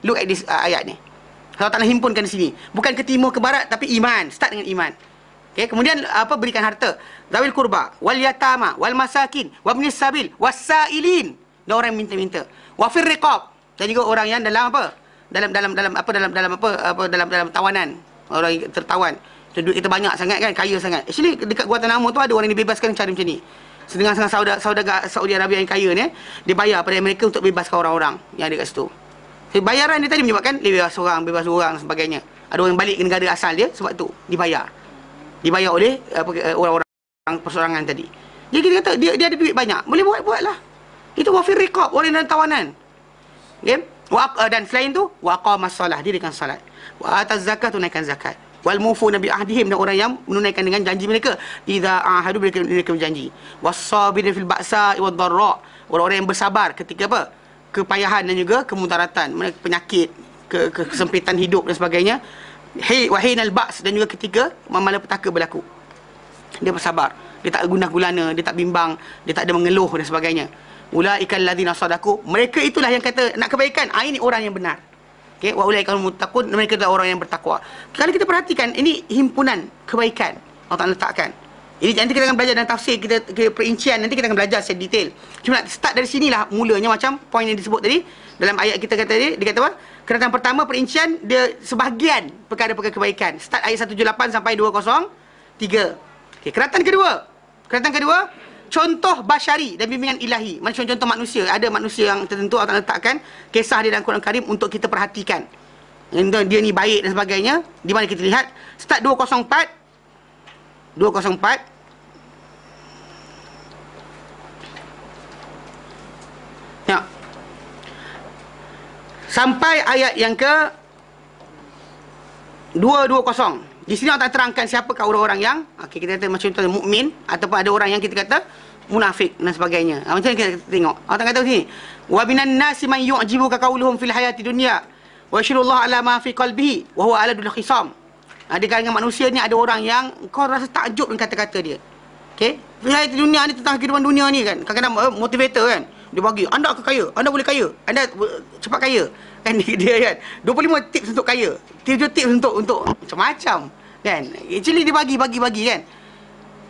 S1: look at this uh, ayat ni. Allah Taala himpunkan di sini. Bukan ke timur ke barat tapi iman. Start dengan iman Okay, kemudian apa berikan harta. Zawil kurba wal yatama wal masakin wa sabil wasailin. Dan orang minta-minta. Wa fir riqab. Dan juga orang yang dalam apa? Dalam dalam dalam apa dalam dalam apa apa dalam dalam tawanan. Orang yang tertawan. Duit kita banyak sangat kan kaya sangat. Actually dekat Guantanamo tu ada orang yang dibebaskan cara macam ni. Sedangkan sangat saudara saudara Saudi Arabia yang kaya ni dia bayar pada mereka untuk bebaskan orang-orang yang ada kat situ. So, bayaran dia tadi menyebabkan dia bebas orang bebas orang sebagainya. Ada orang balik ke negara asal dia sebab tu dibayar dibayar oleh apa orang-orang persorangan tadi. Jadi kita kata dia, dia ada duit banyak boleh buat buatlah. Itu wafir riqab orang dalam tawanan. Okay? Wa, uh, dan selain tu waqamas solah dirikan salat. Wa ataz zakat tunaikan zakat. Wal mufu nabi ahdihim dan orang yang menunaikan dengan janji mereka. Idza ahadu mereka mereka berjanji. Wasabirin fil ba'sa wad dharra orang-orang yang bersabar ketika apa? Kepayahan dan juga kemudaratan. Penyakit ke kesempitan hidup dan sebagainya hey wahin al ba's dan juga ketika malapetaka berlaku. Dia bersabar. Dia tak guna gulana dia tak bimbang dia tak ada mengeluh dan sebagainya. Ulaikal ladzina sadaku. Mereka itulah yang kata nak kebaikan ah ini orang yang benar. Okey, wa ulai kaum muttaqun. Mereka adalah orang yang bertakwa. Kalau kita perhatikan ini himpunan kebaikan. Allah Taala letakkan. Ini nanti kita akan belajar dalam tafsir kita, kita perincian nanti kita akan belajar secara detail. Cuma start dari sinilah mulanya macam poin yang disebut tadi dalam ayat kita kata tadi dia kata apa? Kerana pertama perincian dia sebahagian perkara-perkara kebaikan. Start ayat 178 sampai 203. Okey, keratan kedua. Keratan kedua contoh basyari dan bimbingan ilahi. Macam contoh manusia. Ada manusia yang tertentu Allah letakkan kisah dia dalam Quran Karim untuk kita perhatikan. Dia ni baik dan sebagainya. Di mana kita lihat. Start 204. 204. Ya. Sampai ayat yang ke 220. Di sini Allah terangkan siapakah orang-orang yang okay, kita kata macam contohnya mukmin ataupun ada orang yang kita kata munafik dan sebagainya. Ha, macam kita tengok. Allah kata sini, wa minan nasi man yu'jibuka qawluhum fil hayati dunya wa yashhadullahu ala ma fi qalbihi wa huwa aladul khisam. Ha, di kalangan manusia ni ada orang yang kau rasa takjub dengan kata-kata dia. Okey? Hayat dunia ni tentang kehidupan dunia ni kan. Kadang-kadang motivator kan. Dia bagi, anda akan kaya. Anda boleh kaya. Anda cepat kaya kan dia kan 25 tips untuk kaya 7 tips untuk untuk macam-macam kan actually dia bagi bagi bagi kan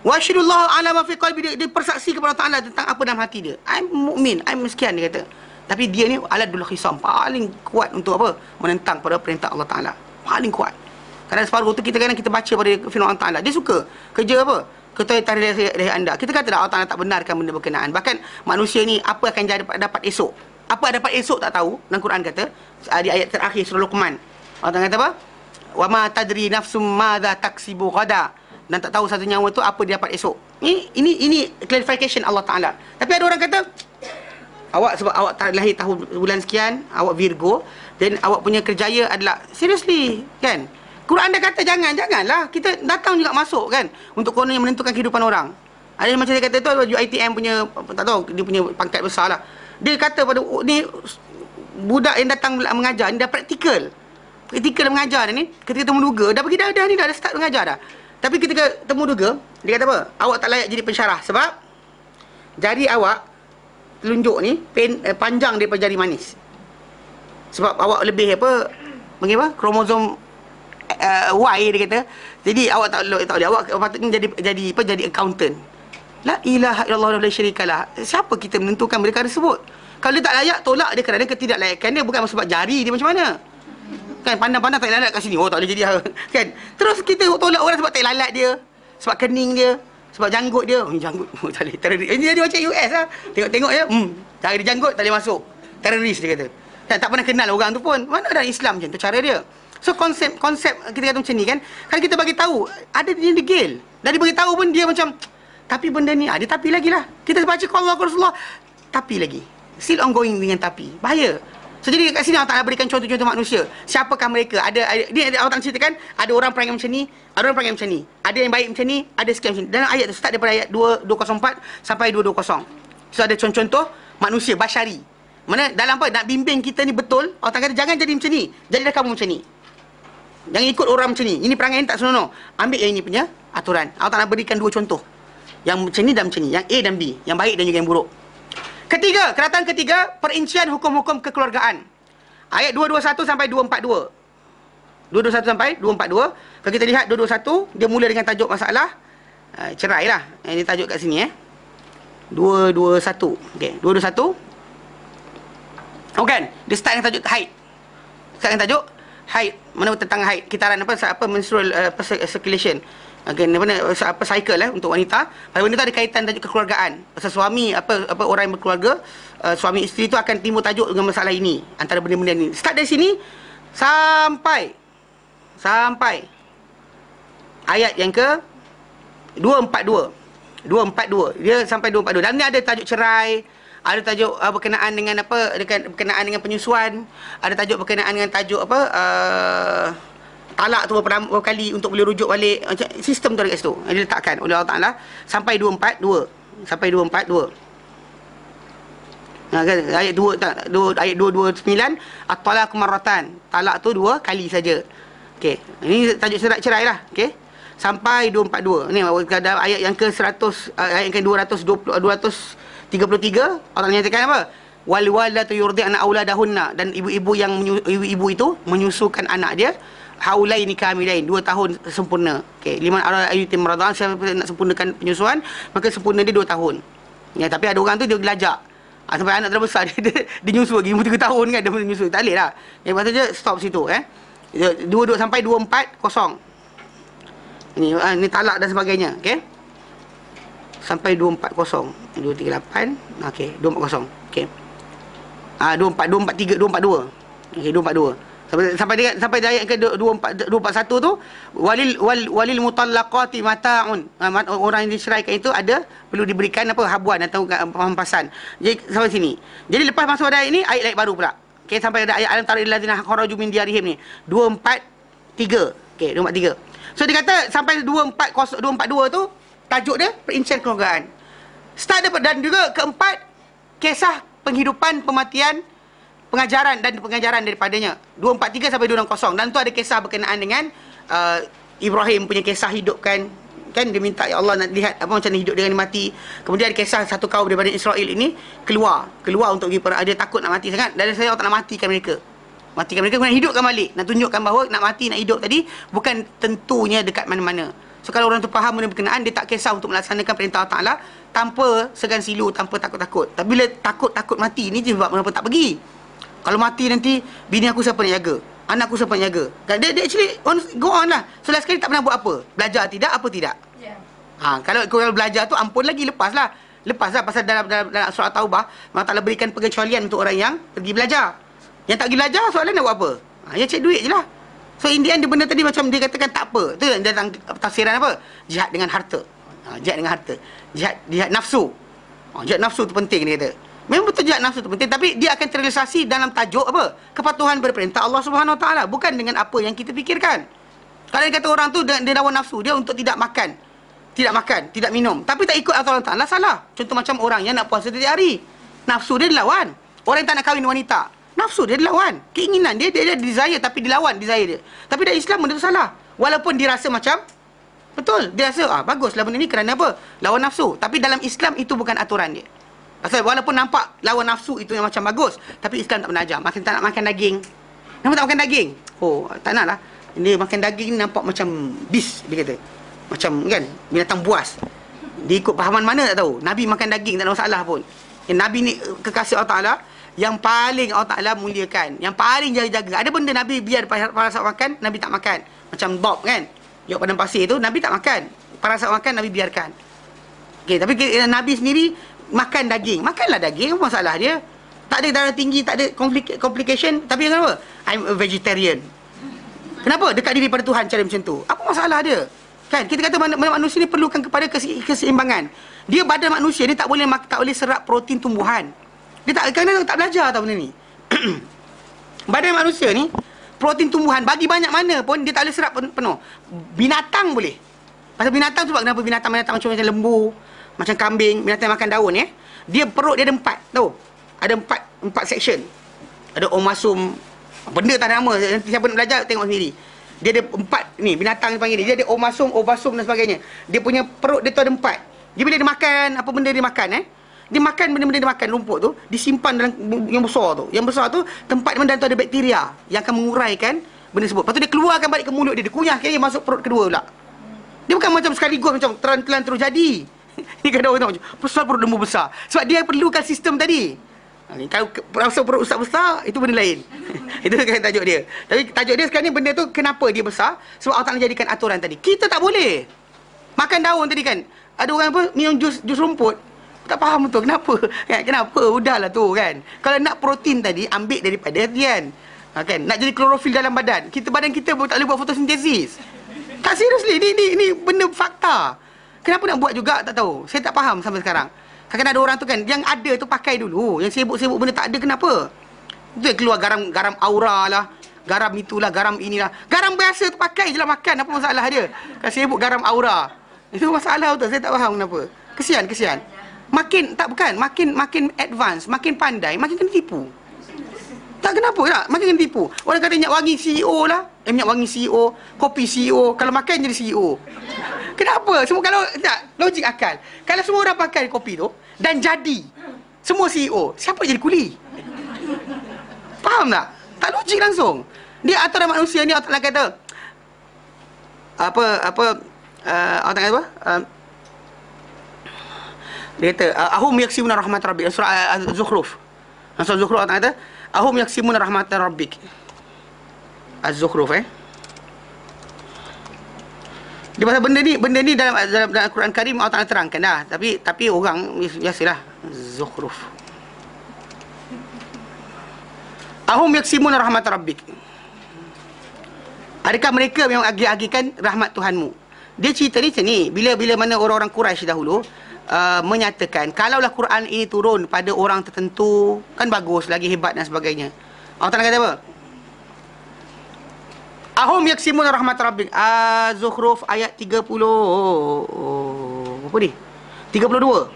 S1: wasyidullah ala ma fi qalbi dia, dia persaksi kepada Allah Taala tentang apa dalam hati dia i'm mukmin i'm sekian dia kata tapi dia ni aladul khisam paling kuat untuk apa menentang pada perintah Allah Taala paling kuat kerana separuh tu kita kadang kita baca pada firman Allah Taala. Dia suka kerja apa? Ketahui tarikh dari, dari anda. Kita kata Allah Taala tak benarkan benda berkenaan. Bahkan manusia ni apa akan jadi dapat esok? Apa dapat esok tak tahu. Dalam Quran kata uh, di ayat terakhir surah Luqman. Allah kata apa? Wa ma tadri nafsum madza taksibu ghada. Dan tak tahu satu nyawa tu apa dia dapat esok. Ini ini ini clarification Allah Taala. Tapi ada orang kata awak sebab awak tak lahir tahun bulan sekian awak Virgo dan awak punya kerjaya adalah seriously kan Quran dah kata jangan janganlah kita datang juga masuk kan untuk yang menentukan kehidupan orang Ada macam dia kata tu UiTM punya tak tahu dia punya pangkat besar lah. Dia kata pada oh, ni budak yang datang mengajar ni dah praktikal. Praktikal mengajar ni ketika temu duga dah pergi dah dah ni dah, dah start mengajar dah. Tapi ketika temu duga dia kata apa? Awak tak layak jadi pensyarah sebab jari awak telunjuk ni pen, eh, panjang daripada jari manis. Sebab awak lebih apa? Bagaimana? Kromosom uh, Y dia kata. Jadi awak tak tak boleh awak patutnya jadi jadi apa jadi accountant. La ilaha illallah wa syarikalah. Siapa kita menentukan perkara tersebut? Kalau dia tak layak, tolak dia kerana ketidaklayakkan dia bukan sebab jari dia macam mana. Kan pandang-pandang tak layak kat sini. Oh tak boleh jadi kan. Terus kita tolak orang sebab tak lalat dia, sebab kening dia, sebab janggut dia. Oh janggut oh, tak boleh. Teroris. Ini dia macam US lah. Tengok-tengok ya. Hmm. Cara janggut tak boleh masuk. Teroris dia kata. Tak, tak pernah kenal orang tu pun. Mana ada Islam macam tu cara dia. So konsep konsep kita kata macam ni kan. Kalau kita bagi tahu ada dia degil. Dari bagi tahu pun dia macam tapi benda ni ada tapi lagi lah. Kita baca kalau Allah Rasulullah tapi lagi. Still ongoing dengan tapi. Bahaya. So jadi kat sini Allah Ta'ala berikan contoh-contoh manusia. Siapakah mereka? Ada, ada ni Allah Ta'ala ceritakan ada orang perangai macam ni, ada orang perangai macam ni. Ada yang baik macam ni, ada sekian macam ni. Dalam ayat tu start daripada ayat 2, 204 sampai 220. So ada contoh-contoh manusia basyari. Mana dalam apa nak bimbing kita ni betul, Allah Ta'ala kata jangan jadi macam ni. Jadilah kamu macam ni. Jangan ikut orang macam ni. Ini perangai ni tak senonoh. Ambil yang ini punya aturan. Allah Ta'ala berikan dua contoh. Yang macam ni dan macam ni. Yang A dan B. Yang baik dan juga yang buruk. Ketiga, keratan ketiga, perincian hukum-hukum kekeluargaan. Ayat 221 sampai 242. 221 sampai 242. Kalau kita lihat 221, dia mula dengan tajuk masalah uh, cerai lah. Ini tajuk kat sini eh. 221. Okey, 221. Oh kan? Dia start dengan tajuk haid. Start dengan tajuk haid. Mana tentang haid? Kitaran apa? Apa menstrual uh, circulation. Okay, apa, apa cycle eh, untuk wanita. Pada wanita ada kaitan tajuk kekeluargaan. Pasal suami, apa apa orang yang berkeluarga, uh, suami isteri itu akan timbul tajuk dengan masalah ini. Antara benda-benda ini. Start dari sini, sampai, sampai, ayat yang ke 242. 242. Dia sampai 242. Dan ni ada tajuk cerai, ada tajuk uh, berkenaan dengan apa, berkenaan dengan penyusuan, ada tajuk berkenaan dengan tajuk apa, uh, talak tu berapa, berapa kali untuk boleh rujuk balik. Macam sistem tu ada kat situ yang diletakkan oleh Allah Taala sampai 242 sampai 242 Ha, kan? ayat 2 tak 2 ayat 229 at-talaq marratan. Talak tu dua kali saja. Okey. Ini tajuk cerai cerai lah. Okey. Sampai 242 ni ada ayat yang ke 100 ayat yang ke 220 233 Allah nyatakan apa? Wal walatu yurdi'na auladahunna dan ibu-ibu yang ibu-ibu itu menyusukan anak dia haulaini kamilain. Dua tahun sempurna. Okey liman ara ayutim radhan siapa nak sempurnakan penyusuan maka sempurna dia dua tahun. Ya tapi ada orang tu dia gelajak ha, sampai anak terbesar dia, dia, dia nyusu lagi umur tiga tahun kan dia menyusu tak boleh lah. Ya pasal je stop situ eh. Dua dua sampai dua empat kosong. Ini ha, ini talak dan sebagainya okey sampai dua empat kosong dua tiga lapan okey dua empat kosong okey ah dua empat dua okey dua empat dua sampai sampai dia sampai ayat ke 24 241 tu walil wal, walil mutallaqati mataun ha, orang yang diceraikan itu ada perlu diberikan apa habuan atau pampasan jadi sampai sini jadi lepas masuk ayat ini ayat ayat baru pula okey sampai ada ayat alam taril ladzina kharaju min diarihim ni 243 okey 243 so dia kata sampai 24 242 tu tajuk dia perincian keluargaan start dan juga keempat kisah penghidupan pematian pengajaran dan pengajaran daripadanya. 243 sampai 260 dan tu ada kisah berkenaan dengan uh, Ibrahim punya kisah hidup kan? Kan dia minta ya Allah nak lihat apa macam hidup dengan mati. Kemudian ada kisah satu kaum daripada Israel ini keluar. Keluar untuk pergi perang. Dia takut nak mati sangat. Dan saya tak nak matikan mereka. Matikan mereka kemudian hidupkan balik. Nak tunjukkan bahawa nak mati nak hidup tadi bukan tentunya dekat mana-mana so kalau orang tu faham benda berkenaan dia tak kisah untuk melaksanakan perintah Allah Ta'ala tanpa segan silu tanpa takut-takut tapi bila takut-takut mati ni sebab kenapa tak pergi kalau mati nanti bini aku siapa nak jaga? Anak aku siapa nak jaga? Kan dia, dia actually on, go on lah. So last sekali tak pernah buat apa? Belajar tidak apa tidak? Yeah. Ha, kalau kau belajar tu ampun lagi lepas lah. Lepas lah pasal dalam, dalam, dalam surat Taubah Allah Ta'ala berikan pengecualian untuk orang yang pergi belajar. Yang tak pergi belajar soalan nak buat apa? Ha, yang cek duit je lah. So in the end dia benda tadi macam dia katakan tak apa. Tu dia datang tafsiran apa? Jihad dengan harta. Ha, jihad dengan harta. Jihad, jihad nafsu. Ha, jihad nafsu tu penting dia kata. Memang betul jihad nafsu itu penting tapi dia akan terrealisasi dalam tajuk apa? Kepatuhan berperintah Allah Subhanahu Taala bukan dengan apa yang kita fikirkan. Kalau kata orang tu dia lawan nafsu dia untuk tidak makan. tidak makan, tidak minum. Tapi tak ikut aturan Allah Ta'ala, salah. Contoh macam orang yang nak puasa setiap hari. Nafsu dia dilawan. Orang yang tak nak kahwin wanita. Nafsu dia dilawan. Keinginan dia, dia, dia desire tapi dilawan desire dia. Tapi dalam Islam benda tu salah. Walaupun dia rasa macam, betul. Dia rasa, ah baguslah benda ni kerana apa? Lawan nafsu. Tapi dalam Islam itu bukan aturan dia. Pasal walaupun nampak lawan nafsu itu yang macam bagus. Tapi Islam tak pernah ajar. Makin tak nak makan daging. Kenapa tak makan daging? Oh, tak nak lah. Ini makan daging ni nampak macam bis, dia kata macam kan binatang buas dia ikut pahaman mana tak tahu nabi makan daging tak ada masalah pun yang nabi ni kekasih Allah Taala yang paling Allah Taala muliakan yang paling jaga-jaga. Ada benda nabi biar para sahabat makan nabi tak makan. Macam bob kan Yuk padang pasir tu nabi tak makan. Para sahabat makan nabi biarkan. Okey tapi nabi sendiri makan daging. Makanlah daging masalah dia? Tak ada darah tinggi tak ada complication. Tapi kenapa? I'm a vegetarian. Kenapa? Dekat diri pada Tuhan cara macam tu. Apa masalah dia? Kan kita kata manusia ni perlukan kepada keseimbangan. Dia badan manusia ni tak boleh tak boleh serap protein tumbuhan. Dia tak kadang tak belajar tau benda ni. badan manusia ni protein tumbuhan bagi banyak mana pun dia tak boleh serap penuh. Binatang boleh. Pasal binatang sebab kenapa binatang-binatang macam macam lembu, macam kambing, binatang makan daun ya. Dia perut dia ada empat, tahu? Ada empat empat section. Ada omasum benda tak nama. Siapa nak belajar tengok sendiri. Dia ada empat ni binatang dia panggil dia. Dia ada omasum, ovasum dan sebagainya. Dia punya perut dia tu ada empat. Dia bila dia makan, apa benda dia makan eh? Dia makan benda-benda dia makan rumput tu, disimpan dalam yang besar tu. Yang besar tu tempat mana tu ada bakteria yang akan menguraikan benda tersebut. Lepas tu dia keluarkan balik ke mulut dia, dia kunyah kira masuk perut kedua pula. Dia bukan macam sekaligus macam teran-teran terus jadi. Ni kadang orang macam besar perut lembu besar. Sebab dia perlukan sistem tadi. Kalau rasa perut ustaz besar, itu benda lain. itu kan tajuk dia. Tapi tajuk dia sekarang ni benda tu kenapa dia besar? Sebab Allah Ta'ala jadikan aturan tadi. Kita tak boleh. Makan daun tadi kan. Ada orang apa minum jus jus rumput. Tak faham betul kenapa. Kan? Kenapa? Udahlah tu kan. Kalau nak protein tadi, ambil daripada kan. Ha, kan? Nak jadi klorofil dalam badan. Kita badan kita pun tak boleh buat fotosintesis. Tak seriously. Ni, ni, ni benda fakta. Kenapa nak buat juga tak tahu. Saya tak faham sampai sekarang. Kadang-kadang ada orang tu kan Yang ada tu pakai dulu Yang sibuk-sibuk benda tak ada kenapa Itu yang keluar garam garam aura lah Garam itulah Garam inilah Garam biasa tu pakai je lah makan Apa masalah dia Kan sibuk garam aura Itu masalah betul Saya tak faham kenapa Kesian kesian Makin tak bukan Makin makin advance Makin pandai Makin kena tipu tak kenapa tak Makin kena tipu Orang kata minyak wangi CEO lah Eh minyak wangi CEO Kopi CEO Kalau makan jadi CEO Kenapa? Semua kalau tak logik akal. Kalau semua orang pakai kopi tu dan jadi semua CEO, siapa jadi kuli? Faham tak? Tak logik langsung. Dia aturan manusia ni Allah kata apa apa uh, Allah kata apa? Uh, dia kata ahum yaksimuna rahmat rabbik surah az-zukhruf. Surah az-zukhruf Allah kata ahum yaksimuna rahmat rabbik. Az-zukhruf eh. Dia pasal benda ni, benda ni dalam dalam, dalam Al-Quran Karim Allah Taala terangkan dah. Tapi tapi orang biasalah zukhruf. Ahum yaksimun rahmat rabbik. Adakah mereka yang agi-agikan rahmat Tuhanmu? Dia cerita ni macam ni. Bila bila mana orang-orang Quraisy dahulu uh, menyatakan kalaulah Quran ini turun pada orang tertentu kan bagus lagi hebat dan sebagainya. Allah Taala kata apa? Ahum yaksimun rahmat rabbik. Az-Zukhruf ayat 30. Apa ni? 32.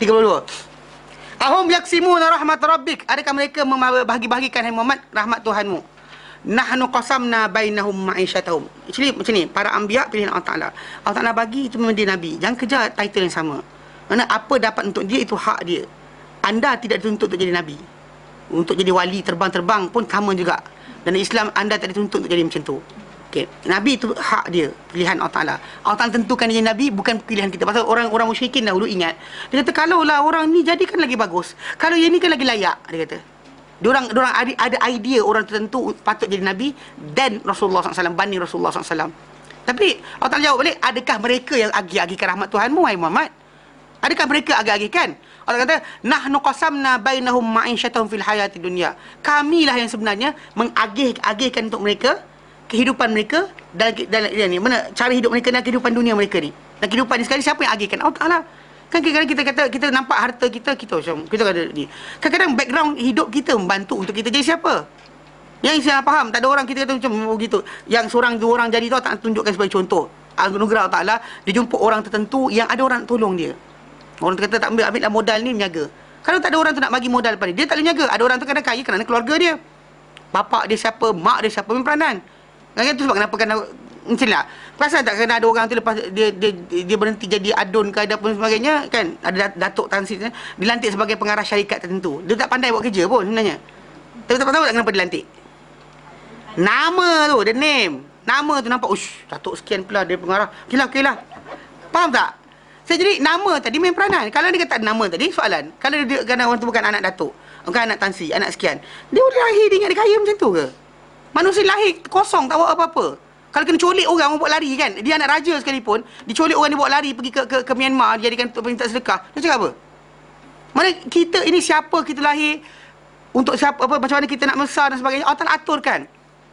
S1: 32. Ahum yaksimun rahmat rabbik. Adakah mereka membahagi-bahagikan hai Muhammad rahmat Tuhanmu? Nahnu qasamna bainahum ma'isyatahum. Actually macam ni, para anbiya pilihan Allah Taala. Allah Taala bagi itu memang dia nabi. Jangan kejar title yang sama. Mana apa dapat untuk dia itu hak dia. Anda tidak dituntut untuk jadi nabi. Untuk jadi wali terbang-terbang pun sama juga. Dan Islam anda tak dituntut untuk jadi macam tu. Okay. Nabi itu hak dia, pilihan Allah Ta'ala. Allah Ta'ala tentukan dia Nabi, bukan pilihan kita. Pasal orang-orang musyrikin dahulu ingat. Dia kata, kalau lah orang ni jadi kan lagi bagus. Kalau yang ni kan lagi layak, dia kata. Diorang, diorang ada, ada idea orang tertentu patut jadi Nabi dan Rasulullah SAW, banding Rasulullah SAW. Tapi Allah Ta'ala jawab balik, adakah mereka yang agi-agikan rahmat Tuhanmu, Hai Muhammad? Adakah mereka agi-agikan? Allah kata, nahnu qasamna bainahum ma'isyatahum fil hayati dunya. Kamilah yang sebenarnya mengagih-agihkan untuk mereka kehidupan mereka dalam dalam ini mana cara hidup mereka dan kehidupan dunia mereka ni. Dan kehidupan ni sekali siapa yang agihkan? Allah Taala. Kan kadang-kadang kita kata kita nampak harta kita kita macam kita kata ni. Kadang-kadang background hidup kita membantu untuk kita jadi siapa? Yang saya faham, tak ada orang kita kata macam begitu. Yang seorang dua orang jadi tu tak tunjukkan sebagai contoh. anugerah Ta'ala Dia jumpa orang tertentu yang ada orang tolong dia Orang kata tak ambil, ambil lah modal ni menjaga Kalau tak ada orang tu nak bagi modal pada dia, dia tak boleh menjaga Ada orang tu kadang kaya kerana keluarga dia Bapak dia siapa, mak dia siapa, memang peranan Kan tu sebab kenapa kena macam lah. Perasan tak kena ada orang tu lepas dia dia dia berhenti jadi adun ke ada pun sebagainya kan ada datuk tansi dilantik sebagai pengarah syarikat tertentu. Dia tak pandai buat kerja pun sebenarnya. Tapi tak tahu tak kenapa dilantik. Nama tu, the name. Nama tu nampak, ush, datuk sekian pula dia pengarah. Okeylah, okeylah. Faham tak? Saya jadi nama tadi main peranan. Kalau dia kata nama tadi, soalan. Kalau dia kena orang tu bukan anak datuk. Bukan anak tansi, anak sekian. Dia lahir dia ingat dia kaya macam tu ke? Manusia lahir kosong, tak buat apa-apa. Kalau kena colik orang, buat lari kan? Dia anak raja sekalipun, dicolik orang dia buat lari pergi ke, ke, ke Myanmar, dijadikan minta sedekah. Dia cakap apa? Mana kita ini siapa kita lahir, untuk siapa, apa, macam mana kita nak besar dan sebagainya, Allah Ta'ala aturkan.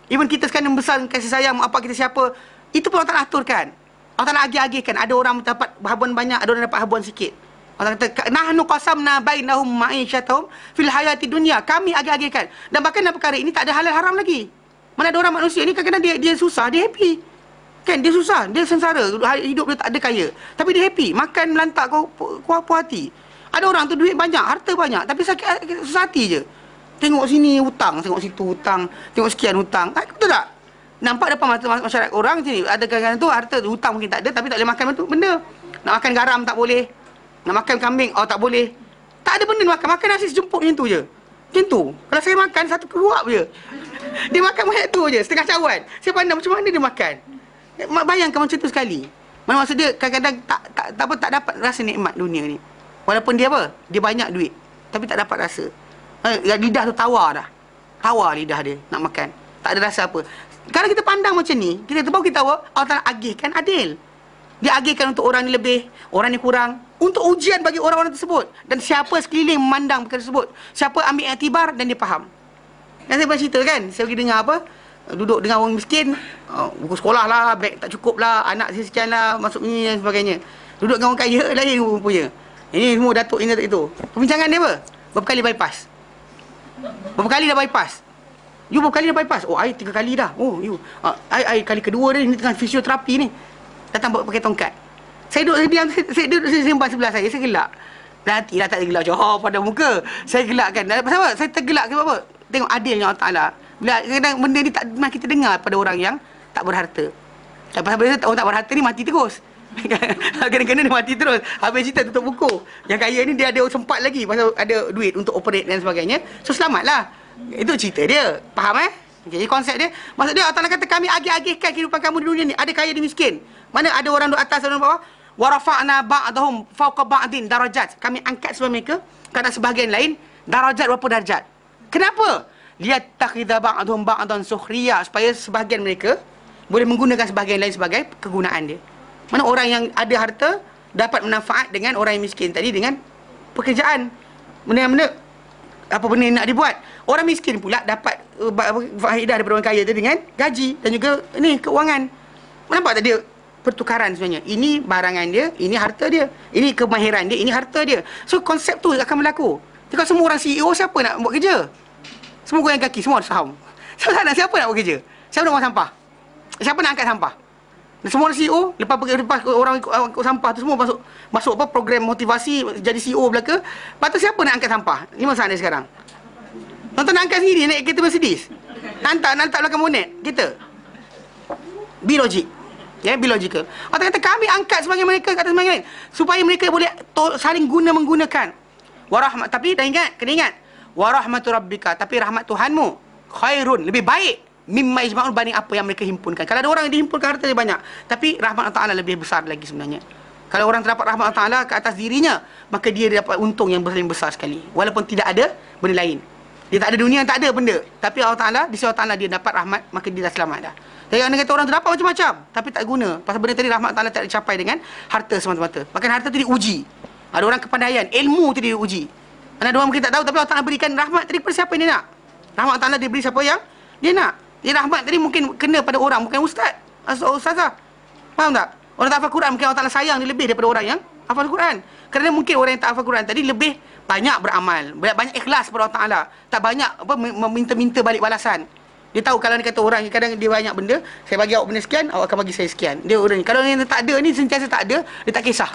S1: Even kita sekarang besar kasih sayang apa kita siapa, itu pun Allah Ta'ala aturkan. Allah Ta'ala agih-agihkan. Ada orang dapat habuan banyak, ada orang dapat habuan sikit. Allah kata, nahnu qasamna bainahum ma'isyatahum fil hayati dunia. Kami agih-agihkan. Dan bahkan dalam perkara ini tak ada halal haram lagi. Mana ada orang manusia ni kadang-kadang dia, dia susah, dia happy. Kan, dia susah, dia sengsara. Hidup dia tak ada kaya. Tapi dia happy. Makan melantak kau puas hati. Ada orang tu duit banyak, harta banyak. Tapi sakit susah hati je. Tengok sini hutang, tengok situ hutang, tengok sekian hutang. Ah, betul tak? Nampak depan mata masyarakat orang sini, ada kadang-kadang tu harta hutang mungkin tak ada tapi tak boleh makan tu benda. Nak makan garam tak boleh. Nak makan kambing oh tak boleh. Tak ada benda nak makan, makan nasi sejemput macam tu je. Macam tu. Kalau saya makan satu keluar je. Dia makan banyak tu je, setengah cawan. Saya pandang macam mana dia makan. Bayangkan macam tu sekali. Mana maksud dia kadang-kadang tak, tak, tak, tak, tak dapat rasa nikmat dunia ni. Walaupun dia apa? Dia banyak duit. Tapi tak dapat rasa. Eh, lidah tu tawar dah. Tawar lidah dia nak makan. Tak ada rasa apa. Kalau kita pandang macam ni, kita tahu kita tahu Allah Taala agihkan adil. Dia agihkan untuk orang ni lebih, orang ni kurang. Untuk ujian bagi orang-orang tersebut. Dan siapa sekeliling memandang perkara tersebut. Siapa ambil iktibar dan dia faham. Dan saya pernah cerita kan, saya pergi dengar apa, duduk dengan orang miskin, uh, buku sekolah lah, beg tak cukup lah, anak saya sekian lah, masuk ni dan sebagainya. Duduk dengan orang kaya, lain punya. Ini semua datuk ini, datuk itu. Perbincangan dia apa? Berapa kali bypass? Berapa kali dah bypass? You berapa kali dah bypass? Oh, I tiga kali dah. Oh, you. Uh, I, I kali kedua ni, ni tengah fisioterapi ni. Datang bawa pakai tongkat. Saya duduk, saya diam, saya, saya duduk saya sembah sebelah saya, saya gelak. Nanti lah tak gelak macam, oh, pada muka. Saya gelak kan. Pasal apa? Saya tergelak sebab apa? Tengok adilnya Allah Ta'ala. Bila kadang benda ni tak pernah kita dengar pada orang yang tak berharta. Dan pasal benda orang tak berharta ni mati terus. Kena-kena dia mati terus. Habis cerita tutup buku. Yang kaya ni dia ada sempat lagi Pasal ada duit untuk operate dan sebagainya. So selamatlah. Itu cerita dia. Faham eh? Jadi konsep dia. Maksud dia Allah kata kami agih-agihkan kehidupan kamu di dunia ni. Ada kaya di miskin. Mana ada orang di atas orang bawah? Warafa'na ba'dahum fauqa ba'din darajat. Kami angkat sebab mereka Kerana sebahagian lain Darajat berapa darjat Kenapa? Lihat takhidha ba'dahum ba'dan sukhriya Supaya sebahagian mereka Boleh menggunakan sebahagian lain sebagai kegunaan dia mana orang yang ada harta dapat manfaat dengan orang yang miskin tadi dengan pekerjaan. Benda-benda apa benda yang nak dibuat. Orang miskin pula dapat uh, faedah daripada orang kaya tu dengan gaji dan juga ni keuangan. Nampak tak dia pertukaran sebenarnya. Ini barangan dia, ini harta dia. Ini kemahiran dia, ini harta dia. So konsep tu akan berlaku. Kalau semua orang CEO siapa nak buat kerja? Semua goyang kaki, semua saham. Siapa nak siapa nak buat kerja? Siapa nak buang sampah? Siapa nak angkat sampah? Dan semua CEO lepas pergi lepas orang ikut sampah tu semua masuk masuk apa program motivasi jadi CEO belaka. Tu siapa nak angkat sampah? Ni masa dia sekarang. Tonton nak angkat sendiri naik kereta Mercedes. Nantak nantak belakang bonet kita. Be logic. Ya, yeah, be logical. Atau kata kami angkat sebagai mereka kata sebagai supaya mereka boleh to, saling guna menggunakan. Warahmat tapi dah ingat, kena ingat. Warahmatu rabbika tapi rahmat Tuhanmu khairun lebih baik mimma ijma'un banding apa yang mereka himpunkan. Kalau ada orang yang dihimpunkan harta dia banyak, tapi rahmat Allah lebih besar lagi sebenarnya. Kalau orang terdapat rahmat Allah ke atas dirinya, maka dia dapat untung yang paling besar sekali. Walaupun tidak ada benda lain. Dia tak ada dunia, tak ada benda. Tapi Allah Taala, di sisi Allah dia dapat rahmat, maka dia dah selamat dah. Jadi orang kata orang tu dapat macam-macam, tapi tak guna. Pasal benda tadi rahmat Taala tak dicapai dengan harta semata-mata. Bahkan harta tu diuji. Ada orang kepandaian, ilmu tu diuji. Mana ada orang mungkin tak tahu, tapi Allah Taala berikan rahmat tadi kepada siapa yang dia nak. Rahmat Taala dia beri siapa yang dia nak. Dia rahmat tadi mungkin kena pada orang bukan ustaz. Asal ustazah. Faham tak? Orang tak hafal Quran mungkin Allah Taala sayang dia lebih daripada orang yang hafal Quran. Kerana mungkin orang yang tak hafal Quran tadi lebih banyak beramal, banyak ikhlas kepada Allah Taala. Tak banyak apa meminta-minta balik balasan. Dia Dia tahu kalau dia kata orang kadang dia banyak benda, saya bagi awak benda sekian, awak akan bagi saya sekian. Dia orang ni. Kalau yang tak ada ni sentiasa tak ada, dia tak kisah.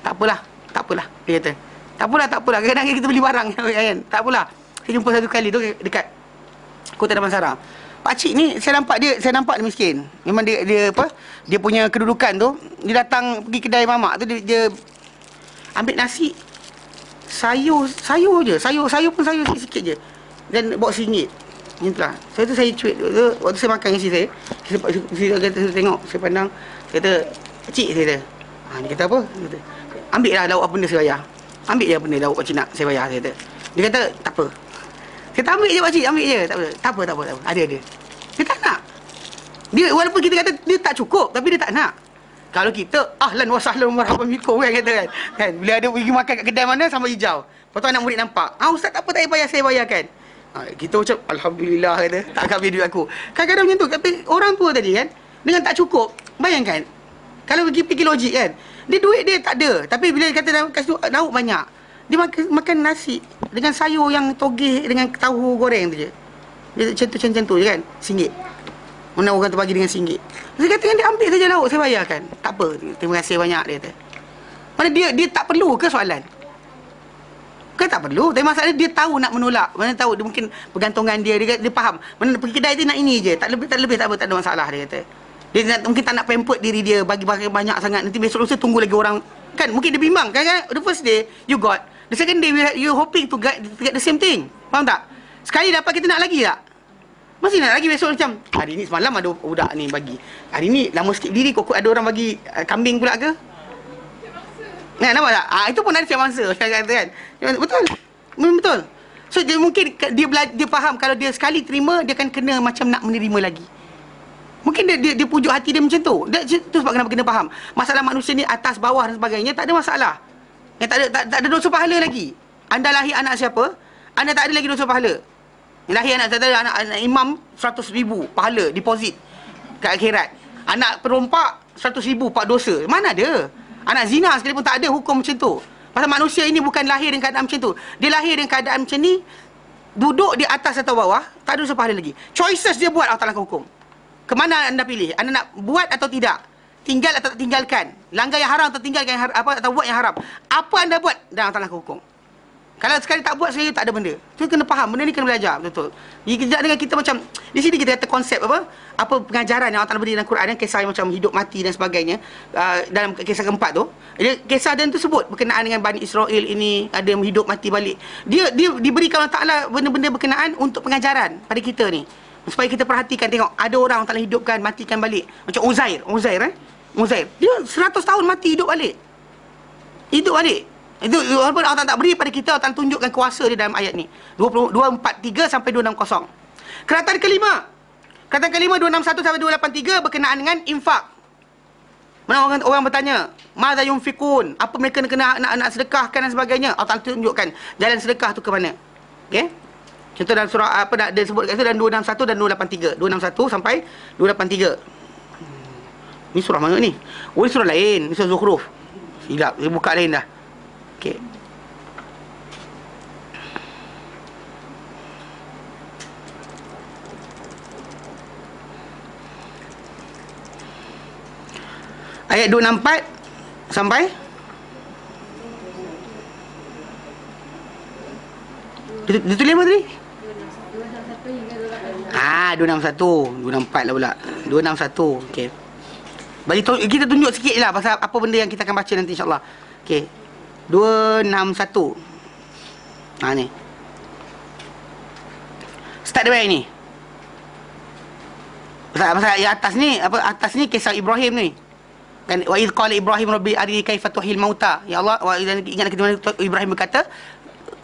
S1: Tak apalah, tak apalah. Dia kata. Tak apalah, tak apalah. Kadang-kadang kita beli barang kan. Tak apalah. Saya jumpa satu kali tu dekat Kota Damansara. Pak cik ni saya nampak dia saya nampak dia miskin. Memang dia dia apa? Dia punya kedudukan tu, dia datang pergi kedai mamak tu dia, dia ambil nasi sayur sayur je, sayur sayur pun sayur sikit-sikit je. Dan bawa RM1. Macam lah. Saya tu saya cuit tu, waktu saya makan isi saya, saya, saya, saya, kata, saya tengok, saya pandang, saya kata, cik saya kata. Ha, dia kata apa? Dia kata, ambil lah lauk apa benda saya bayar. Ambil je benda lauk pakcik nak saya bayar, saya kata. Dia kata, tak apa. Saya tak ambil je pakcik, ambil je. Tak apa, tak apa, tak apa. Tak apa. Ada, ada. Dia tak nak. Dia, walaupun kita kata dia tak cukup, tapi dia tak nak. Kalau kita, ahlan wa sahlan wa bikum kan kata kan. kan. Bila ada pergi makan kat kedai mana, sama hijau. Lepas tu anak murid nampak. Ah, ustaz tak apa, tak payah saya bayar kan. Ha, kita macam Alhamdulillah kata Tak akan duit aku Kadang-kadang macam tu Tapi orang tua tadi kan Dengan tak cukup Bayangkan Kalau pergi fikir logik kan Dia duit dia tak ada Tapi bila dia kata Kasih lauk banyak Dia makan, makan nasi Dengan sayur yang togeh Dengan tahu goreng tu je Dia macam tu macam tu je kan Singgit Mana orang tu bagi dengan singgit Saya kata dia ambil saja lauk Saya bayar kan Tak apa Terima kasih banyak dia kata Mana dia dia tak perlu ke soalan Kan tak perlu. Tapi masalahnya dia tahu nak menolak. Mana tahu dia mungkin pergantungan dia dia, dia faham. Mana pergi kedai dia nak ini je. Tak lebih tak lebih tak apa tak ada masalah dia kata. Dia nak, mungkin tak nak pamper diri dia bagi bagi banyak sangat. Nanti besok lusa tunggu lagi orang kan mungkin dia bimbang kan, kan the first day you got the second day you hoping to get, to get the same thing. Faham tak? Sekali dapat kita nak lagi tak? Masih nak lagi besok macam hari ni semalam ada budak ni bagi. Hari ni lama sikit diri kok ada orang bagi uh, kambing pula ke? Nah, nampak tak? Ah, itu pun ada siap mangsa kata kan. Betul. Betul. So dia mungkin dia dia faham kalau dia sekali terima dia akan kena macam nak menerima lagi. Mungkin dia dia, dia pujuk hati dia macam tu. Dia tu sebab kenapa kena faham. Masalah manusia ni atas bawah dan sebagainya tak ada masalah. Yang tak ada tak, tak ada dosa pahala lagi. Anda lahir anak siapa? Anda tak ada lagi dosa pahala. Lahir anak tak ada anak, anak imam 100 ribu pahala deposit kat akhirat. Anak perompak 100 ribu pak dosa. Mana ada? Anak zina sekalipun tak ada hukum macam tu. Pasal manusia ini bukan lahir dengan keadaan macam tu. Dia lahir dengan keadaan macam ni, duduk di atas atau bawah, tak ada sepahala lagi. Choices dia buat Allah Ta'ala hukum. Kemana anda pilih? Anda nak buat atau tidak? Tinggal atau tinggalkan? Langgar yang haram atau tinggalkan yang haram, apa atau buat yang haram? Apa anda buat? Allah Ta'ala hukum. Kalau sekali tak buat sekali tak ada benda. Tu kena faham. Benda ni kena belajar betul. Jadi tidak dengan kita macam di sini kita kata konsep apa? Apa pengajaran yang Allah Taala beri dalam Quran dan kisah yang macam hidup mati dan sebagainya. Uh, dalam kisah keempat tu, dia kisah dan tu sebut berkenaan dengan Bani Israel ini ada yang hidup mati balik. Dia dia diberikan Allah Taala benda-benda berkenaan untuk pengajaran pada kita ni. Supaya kita perhatikan tengok ada orang Allah Taala hidupkan matikan balik. Macam Uzair, Uzair eh. Uzair. Dia 100 tahun mati hidup balik. Hidup balik. Itu walaupun Allah tak beri pada kita Allah tunjukkan kuasa dia dalam ayat ni. 20 243 sampai 260. Keratan kelima. Keratan kelima 261 sampai 283 berkenaan dengan infak. Mana orang orang bertanya, "Madza yunfikun?" Apa mereka kena nak nak sedekahkan dan sebagainya? Allah tunjukkan jalan sedekah tu ke mana. Okey? Contoh dalam surah apa dah dia sebut kat situ dalam 261 dan 283. 261 sampai 283. Ni surah mana ni? Oh, ni surah lain. Ni surah Zukhruf. Silap, dia buka lain dah. Okey. Ayat 264 sampai Dia tulis apa tadi? Ah, 261. 264 lah pula. 261. Okey. Bagi kita tunjuk sikit lah pasal apa benda yang kita akan baca nanti insya-Allah. Okey. 261 Ha ni Start dari ni Pasal, pasal yang atas ni apa atas ni kisah Ibrahim ni kan wa id qala ibrahim rabbi arini kaifa tuhil mauta ya Allah wa ingat ketika Ibrahim berkata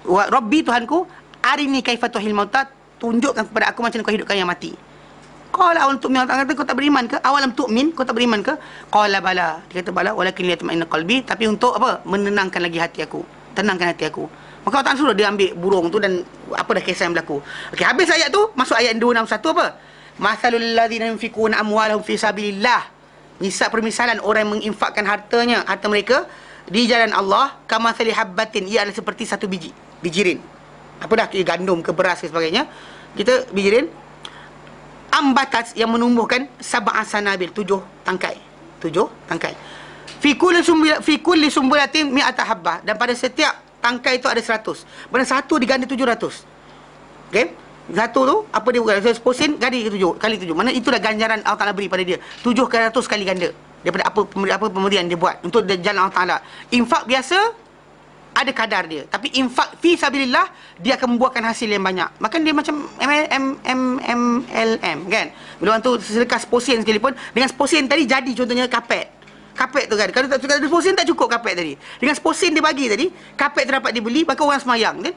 S1: rabbi tuhanku arini kaifa tuhil mauta tunjukkan kepada aku macam kau hidupkan yang mati Qala awal tu'min Allah kata kau tak beriman ke? Awalam tu'min kau tak beriman ke? Qala bala. Dia kata bala walakin liyatma'inna qalbi tapi untuk apa? Menenangkan lagi hati aku. Tenangkan hati aku. Maka Allah suruh dia ambil burung tu dan apa dah kisah yang berlaku. Okey, habis ayat tu masuk ayat 261 apa? Masalul ladzina yunfikuna amwalahum fi sabilillah. Misal permisalan orang yang menginfakkan hartanya, harta mereka di jalan Allah, kama habbatin, ia adalah seperti satu biji, bijirin. Apa dah gandum ke beras ke sebagainya. Kita bijirin ambatat yang menumbuhkan sab'a sanabil tujuh tangkai tujuh tangkai fi kulli sumbul fi kulli sumbulatin mi'ata habbah dan pada setiap tangkai itu ada seratus. Mana satu diganda tujuh ratus. Okey? Satu tu apa dia bukan? Seposin gadi tujuh kali tujuh. Mana itu dah ganjaran Allah Taala beri pada dia. Tujuh ke ratus kali ganda daripada apa apa pemberian dia buat untuk jalan Allah Taala. Infak biasa ada kadar dia. Tapi infak fi sabilillah dia akan membuahkan hasil yang banyak. Maka dia macam M M M L M kan? Bila orang tu sedekah seposen sekalipun dengan seposen tadi jadi contohnya kapet. Kapet tu kan? Kalau tak ada seposen tak cukup kapet tadi. Dengan seposen dia bagi tadi kapet tu dapat dibeli maka orang semayang kan?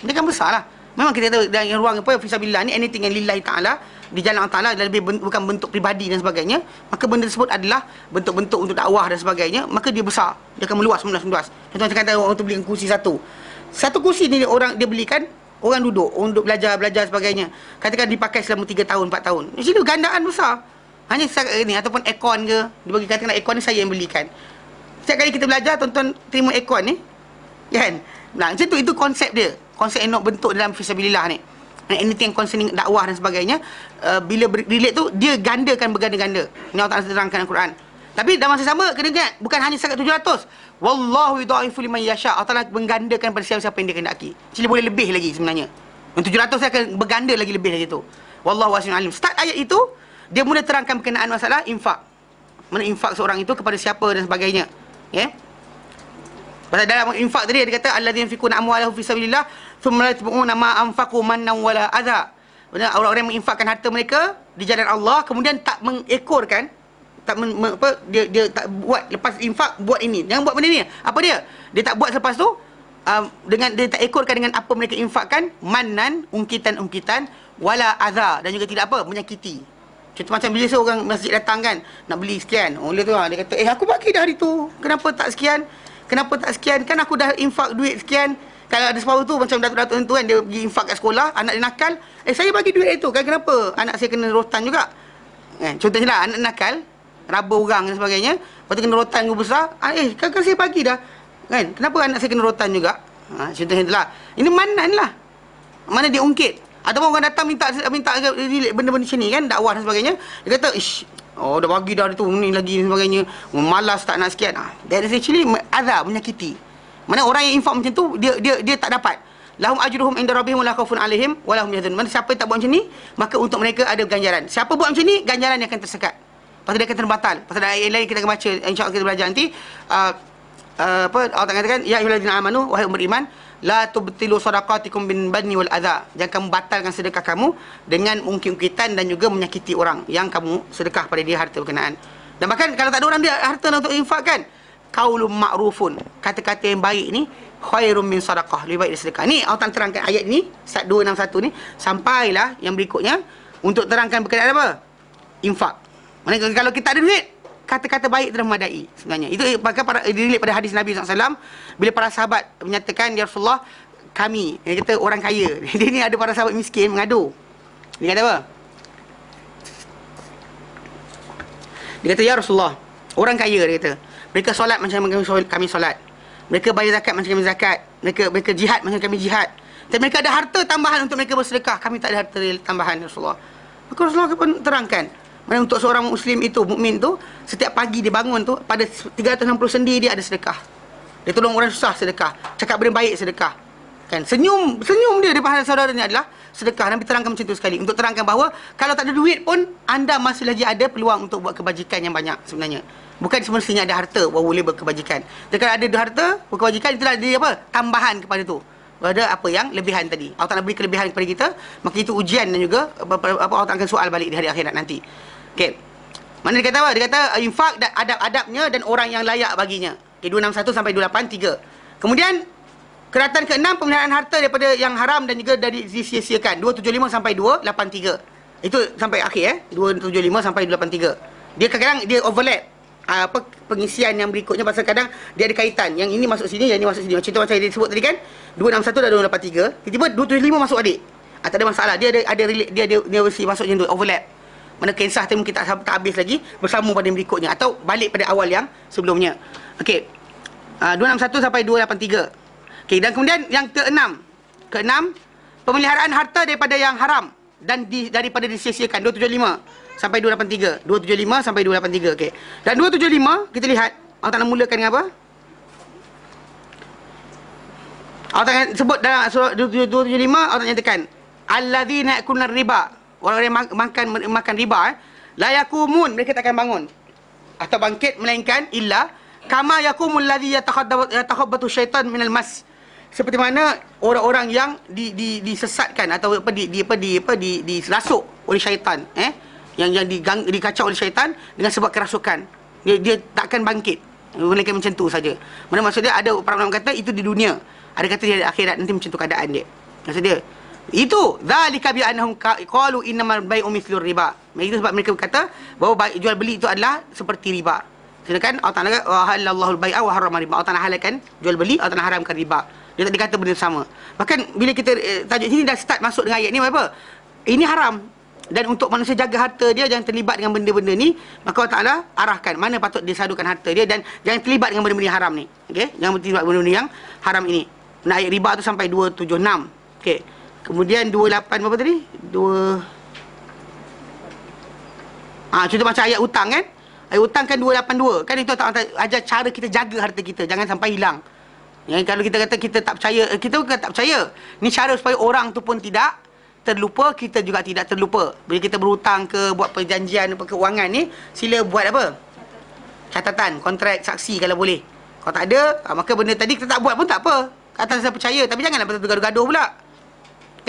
S1: Dia kan besar lah memang kita tahu dalam ruang apa fisabilillah ni anything yang lillahi ta'ala di jalan Allah Ta'ala lebih ben, bukan bentuk pribadi dan sebagainya. Maka benda tersebut adalah bentuk-bentuk untuk dakwah dan sebagainya. Maka dia besar dia akan meluas meluas meluas contoh macam kata orang tu beli kursi satu. Satu kursi ni orang dia belikan orang duduk untuk belajar belajar sebagainya. Katakan dipakai selama 3 tahun 4 tahun. Di sini gandaan besar. Hanya ini ataupun aircon ke dia bagi katakan aircon ni saya yang belikan. Setiap kali kita belajar tuan-tuan terima aircon ni. Kan? Nah macam tu itu konsep dia konsep yang nak bentuk dalam fisabilillah ni. Anything concerning dakwah dan sebagainya. Uh, bila relate tu dia gandakan berganda-ganda. Ini Allah Taala terangkan dalam Quran. Tapi dalam masa sama kena ingat bukan hanya sekat 700 wallahu yudha'ifu liman yasha. Allah Taala menggandakan pada siapa-siapa yang dia kehendaki. Jadi boleh lebih lagi sebenarnya. Yang 700 saya akan berganda lagi lebih lagi tu wallahu wasi'un alim. Start ayat itu dia mula terangkan berkenaan masalah infak. Mana infak seorang itu kepada siapa dan sebagainya. Ya? yeah? Pasal dalam infak tadi dia kata alladzina yunfikuna amwalahum fi sabilillah thumma la yatbu'una ma anfaqu mannan wala adha. Benar orang-orang menginfakkan harta mereka di jalan Allah kemudian tak mengekorkan tak men, men, apa dia dia tak buat lepas infak buat ini. Jangan buat benda ni. Apa dia? Dia tak buat selepas tu um, dengan dia tak ekorkan dengan apa mereka infakkan mannan ungkitan-ungkitan wala adha dan juga tidak apa menyakiti. Contoh macam bila seorang masjid datang kan nak beli sekian. Dia tu ha, dia kata, "Eh aku bagi dah hari tu. Kenapa tak sekian?" Kenapa tak sekian? Kan aku dah infak duit sekian. Kalau ada separuh tu macam datuk-datuk tu kan dia pergi infak kat sekolah, anak dia nakal, eh saya bagi duit itu. Kan kenapa? Anak saya kena rotan juga. Eh, contohnya lah anak nakal, raba orang dan sebagainya, lepas tu kena rotan gua besar, ah, eh kan, saya bagi dah. Kan? Kenapa anak saya kena rotan juga? Ha, contohnya itulah. Ini manan lah. Mana dia ungkit. Ataupun orang datang minta minta benda-benda sini kan, dakwah dan sebagainya. Dia kata, ish, Oh dah bagi dah tu ni lagi sebagainya. Malas tak nak sekian. Ah, that is actually azab menyakiti. Mana orang yang infak macam tu dia dia dia tak dapat. Lahum ajruhum inda rabbihim wala khaufun alaihim wala hum yahzanun. Mana siapa yang tak buat macam ni, maka untuk mereka ada ganjaran. Siapa buat macam ni, ganjaran yang akan tersekat. Pasal dia akan terbatal. Pasal ayat lain kita akan baca insya-Allah kita belajar nanti. Uh, uh, apa Allah katakan ya ayyuhallazina amanu wahai beriman la tubtilu sadaqatikum bin banni wal adha. Jangan kamu batalkan sedekah kamu dengan ungkit-ungkitan dan juga menyakiti orang yang kamu sedekah pada dia harta berkenaan. Dan bahkan kalau tak ada orang dia harta untuk infakkan qaulun ma'rufun. Kata-kata yang baik ni khairum min sadaqah. Lebih baik dari sedekah. Ni Allah terangkan ayat ni sat 261 ni sampailah yang berikutnya untuk terangkan berkenaan apa? Infak. Mana kalau kita ada duit kata-kata baik telah memadai sebenarnya. Itu maka para dilihat pada hadis Nabi SAW bila para sahabat menyatakan ya Rasulullah kami yang kata orang kaya. Dia ni ada para sahabat miskin mengadu. Dia kata apa? Dia kata ya Rasulullah, orang kaya dia kata. Mereka solat macam kami solat. Mereka bayar zakat macam kami zakat. Mereka mereka jihad macam kami jihad. Dan mereka ada harta tambahan untuk mereka bersedekah. Kami tak ada harta tambahan Rasulullah. Maka Rasulullah pun terangkan. Mana untuk seorang muslim itu, mukmin tu, setiap pagi dia bangun tu, pada 360 sendi dia ada sedekah. Dia tolong orang susah sedekah. Cakap benda baik sedekah. Kan? Senyum, senyum dia depan saudaranya adalah sedekah. Nabi terangkan macam tu sekali. Untuk terangkan bahawa kalau tak ada duit pun, anda masih lagi ada peluang untuk buat kebajikan yang banyak sebenarnya. Bukan semestinya ada harta bahawa boleh berkebajikan. Jadi kalau ada harta, berkebajikan, itulah dia apa? Tambahan kepada tu ada apa yang lebihan tadi. Allah Taala beri kelebihan kepada kita, maka itu ujian dan juga apa, Allah akan soal balik di hari akhirat nanti. Okey. Mana dia kata apa? Dia kata uh, infak dan adab-adabnya dan orang yang layak baginya. Okey 261 sampai 283. Kemudian keratan ke-6 pemeliharaan harta daripada yang haram dan juga dari disia-siakan 275 sampai 283. Itu sampai akhir eh 275 sampai 283. Dia kadang-kadang dia overlap uh, apa pengisian yang berikutnya pasal kadang dia ada kaitan. Yang ini masuk sini, yang ini masuk sini. Macam tu macam dia sebut tadi kan 261 dan 283. Tiba-tiba 275 masuk adik. Ah, tak ada masalah. Dia ada ada dia dia dia masuk macam tu overlap mana kisah tu mungkin tak, tak habis lagi bersama pada yang berikutnya atau balik pada awal yang sebelumnya. Okey. Uh, 261 sampai 283. Okey dan kemudian yang keenam. Keenam pemeliharaan harta daripada yang haram. dan di, daripada disia-siakan 275 sampai 283 275 sampai 283 okey dan 275 kita lihat Allah Taala mulakan dengan apa Allah Taala sebut dalam surah 275 Allah Taala nyatakan alladzina yakuluna riba orang yang makan makan riba eh. La yakumun mereka tak akan bangun. Atau bangkit melainkan illa kama yakumul ladzi yatakhabbatu syaitan minal mas. Seperti mana orang-orang yang di, di, disesatkan atau apa di, di apa di apa di dirasuk oleh syaitan eh. Yang yang digang, dikacau oleh syaitan dengan sebab kerasukan. Dia dia takkan bangkit. Melainkan macam tu saja. Mana maksud dia ada ulama kata itu di dunia. Ada kata dia di akhirat nanti macam tu keadaan dia. Maksud dia itu zalika bi annahum qalu innamal bai'u mithlu riba itu sebab mereka berkata bahawa jual beli itu adalah seperti riba sedangkan Allah Taala wa halallahu al-bai'a wa harrama riba Allah Taala halalkan jual beli Allah Taala haramkan riba dia tak dikata benda sama. Bahkan bila kita eh, tajuk sini dah start masuk dengan ayat ni apa? Ini haram. Dan untuk manusia jaga harta dia jangan terlibat dengan benda-benda ni, maka Allah Taala arahkan mana patut dia sadukan harta dia dan jangan terlibat dengan benda-benda haram ni. Okey? Jangan terlibat benda-benda yang haram ini. Nah, ayat riba tu sampai 276. Okey. Kemudian 28 berapa tadi? 2 Ah, contoh macam ayat hutang kan? Ayat hutang kan 282. Kan itu tak ajar cara kita jaga harta kita jangan sampai hilang. Yang kalau kita kata kita tak percaya, eh, kita bukan tak percaya. Ni cara supaya orang tu pun tidak terlupa, kita juga tidak terlupa. Bila kita berhutang ke buat perjanjian apa keuangan ni, sila buat apa? Catatan, kontrak, saksi kalau boleh. Kalau tak ada, ah, maka benda tadi kita tak buat pun tak apa. Kata saya percaya, tapi janganlah betul gaduh-gaduh pula.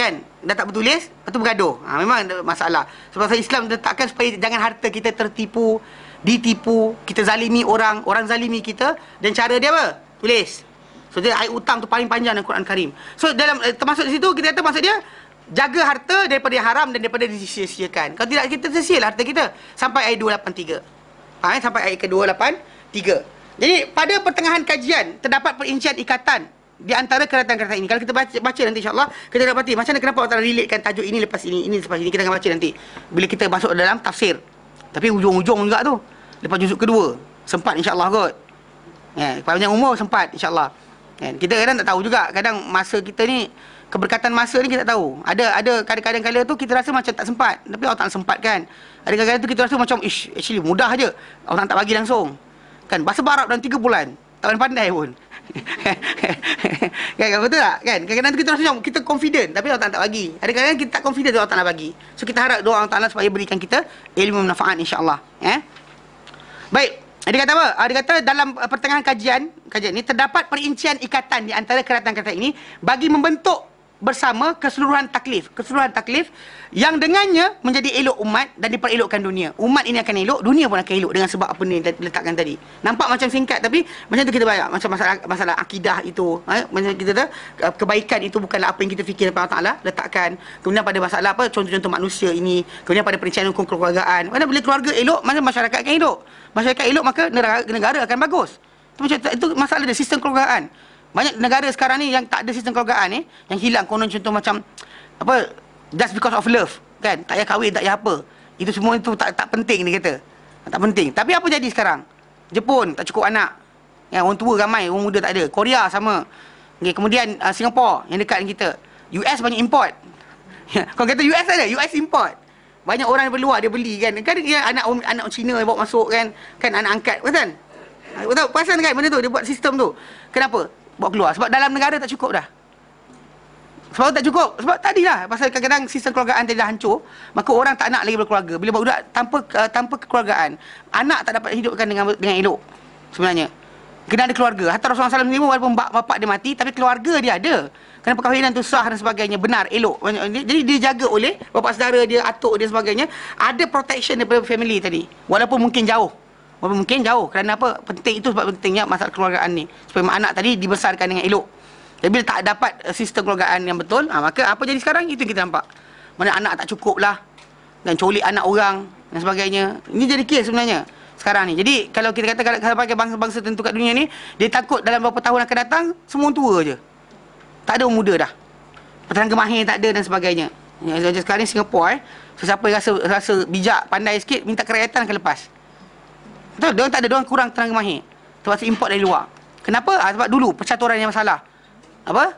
S1: Kan? Dah tak bertulis, lepas tu bergaduh. Ha, memang ada masalah. Sebab saya Islam letakkan supaya jangan harta kita tertipu, ditipu, kita zalimi orang, orang zalimi kita. Dan cara dia apa? Tulis. So dia ayat hutang tu paling panjang dalam Quran Karim. So dalam eh, termasuk di situ kita kata maksud dia jaga harta daripada yang haram dan daripada disia-siakan. Kalau tidak kita sia harta kita sampai ayat 283. Ha, eh, sampai ayat ke-283. Jadi pada pertengahan kajian terdapat perincian ikatan di antara keratan-keratan ini. Kalau kita baca, baca nanti insya-Allah kita dapati macam mana kenapa Allah Taala relatekan tajuk ini lepas ini ini lepas ini kita akan baca nanti bila kita masuk dalam tafsir. Tapi ujung-ujung juga tu. Lepas juzuk kedua sempat insya-Allah kot. Eh, panjang umur sempat insya-Allah. Kan? Kita kadang tak tahu juga. Kadang masa kita ni keberkatan masa ni kita tak tahu. Ada ada kadang-kadang kala tu kita rasa macam tak sempat. Tapi Allah tak sempat kan. Ada kadang-kadang tu kita rasa macam ish actually mudah aje. Allah tak bagi langsung. Kan bahasa Arab dalam 3 bulan. Tak pandai pun. kan, kan betul tak? Kan? Kadang-kadang kita rasa kita confident tapi Allah tak bagi. Ada kadang-kadang kita tak confident Allah tak bagi. So kita harap doa Allah Taala supaya berikan kita ilmu manfaat insya-Allah. Eh? Baik. Dia kata apa? Dia kata dalam pertengahan kajian, kajian ini terdapat perincian ikatan di antara keratan-keratan ini bagi membentuk bersama keseluruhan taklif. Keseluruhan taklif yang dengannya menjadi elok umat dan diperelokkan dunia. Umat ini akan elok, dunia pun akan elok dengan sebab apa ni letakkan tadi. Nampak macam singkat tapi macam tu kita bayar. Macam masalah masalah akidah itu. Eh? Macam kita kata kebaikan itu bukanlah apa yang kita fikir Allah Ta'ala letakkan. Kemudian pada masalah apa contoh-contoh manusia ini. Kemudian pada perincian hukum keluargaan. Mana bila keluarga elok, maka masyarakat akan elok. Masyarakat elok maka negara, negara akan bagus. Itu, itu masalah dia, sistem keluargaan. Banyak negara sekarang ni yang tak ada sistem keluargaan ni, yang hilang konon contoh macam apa just because of love, kan? Tak payah kahwin, tak payah apa. Itu semua itu tak tak penting dia kata. Tak penting. Tapi apa jadi sekarang? Jepun tak cukup anak. Yang orang tua ramai, orang muda tak ada. Korea sama. Okay, kemudian uh, Singapore yang dekat dengan kita. US banyak import. Kau kata US ada, US import. Banyak orang dari luar dia beli kan. Kan dia anak anak Cina yang bawa masuk kan. Kan anak angkat, betul? Betul, pasal kan benda tu dia buat sistem tu. Kenapa? Bawa keluar. Sebab dalam negara tak cukup dah. Sebab tak cukup. Sebab tadi lah pasal kadang-kadang sistem keluargaan tadi dah hancur maka orang tak nak lagi berkeluarga. Bila budak tanpa uh, tanpa kekeluargaan anak tak dapat hidupkan dengan dengan elok sebenarnya. Kena ada keluarga. Hatta Rasulullah SAW sendiri walaupun bapak dia mati tapi keluarga dia ada. Kerana perkahwinan tu sah dan sebagainya. Benar elok. Jadi dia jaga oleh bapa saudara dia atuk dia sebagainya. Ada protection daripada family tadi. Walaupun mungkin jauh mungkin jauh kerana apa? Penting itu sebab pentingnya masalah keluargaan ni. Supaya anak tadi dibesarkan dengan elok. Jadi bila tak dapat uh, sistem keluargaan yang betul, ha, maka apa jadi sekarang? Itu kita nampak. Mana anak tak cukup lah. Dan colik anak orang dan sebagainya. Ini jadi kes sebenarnya. Sekarang ni. Jadi kalau kita kata kalau pakai bangsa-bangsa tentu kat dunia ni, dia takut dalam beberapa tahun akan datang, semua tua je. Tak ada muda dah. Petang mahir tak ada dan sebagainya. Yang sekarang ni Singapura eh. Sesiapa yang rasa, rasa bijak, pandai sikit, minta kerakyatan akan lepas. Betul, dia tak ada, dia kurang tenaga mahir. Terpaksa import dari luar. Kenapa? Ha, sebab dulu percaturan yang masalah. Apa?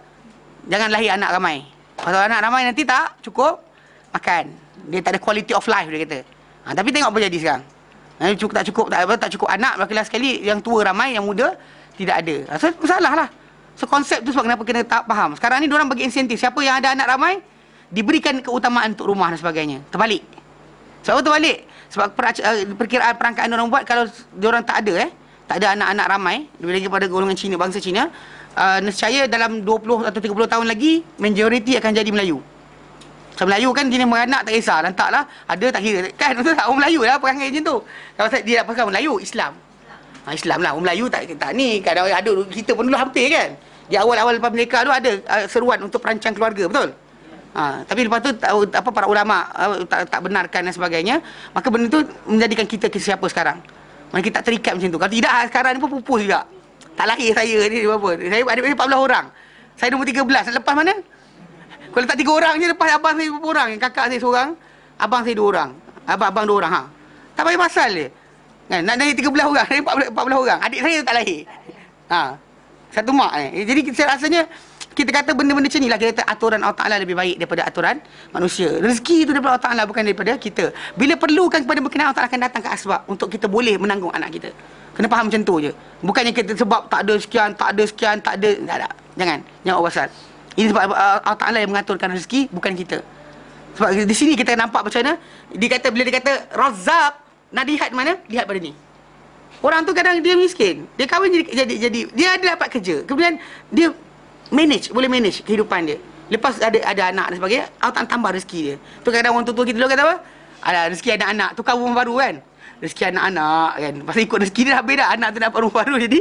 S1: Jangan lahir anak ramai. Kalau anak ramai nanti tak cukup, makan. Dia tak ada quality of life dia kata. Ha, tapi tengok apa jadi sekarang. Ha, cukup tak cukup tak apa tak cukup anak laki sekali yang tua ramai yang muda tidak ada. Ha, so masalah lah. So konsep tu sebab kenapa kena tak faham. Sekarang ni orang bagi insentif siapa yang ada anak ramai diberikan keutamaan untuk rumah dan sebagainya. Terbalik. Sebab apa terbalik? Sebab uh, perkiraan perangkaan orang buat kalau orang tak ada eh, tak ada anak-anak ramai lebih lagi pada golongan Cina bangsa Cina, uh, nescaya dalam 20 atau 30 tahun lagi majoriti akan jadi Melayu. So Melayu kan jenis beranak tak kisah Lantaklah Ada tak kira Kan tak orang Melayu lah Perangai macam tu Kalau dia nak pakai Melayu Islam ha, Islam lah Orang Melayu tak, tak ni Kadang ada Kita pun dulu hampir kan Di awal-awal lepas mereka tu ada uh, Seruan untuk perancang keluarga Betul? Ha, tapi lepas tu apa para ulama uh, tak, tak benarkan dan sebagainya maka benda tu menjadikan kita ke siapa sekarang Maka kita tak terikat macam tu kalau tidak sekarang ni pun pupus juga tak lahir saya ni apa saya ada 14 orang saya nombor 13 lepas mana kalau tak tiga orang je lepas abang saya berapa orang. Kakak saya seorang. Abang saya dua orang. Abang-abang dua orang. Ha. Tak payah pasal dia. Kan? Nak dari tiga belah orang. Dari empat belah orang. Adik saya tak lahir. Ha. Satu mak ni. Jadi saya rasanya kita kata benda-benda macam ni lah. Kita kata aturan Allah Ta'ala lebih baik daripada aturan manusia. Rezeki itu daripada Allah Ta'ala bukan daripada kita. Bila perlukan kepada berkenaan Allah Ta'ala akan datang ke asbab untuk kita boleh menanggung anak kita. Kena faham macam tu je. Bukannya kita sebab tak ada sekian, tak ada sekian, tak ada. Tak ada. Jangan. Jangan pasal. Ini sebab Allah Ta'ala yang mengaturkan rezeki Bukan kita Sebab di sini kita nampak macam mana Dia kata, bila dia kata Razak Nak lihat mana? Lihat pada ni Orang tu kadang dia miskin Dia kahwin jadi, jadi, jadi Dia ada dapat kerja Kemudian dia Manage Boleh manage kehidupan dia. Lepas ada ada anak dan sebagainya Allah Ta'ala tambah rezeki dia. Tu kadang orang tua-tua kita dulu kata apa? Ada rezeki anak-anak Tukar rumah baru kan? Rezeki anak-anak kan? Pasal ikut rezeki dia habis dah Anak tu dapat rumah baru. Jadi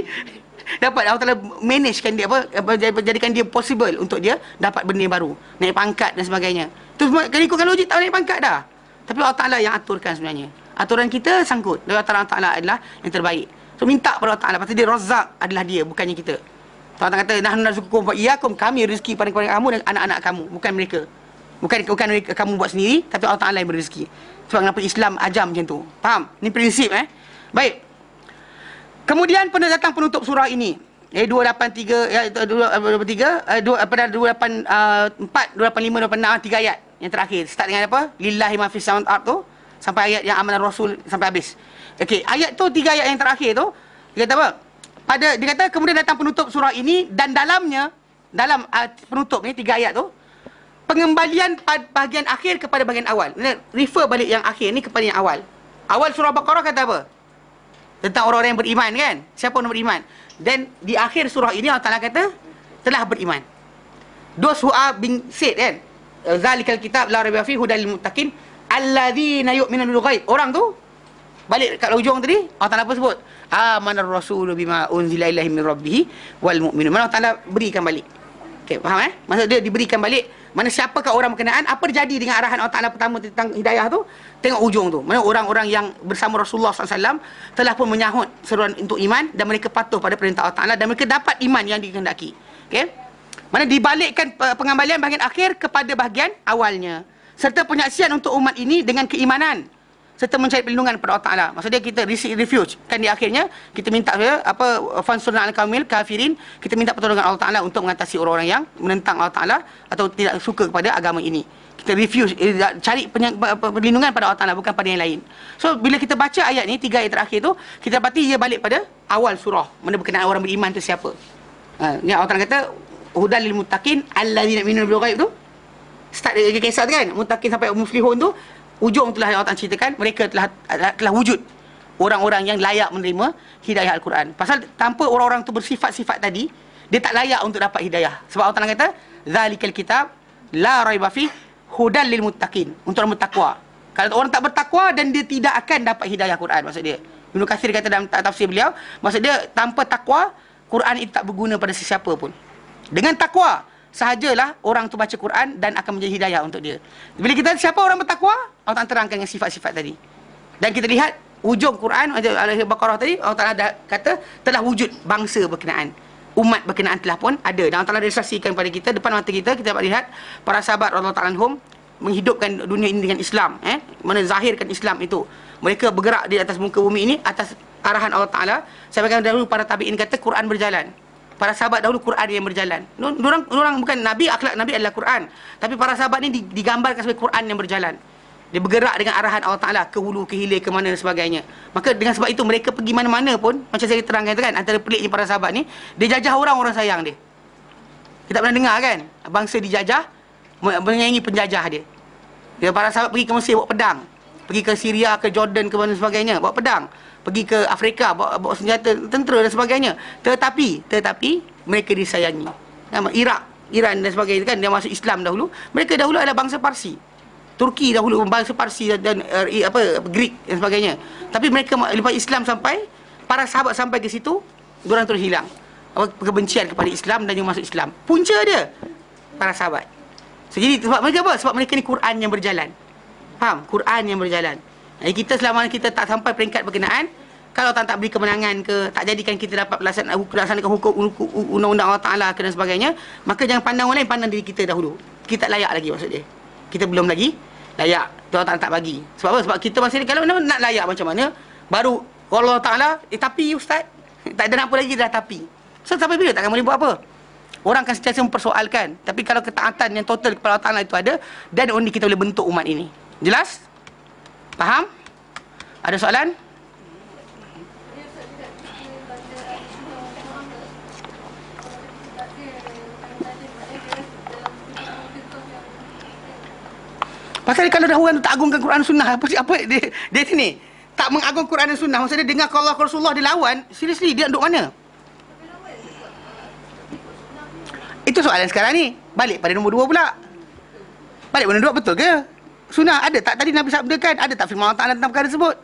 S1: dapat Allah Taala managekan dia apa jadikan dia possible untuk dia dapat benda baru. Naik pangkat dan sebagainya. Tu kalau ikutkan logik tak naik pangkat dah. Tapi Allah Taala yang aturkan sebenarnya. Aturan kita sangkut. Dan Allah Taala adalah yang terbaik. So minta pada Allah Taala. Pasal dia razak adalah dia bukannya kita Allah kata nah narzuqukum fa iyyakum kami rezeki pada keluarga kamu dan anak-anak kamu bukan mereka bukan bukan mereka, kamu buat sendiri tapi Allah Taala yang beri rezeki sebab kenapa Islam ajar macam tu faham ni prinsip eh baik Kemudian pernah datang penutup surah ini. Eh 283 ya 283 eh, pada 284 285 286 tiga ayat yang terakhir. Start dengan apa? Lillahi ma fis samawati tu sampai ayat yang amalan rasul sampai habis. Okey, ayat tu tiga ayat yang terakhir tu dia kata apa? Pada dia kata kemudian datang penutup surah ini dan dalamnya dalam uh, penutup ni tiga ayat tu pengembalian bahagian akhir kepada bahagian awal. Refer balik yang akhir ni kepada yang awal. Awal surah Baqarah kata apa? tentang orang-orang yang beriman kan? Siapa yang beriman? Dan di akhir surah ini Allah Taala kata telah beriman. Those who are being said kan? Zalikal kitab la raiba fi hudal muttaqin alladzina yu'minuna bil orang tu balik kat hujung tadi Allah Taala apa sebut amanar rasul bima unzila ilaihi min rabbih wal mu'minun Allah Taala berikan balik okey faham eh maksud dia diberikan balik mana siapakah orang berkenaan apa terjadi dengan arahan Allah Taala pertama tentang hidayah tu Tengok ujung tu. Mana orang-orang yang bersama Rasulullah SAW telah pun menyahut seruan untuk iman dan mereka patuh pada perintah Allah Ta'ala dan mereka dapat iman yang dikehendaki. Okay? Mana dibalikkan pengembalian bahagian akhir kepada bahagian awalnya. Serta penyaksian untuk umat ini dengan keimanan. Serta mencari perlindungan kepada Allah Ta'ala. Maksudnya kita refuse. Kan di akhirnya kita minta ya, apa fansurna al-kamil kafirin. Kita minta pertolongan Allah Ta'ala untuk mengatasi orang-orang yang menentang Allah Ta'ala atau tidak suka kepada agama ini kita refuse eh, cari perlindungan pada Allah Taala bukan pada yang lain. So bila kita baca ayat ni tiga ayat terakhir tu kita dapati ia balik pada awal surah mana berkenaan orang beriman tu siapa. Ha ni Allah Taala kata hudal lil muttaqin alladzina yu'minuna bil ghaib tu start dari kisah tu kan muttaqin sampai muflihun tu ujung telah Allah Taala ceritakan mereka telah telah wujud orang-orang yang layak menerima hidayah al-Quran. Pasal tanpa orang-orang tu bersifat-sifat tadi dia tak layak untuk dapat hidayah. Sebab Allah Taala kata zalikal kitab la raiba fihi hudan lil muttaqin untuk orang bertakwa. Kalau orang tak bertakwa dan dia tidak akan dapat hidayah Quran maksud dia. Ibnu Katsir kata dalam tafsir beliau, maksud dia tanpa takwa Quran itu tak berguna pada sesiapa pun. Dengan takwa sahajalah orang tu baca Quran dan akan menjadi hidayah untuk dia. Bila kita siapa orang bertakwa, Allah Taala terangkan dengan sifat-sifat tadi. Dan kita lihat ujung Quran Al-Baqarah tadi Allah Taala kata telah wujud bangsa berkenaan. Umat berkenaan telah pun ada. Dan Allah Taala realisasikan pada kita depan mata kita kita dapat lihat para sahabat Allah Taala anhum menghidupkan dunia ini dengan Islam eh? Mana zahirkan Islam itu. Mereka bergerak di atas muka bumi ini atas arahan Allah Taala. Saya bagian dahulu para tabi'in kata Quran berjalan Para sahabat dahulu Quran yang berjalan. Orang orang bukan nabi, akhlak nabi adalah Quran. Tapi para sahabat ni digambarkan sebagai Quran yang berjalan. Dia bergerak dengan arahan Allah Taala ke hulu ke hilir ke mana dan sebagainya. Maka dengan sebab itu mereka pergi mana-mana pun macam saya terangkan kan antara peliknya para sahabat ni, dia jajah orang orang sayang dia. Kita pernah dengar kan? Bangsa dijajah menyayangi penjajah dia. Dia para sahabat pergi ke Mesir bawa pedang. Pergi ke Syria, ke Jordan ke mana sebagainya bawa pedang. Pergi ke Afrika bawa, bawa senjata tentera dan sebagainya. Tetapi, tetapi mereka disayangi. Iraq, Iran dan sebagainya kan dia masuk Islam dahulu. Mereka dahulu adalah bangsa Parsi. Turki dahulu bangsa Parsi dan, dan uh, apa Greek dan sebagainya. Tapi mereka lepas Islam sampai para sahabat sampai ke situ, orang terus hilang. Kebencian kepada Islam dan juga masuk Islam. Punca dia para sahabat. So, jadi sebab mereka apa? Sebab mereka ni Quran yang berjalan. Faham? Quran yang berjalan. Jadi kita selama kita tak sampai peringkat berkenaan, kalau tak tak beri kemenangan ke, tak jadikan kita dapat melaksanakan hukum, hukum undang-undang Allah Taala ke dan sebagainya, maka jangan pandang orang lain, pandang diri kita dahulu. Kita tak layak lagi maksud dia. Kita belum lagi layak. Tuhan tak tak bagi. Sebab apa? Sebab kita masih ni kalau nak layak macam mana baru Allah Taala eh tapi ustaz tak ada apa lagi dah tapi. So sampai bila takkan boleh buat apa? Orang akan sentiasa mempersoalkan. Tapi kalau ketaatan yang total kepada Allah Taala itu ada dan only kita boleh bentuk umat ini. Jelas faham? Ada soalan? Pasal kalau dah orang tak agungkan Quran Sunnah apa apa dia dia sini? Tak mengagung Quran dan Sunnah maksudnya dengar kalau Allah Rasulullah dia lawan seriously dia duduk mana? Itu soalan sekarang ni. Balik pada nombor dua pula. Balik pada nombor dua betul ke Sunnah ada tak tadi Nabi sabdakan ada tak firman Allah Taala tentang perkara tersebut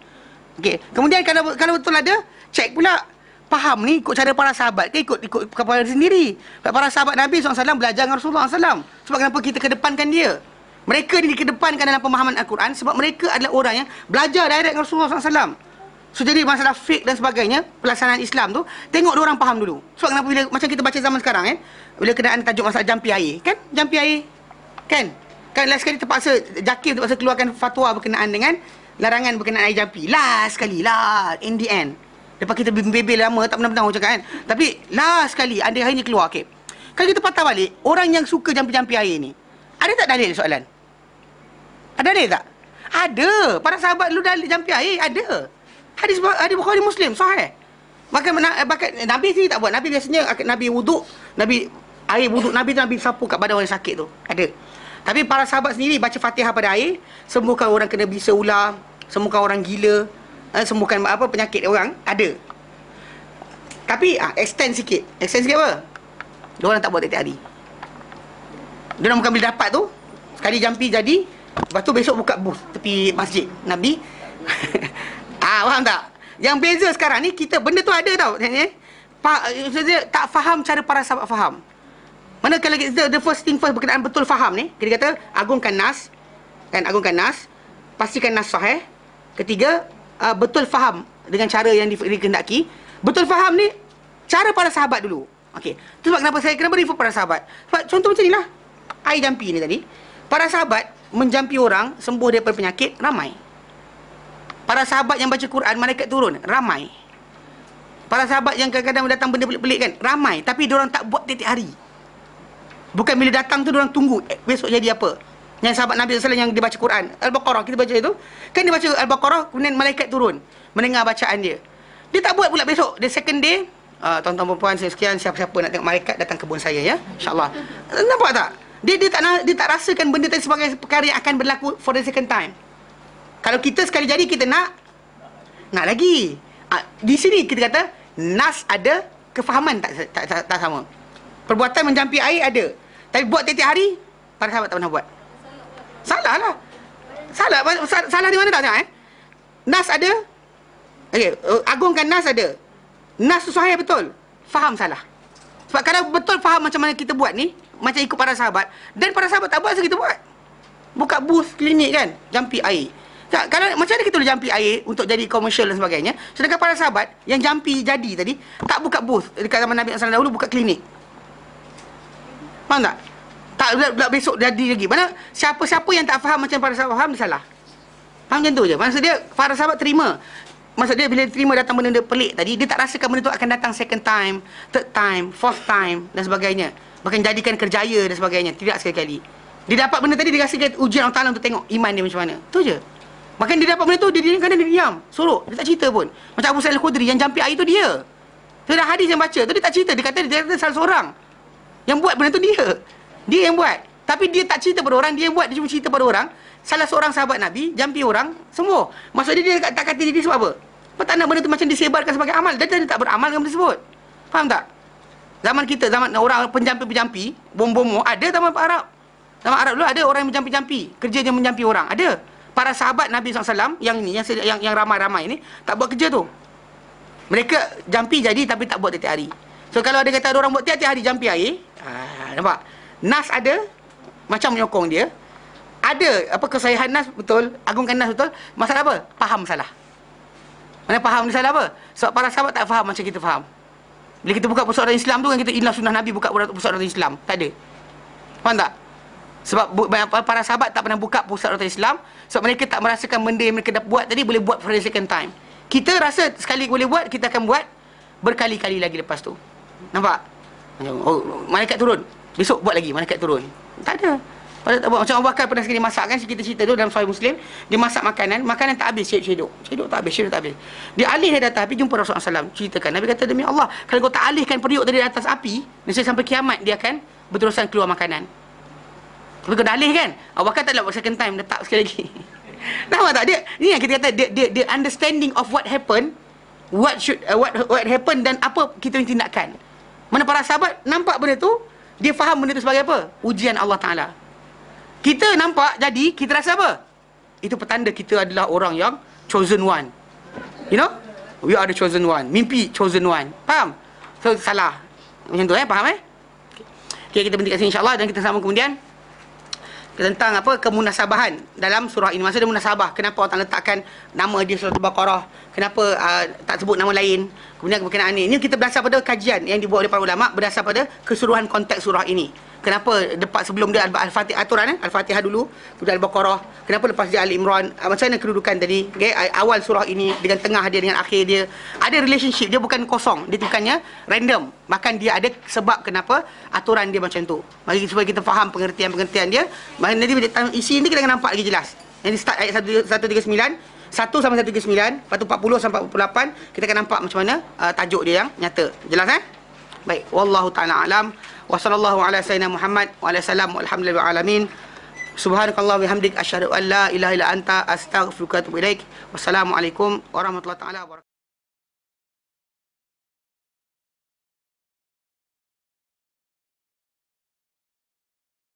S1: okey kemudian kalau kalau betul ada cek pula faham ni ikut cara para sahabat ke ikut ikut kepada sendiri para sahabat Nabi SAW belajar dengan Rasulullah SAW sebab kenapa kita kedepankan dia mereka ni dikedepankan dalam pemahaman Al-Quran sebab mereka adalah orang yang belajar direct dengan Rasulullah SAW. So jadi masalah fake dan sebagainya, pelaksanaan Islam tu, tengok orang faham dulu. Sebab kenapa bila macam kita baca zaman sekarang eh, bila kenaan tajuk masalah jampi air, kan? Jampi air. Kan? Kan last sekali terpaksa Jakir terpaksa keluarkan fatwa berkenaan dengan larangan berkenaan air jampi. Last sekali lah in the end. Lepas kita bebel lama tak pernah pernah cakap kan. Tapi last sekali ada hari ni keluar okey. Kalau kita patah balik, orang yang suka jampi-jampi air ni, ada tak dalil soalan? Ada dalil tak? Ada. Para sahabat lu dalil jampi air ada. Hadis hadis Bukhari Muslim sahih. Maka bahkan Nabi sini tak buat. Nabi biasanya Nabi wuduk, Nabi air wuduk Nabi tu Nabi sapu kat badan orang sakit tu. Ada. Tapi para sahabat sendiri baca Fatihah pada air, sembuhkan orang kena bisa ular, sembuhkan orang gila, eh, sembuhkan apa penyakit orang, ada. Tapi ah, extend sikit. Extend sikit apa? Dia orang tak buat tiap-tiap hari. Dia orang bukan bila dapat tu, sekali jampi jadi, Lepas tu besok buka booth tepi masjid Nabi. ah, faham tak? Yang beza sekarang ni kita benda tu ada tau. Eh? Pa, tak faham cara para sahabat faham. Mana kalau kita the first thing first berkenaan betul faham ni, kita kata agungkan nas kan agungkan nas, pastikan nas sahih. Ketiga, uh, betul faham dengan cara yang dikehendaki. Betul faham ni cara para sahabat dulu. Okey. Tu sebab kenapa saya kenapa refer para sahabat? Sebab contoh macam inilah. Air jampi ni tadi. Para sahabat menjampi orang sembuh daripada penyakit ramai. Para sahabat yang baca Quran malaikat turun ramai. Para sahabat yang kadang-kadang datang benda pelik-pelik kan ramai tapi dia orang tak buat tiap hari. Bukan bila datang tu orang tunggu eh, besok jadi apa. Yang sahabat Nabi SAW yang dia baca Quran Al-Baqarah kita baca itu Kan dia baca Al-Baqarah Kemudian malaikat turun Mendengar bacaan dia Dia tak buat pula besok The second day uh, Tuan-tuan perempuan sekian Siapa-siapa nak tengok malaikat Datang kebun saya ya InsyaAllah Nampak tak dia dia tak dia tak rasakan benda tadi sebagai perkara yang akan berlaku for the second time. Kalau kita sekali jadi kita nak nak lagi. Ha, di sini kita kata nas ada kefahaman tak tak, tak, tak sama. Perbuatan menjampi air ada. Tapi buat tiap-tiap hari para sahabat tak pernah buat. Salah lah. Salah salah di mana tak eh? Nas ada. Okey, agungkan nas ada. Nas tu sahih betul. Faham salah. Sebab kalau betul faham macam mana kita buat ni, macam ikut para sahabat dan para sahabat tak buat segitu buat buka booth klinik kan jampi air tak, kalau macam mana kita boleh jampi air untuk jadi komersial dan sebagainya sedangkan para sahabat yang jampi jadi tadi tak buka booth dekat zaman Nabi SAW dahulu buka klinik faham tak tak pula besok jadi lagi mana siapa-siapa yang tak faham macam para sahabat faham dia salah faham macam tu je maksud dia para sahabat terima maksud dia bila terima datang benda-benda pelik tadi, dia tak rasakan benda tu akan datang second time, third time, fourth time dan sebagainya. Bahkan jadikan kerjaya dan sebagainya. Tidak sekali-kali. Dia dapat benda tadi, dia rasakan ujian Allah Ta'ala untuk tengok iman dia macam mana. Tu je. Bahkan dia dapat benda tu, dia diam kadang dia diam. Suruh. Dia tak cerita pun. Macam Abu Sa'id Al-Khudri yang jampi air tu dia. Tu dah hadis yang baca. Tu dia tak cerita. Dia kata dia, dia salah seorang. Yang buat benda tu dia. Dia yang buat. Tapi dia tak cerita pada orang. Dia yang buat. Dia cuma cerita pada orang. Salah seorang sahabat Nabi. Jampi orang. Semua. Maksud dia, tak kata diri sebab apa? Sebab tak nak benda tu macam disebarkan sebagai amal. Dia, dia tak beramal dengan benda tersebut. Faham tak? Zaman kita, zaman orang penjampi-penjampi, bom-bom, ada zaman Arab. Zaman Arab dulu ada orang yang menjampi-jampi. Kerjanya menjampi orang. Ada para sahabat Nabi SAW yang ini yang yang, yang ramai-ramai ini tak buat kerja tu. Mereka jampi jadi tapi tak buat tiap hari. So kalau ada kata ada orang buat tiap-tiap hari jampi air, ah, nampak? Nas ada macam menyokong dia. Ada apa kesahihan nas betul, agungkan nas betul. Masalah apa? Faham salah. Mana faham ni salah apa? Sebab para sahabat tak faham macam kita faham. Bila kita buka pusat orang Islam tu kan kita inilah sunnah Nabi buka pusat orang Islam. Tak ada. Faham tak? Sebab para sahabat tak pernah buka pusat orang Islam sebab mereka tak merasakan benda yang mereka dah buat tadi boleh buat for the second time. Kita rasa sekali boleh buat, kita akan buat berkali-kali lagi lepas tu. Nampak? Oh, malaikat turun. Besok buat lagi, malaikat turun. Tak ada. Pada tak buat. Macam Abu Bakar pernah sekali masak kan, kita cerita tu dalam Sahih Muslim, dia masak makanan, makanan tak habis, cedok. Cedok tak habis, cedok tak habis. Dia alih dia datang api, jumpa Rasulullah SAW. Ceritakan, Nabi kata, demi Allah, kalau kau tak alihkan periuk dari atas api, nanti sampai kiamat, dia akan berterusan keluar makanan. Tapi kau dah alih kan? Abu Bakar tak nak second time, letak sekali lagi. Nampak tak? Dia, ni yang kita kata, dia, dia, dia understanding of what happen, what should, uh, what what happen dan apa kita tindakan. Mana para sahabat nampak benda tu, dia faham benda tu sebagai apa? Ujian Allah Ta'ala. Kita nampak, jadi kita rasa apa? Itu petanda kita adalah orang yang chosen one. You know? We are the chosen one. Mimpi chosen one. Faham? So, salah. Macam tu eh, faham eh? Okay, kita berhenti kat sini insyaAllah dan kita sambung kemudian tentang apa kemunasabahan dalam surah ini. Maksudnya munasabah. Kenapa Allah letakkan nama dia surah Al-Baqarah? Kenapa uh, tak sebut nama lain? Kemudian berkenaan ini. Ini kita berdasar pada kajian yang dibuat oleh para ulama berdasar pada keseluruhan konteks surah ini. Kenapa depan sebelum dia Al-Fatihah aturan eh? Al-Fatihah dulu, kemudian Al-Baqarah. Kenapa lepas dia Ali Imran? Uh, macam mana kedudukan tadi? Okay? Awal surah ini dengan tengah dia dengan akhir dia. Ada relationship. Dia bukan kosong. Dia bukannya random. Bahkan dia ada sebab kenapa aturan dia macam tu. Bagi supaya kita faham pengertian-pengertian dia. Nanti bila isi ini kita akan nampak lagi jelas. Yang start ayat 139. 1 sampai 139, lepas tu 40 sampai 48, kita akan nampak macam mana uh, tajuk dia yang nyata. Jelas eh? Baik, wallahu taala alam. Wa sallallahu ala sayyidina Muhammad wa ala salam walhamdulillahi alamin. Subhanakallah bihamdik asyhadu an la ilaha illa anta wa ilaik. Wassalamualaikum warahmatullahi wabarakatuh.